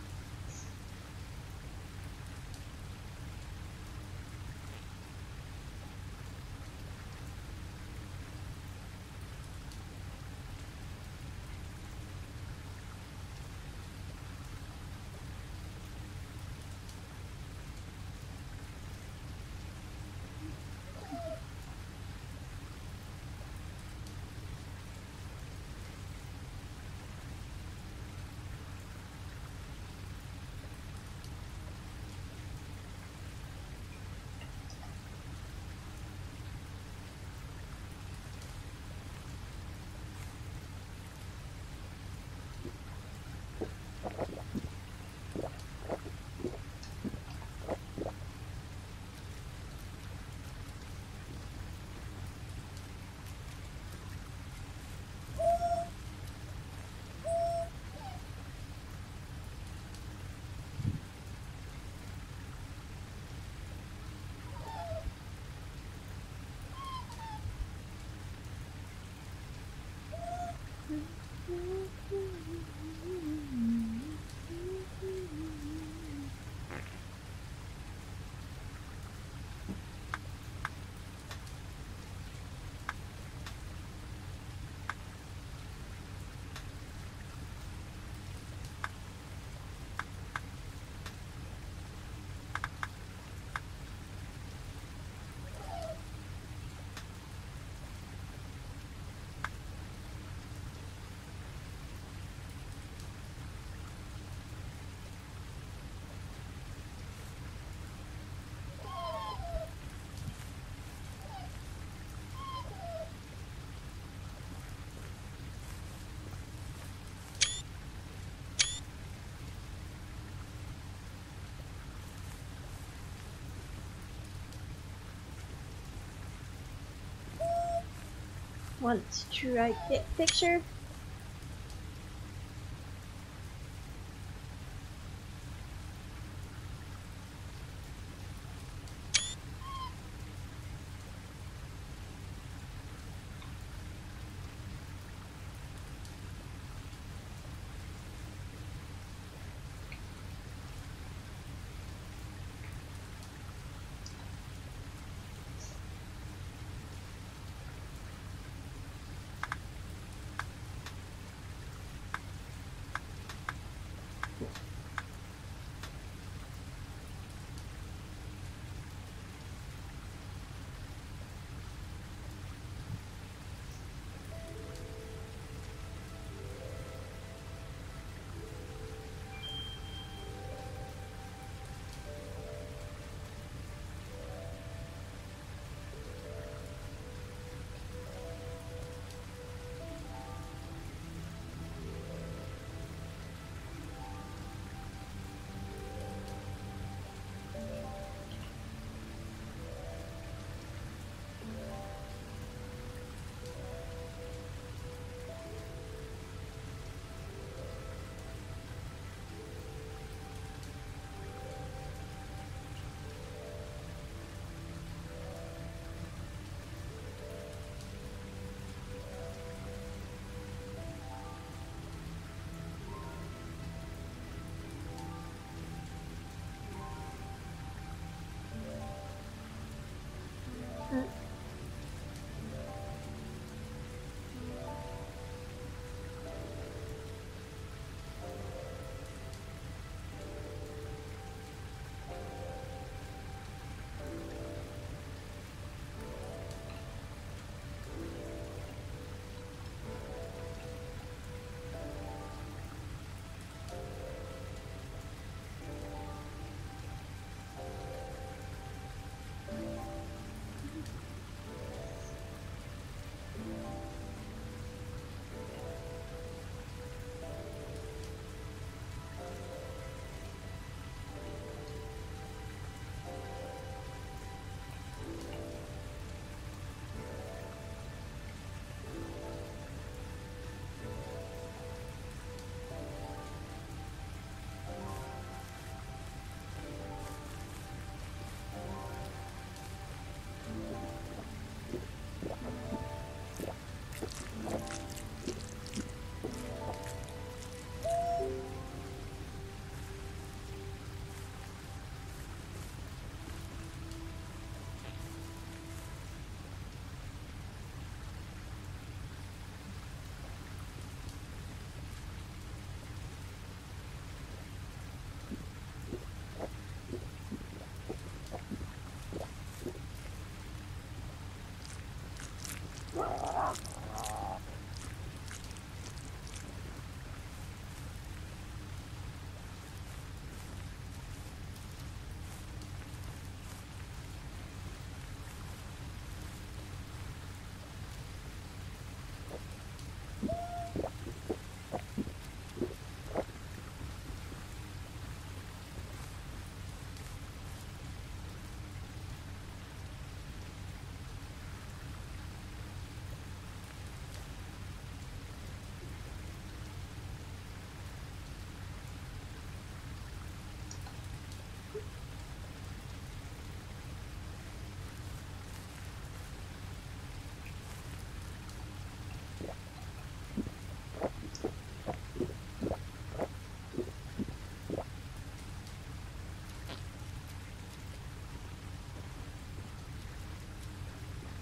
Want to try get picture.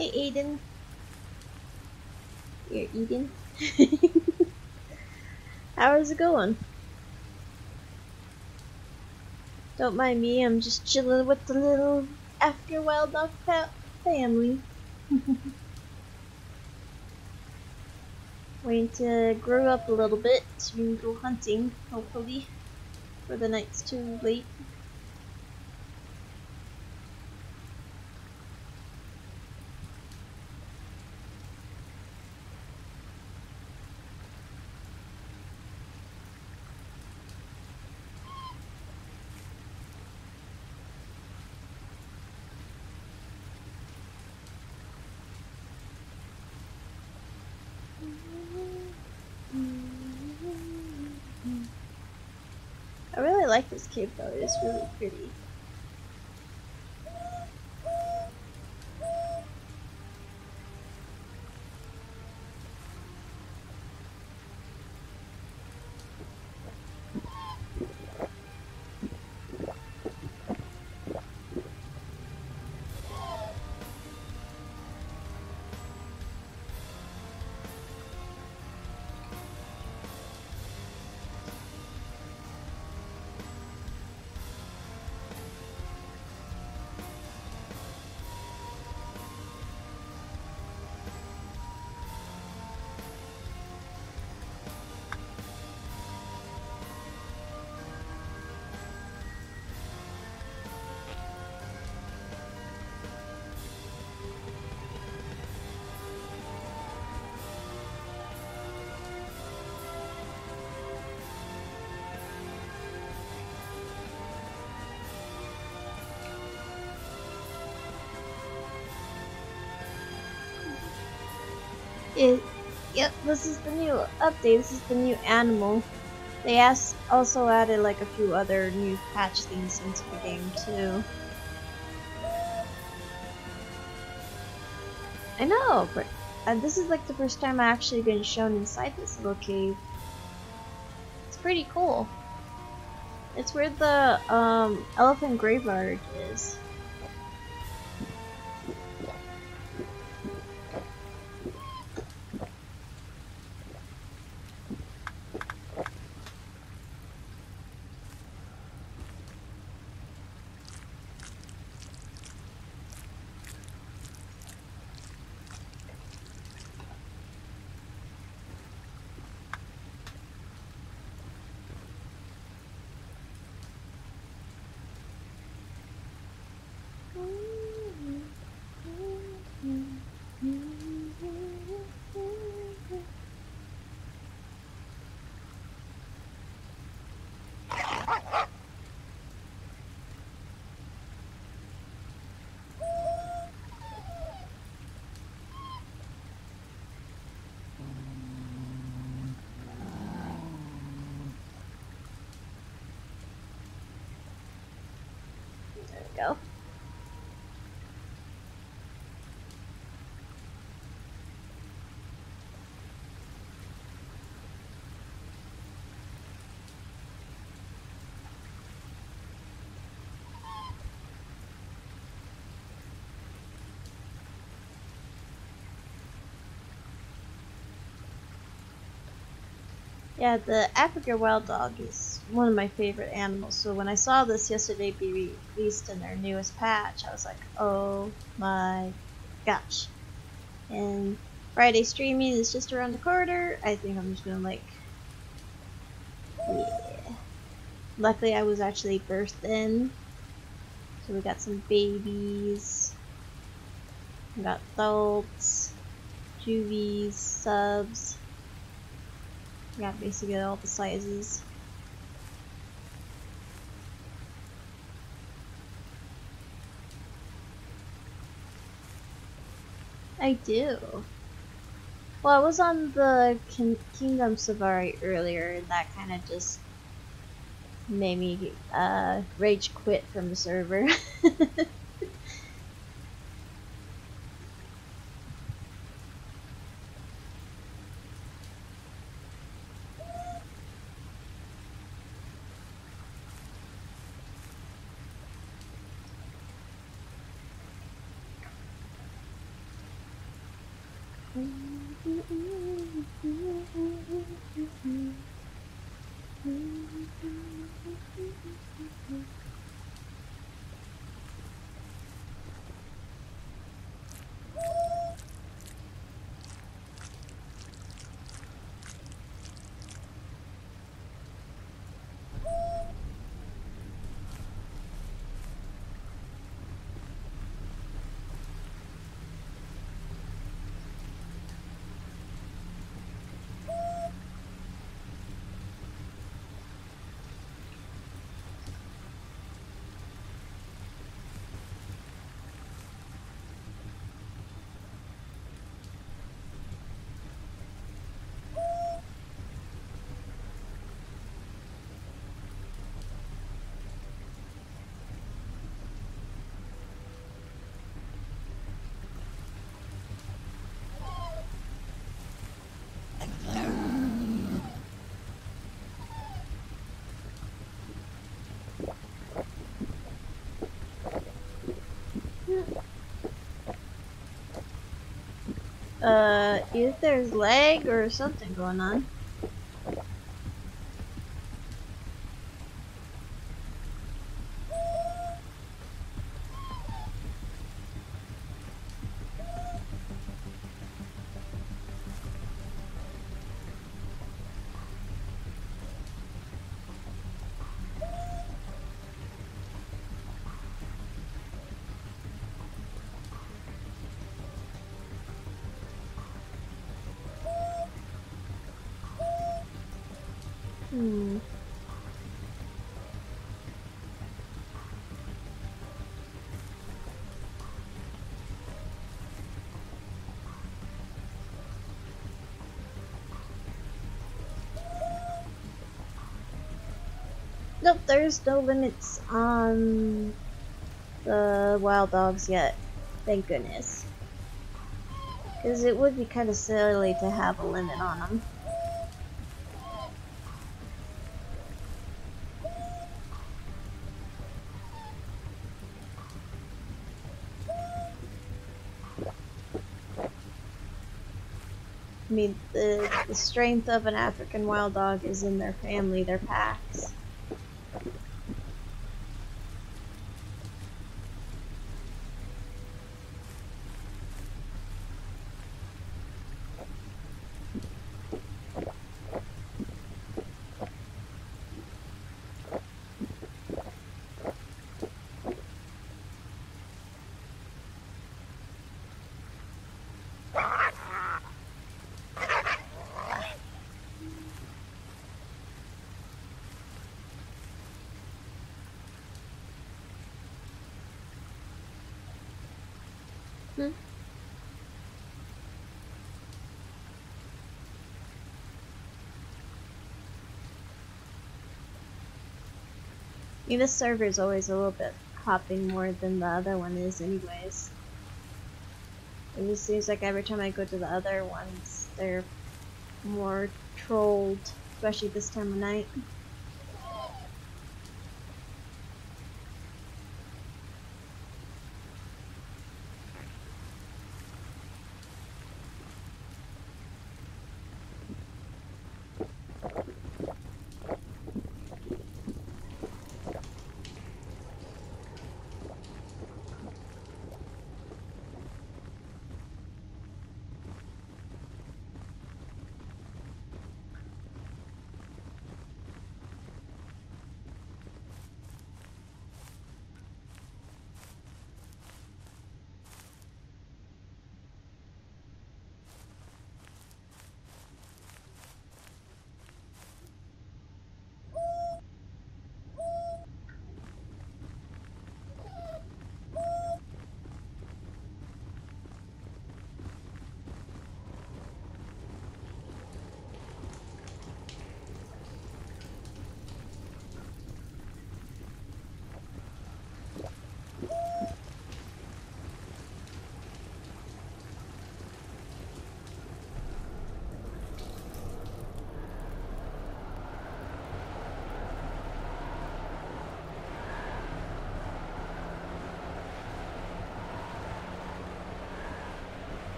Hey Aiden. You're eating? How's it going? Don't mind me, I'm just chilling with the little African wild dog family. Waiting to grow up a little bit so we can go hunting, hopefully, for the night's too late. Cave though, it's really pretty. Yep, this is the new update. This is the new animal. They also added like a few other new patch things into the game too. I know, but uh, this is like the first time I actually been shown inside this little cave. It's pretty cool. It's where the um, elephant graveyard is. There we go. Yeah, the African wild dog is one of my favorite animals. So when I saw this yesterday be released in their newest patch, I was like, oh my gosh. And Friday streaming is just around the corner. I think I'm just gonna like, yeah. Luckily, I was actually birthed in, so we got some babies. We got adults, juvies, subs. We got basically all the sizes. I do. Well, I was on the Kin Kingdom Safari earlier, and that kind of just made me uh, rage quit from the server. Either there's leg or something going on. There's no limits on the wild dogs yet. Thank goodness. Because it would be kind of silly to have a limit on them. I mean, the, the strength of an African wild dog is in their family, their packs. Mean, this server is always a little bit hopping more than the other one is anyways. It just seems like every time I go to the other ones, they're more trolled, especially this time of night.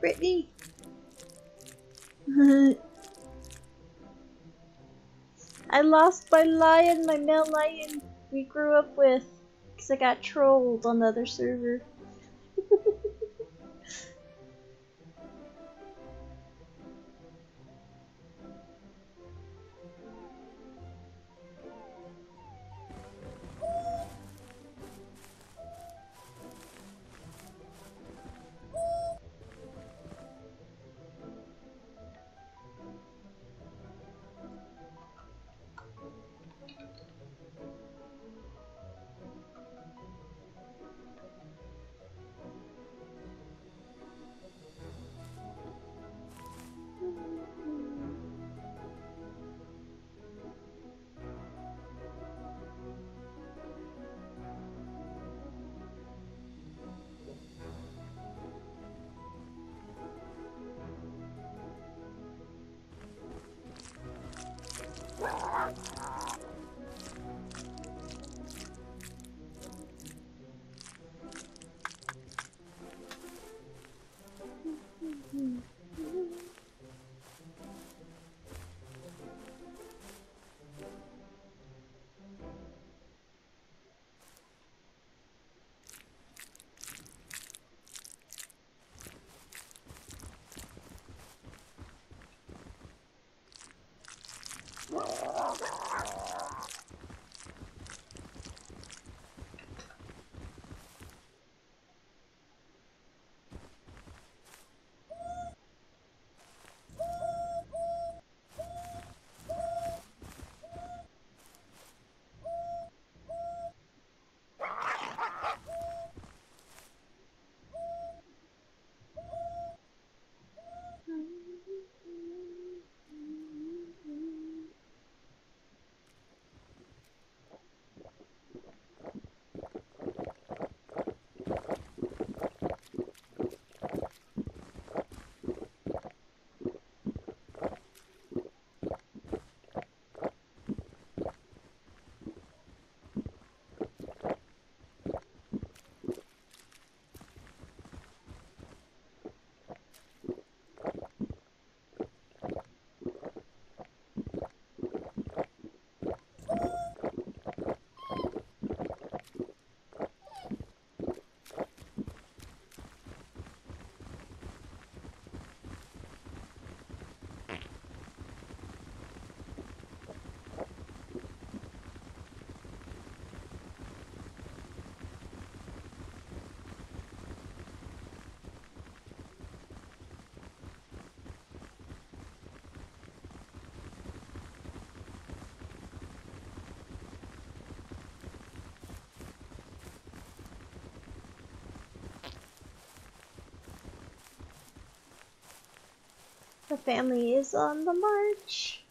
Brittany. I lost my lion, my male lion we grew up with, because I got trolled on the other server. The family is on the march.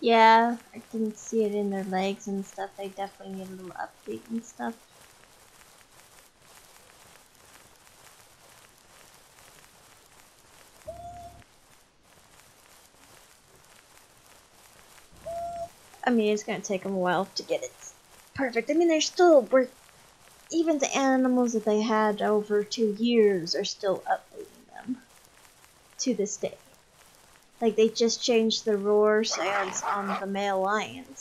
Yeah, I can see it in their legs and stuff. They definitely need a little update and stuff. I mean, it's gonna take them a while to get it perfect. I mean, they're still worth. Even the animals that they had over two years are still updating them to this day. Like they just changed the roar sounds on um, the male lions.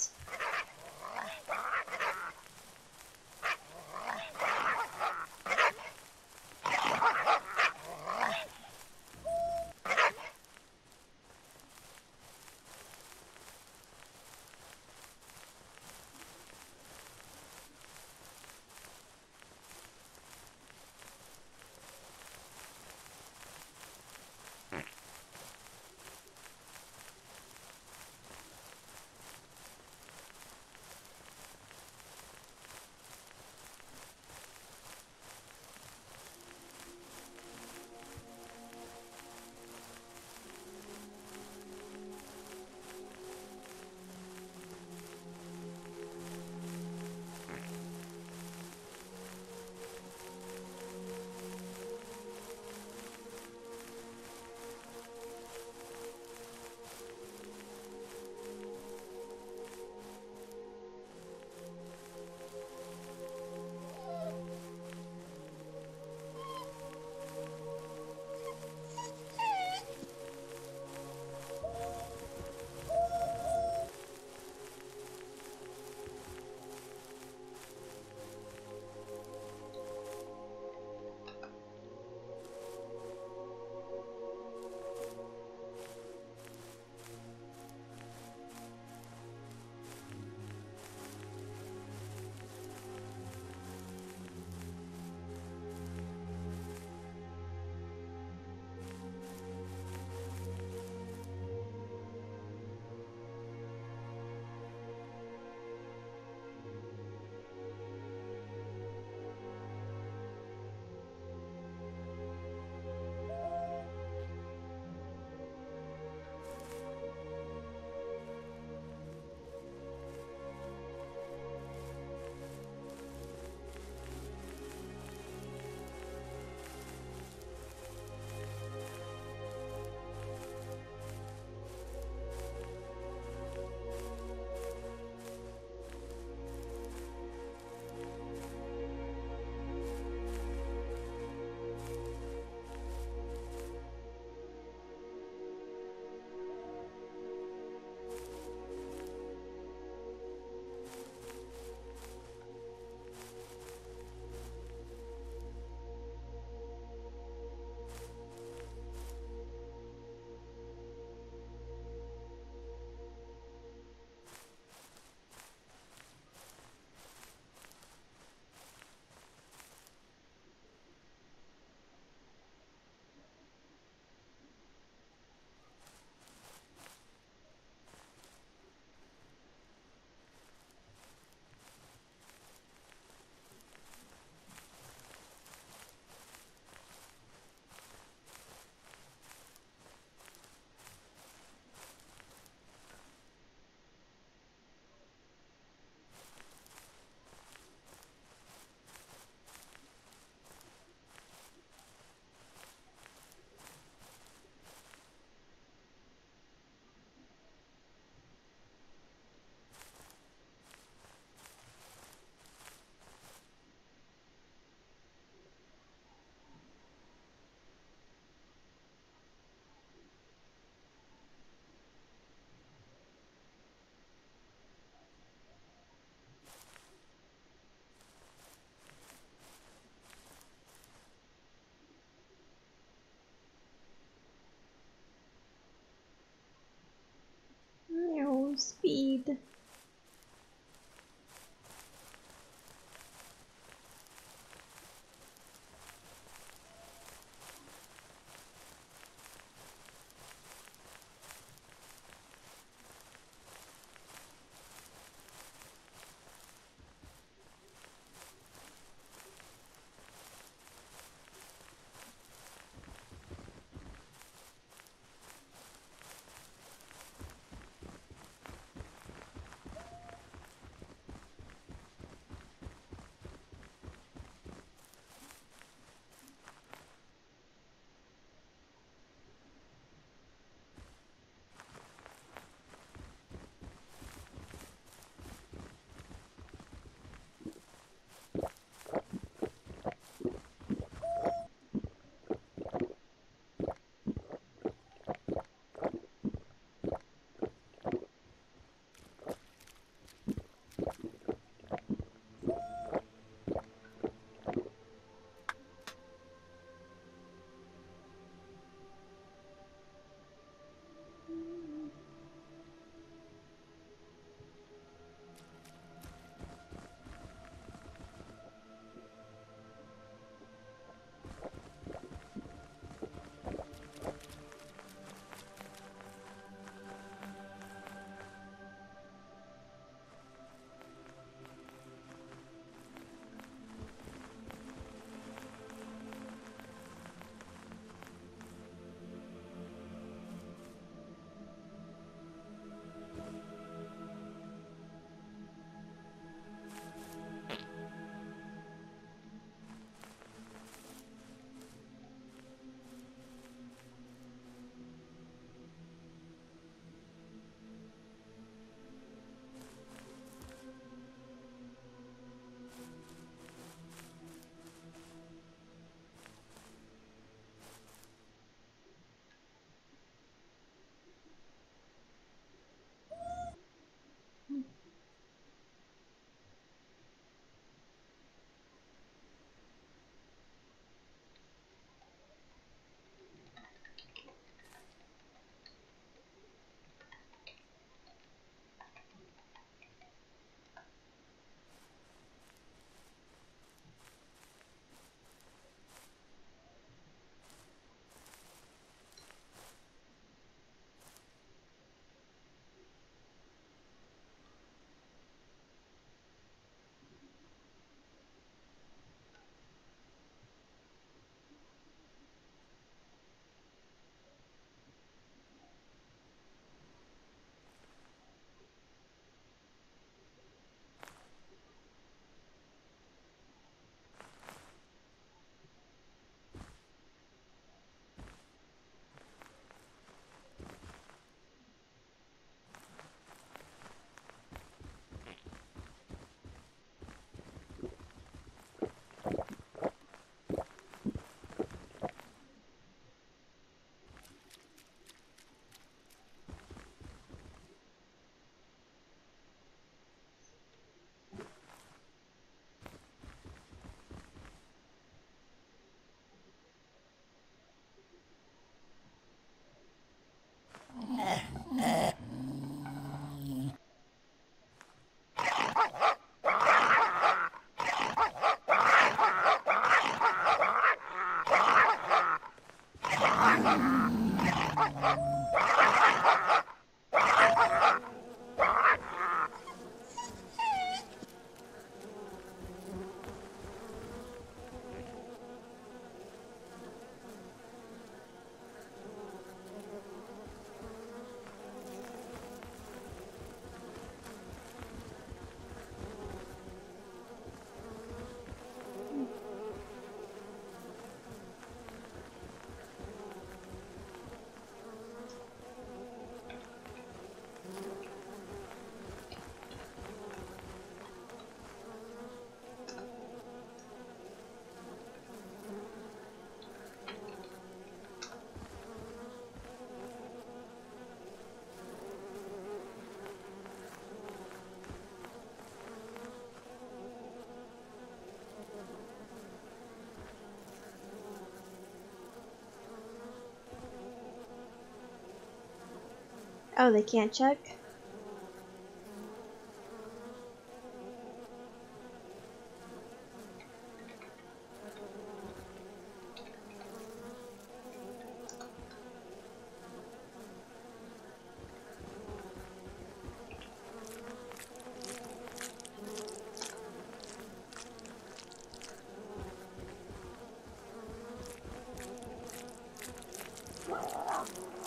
Oh, they can't check?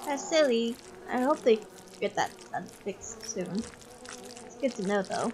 That's silly. I hope they get that, fixed soon. It's good to know though.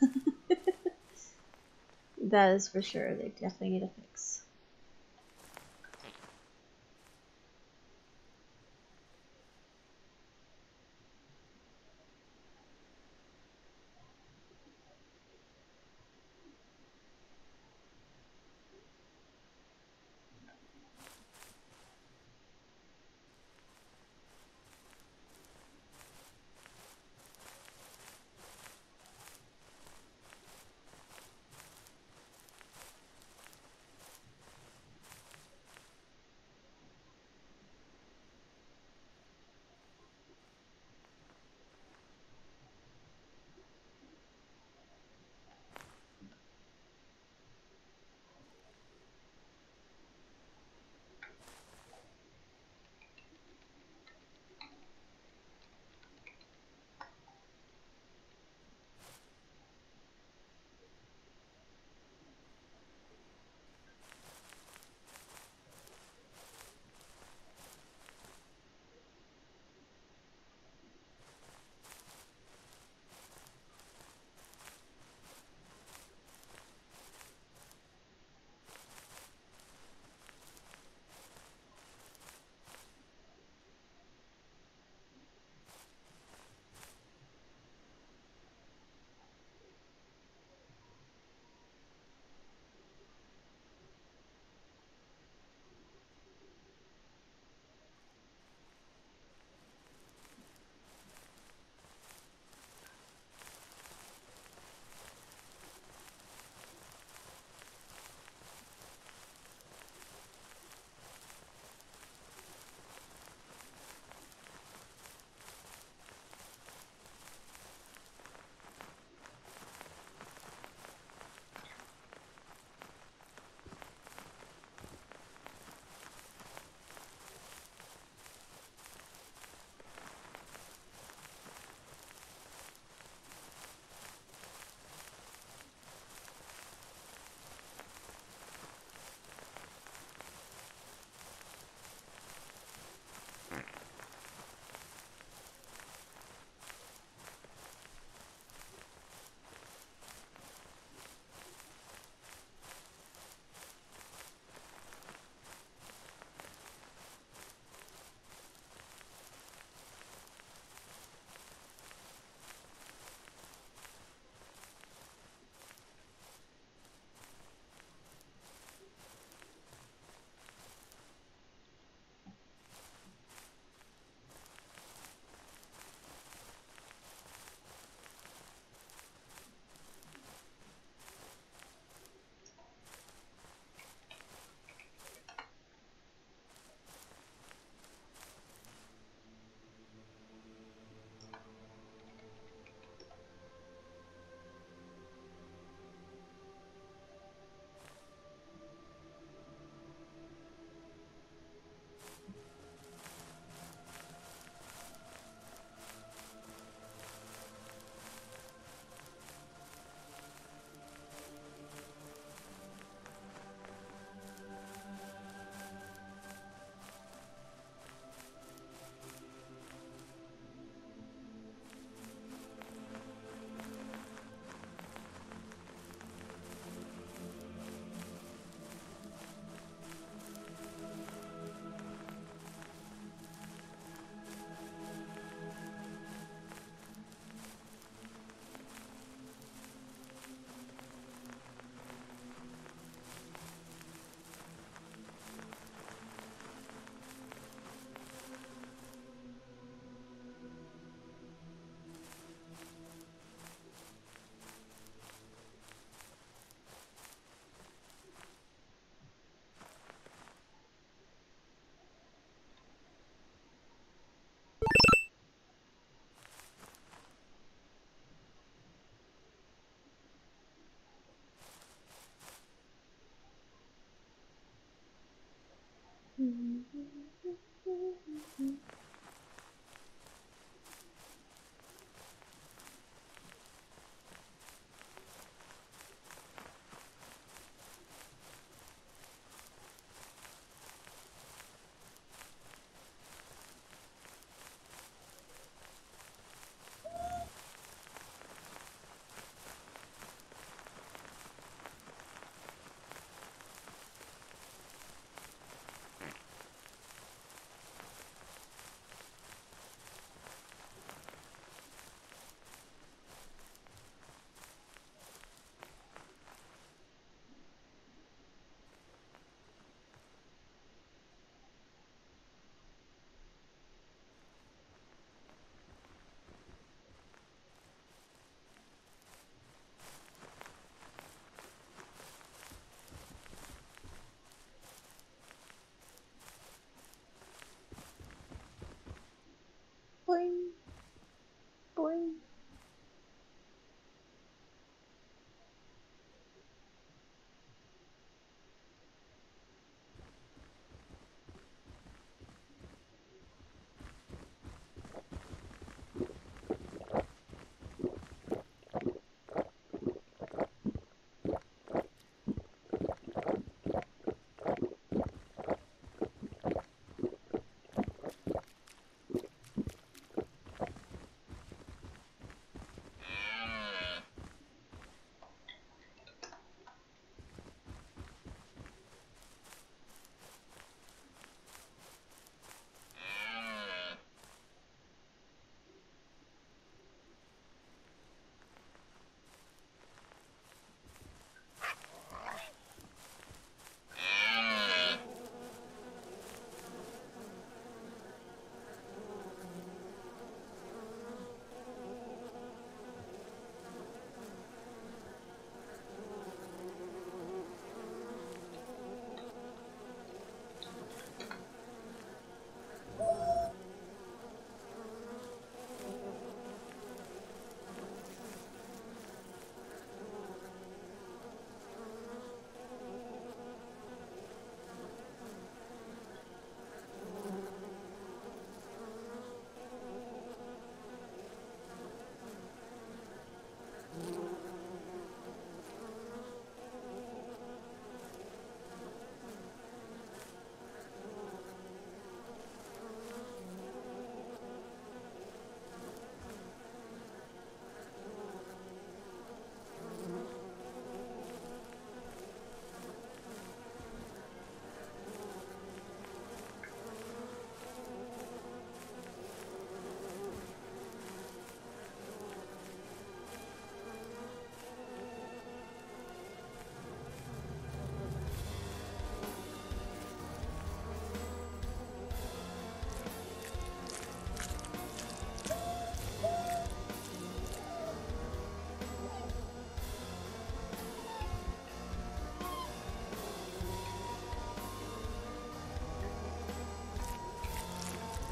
that is for sure. They definitely need a fix. Mm-hmm.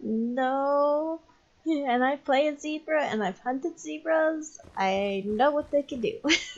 No. And I play a zebra and I've hunted zebras. I know what they can do.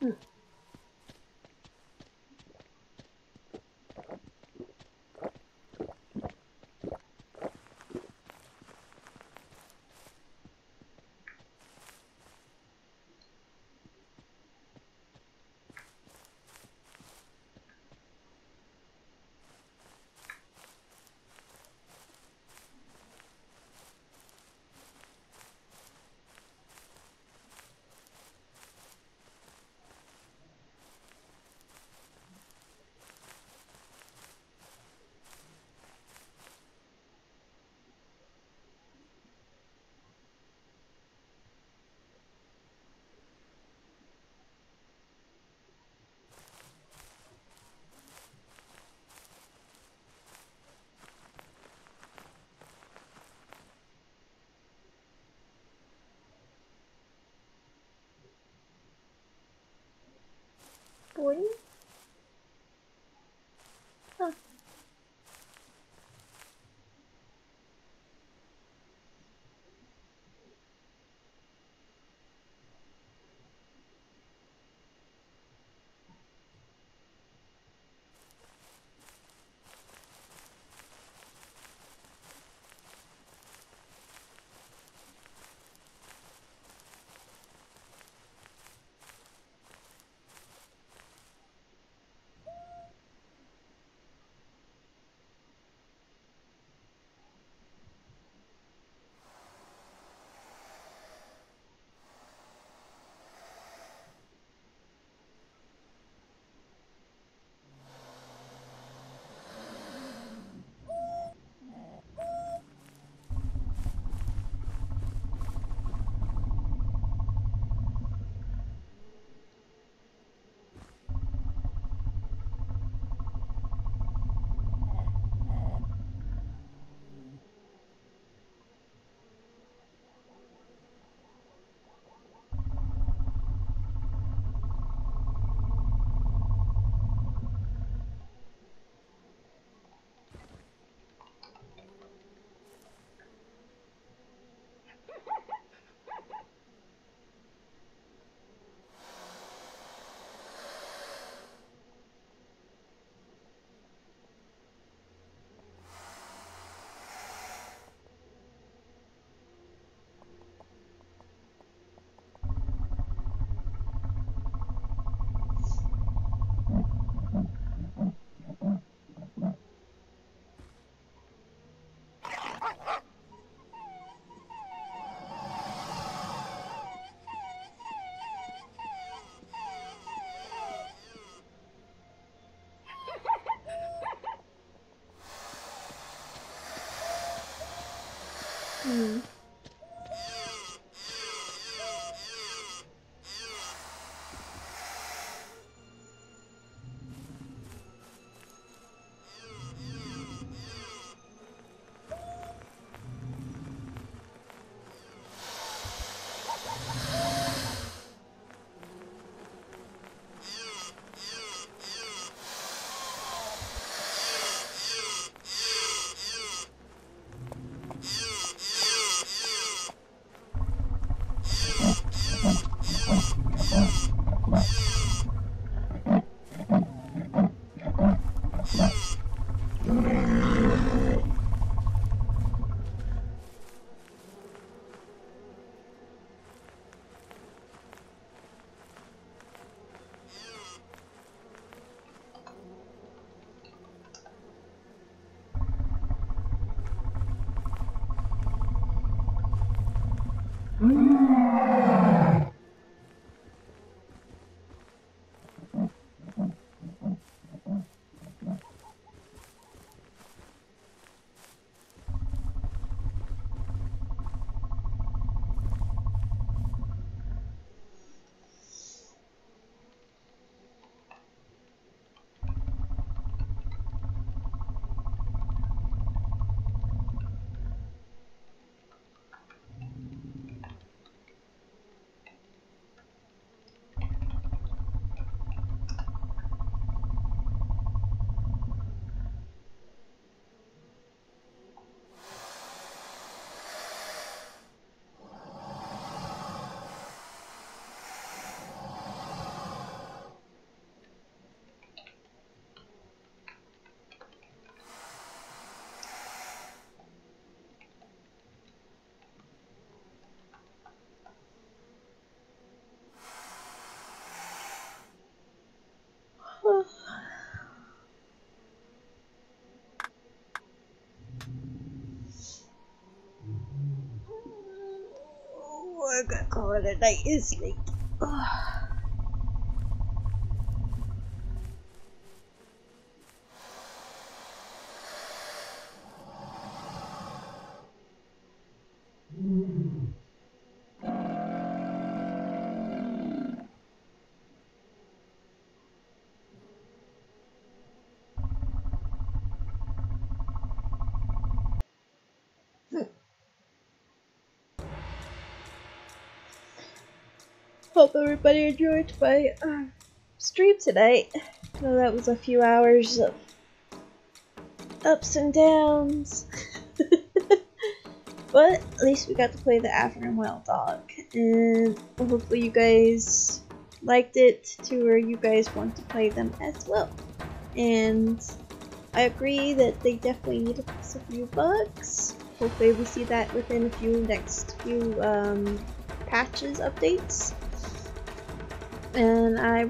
嗯。Recording? Hmm. Bye. We're gonna call it a night, isn't Hope everybody enjoyed my uh, stream tonight. I know that was a few hours of ups and downs. but at least we got to play the African Wild Dog. And hopefully you guys liked it to where you guys want to play them as well. And I agree that they definitely need to fix a few bugs. Hopefully we see that within a few next few um, patches updates. And I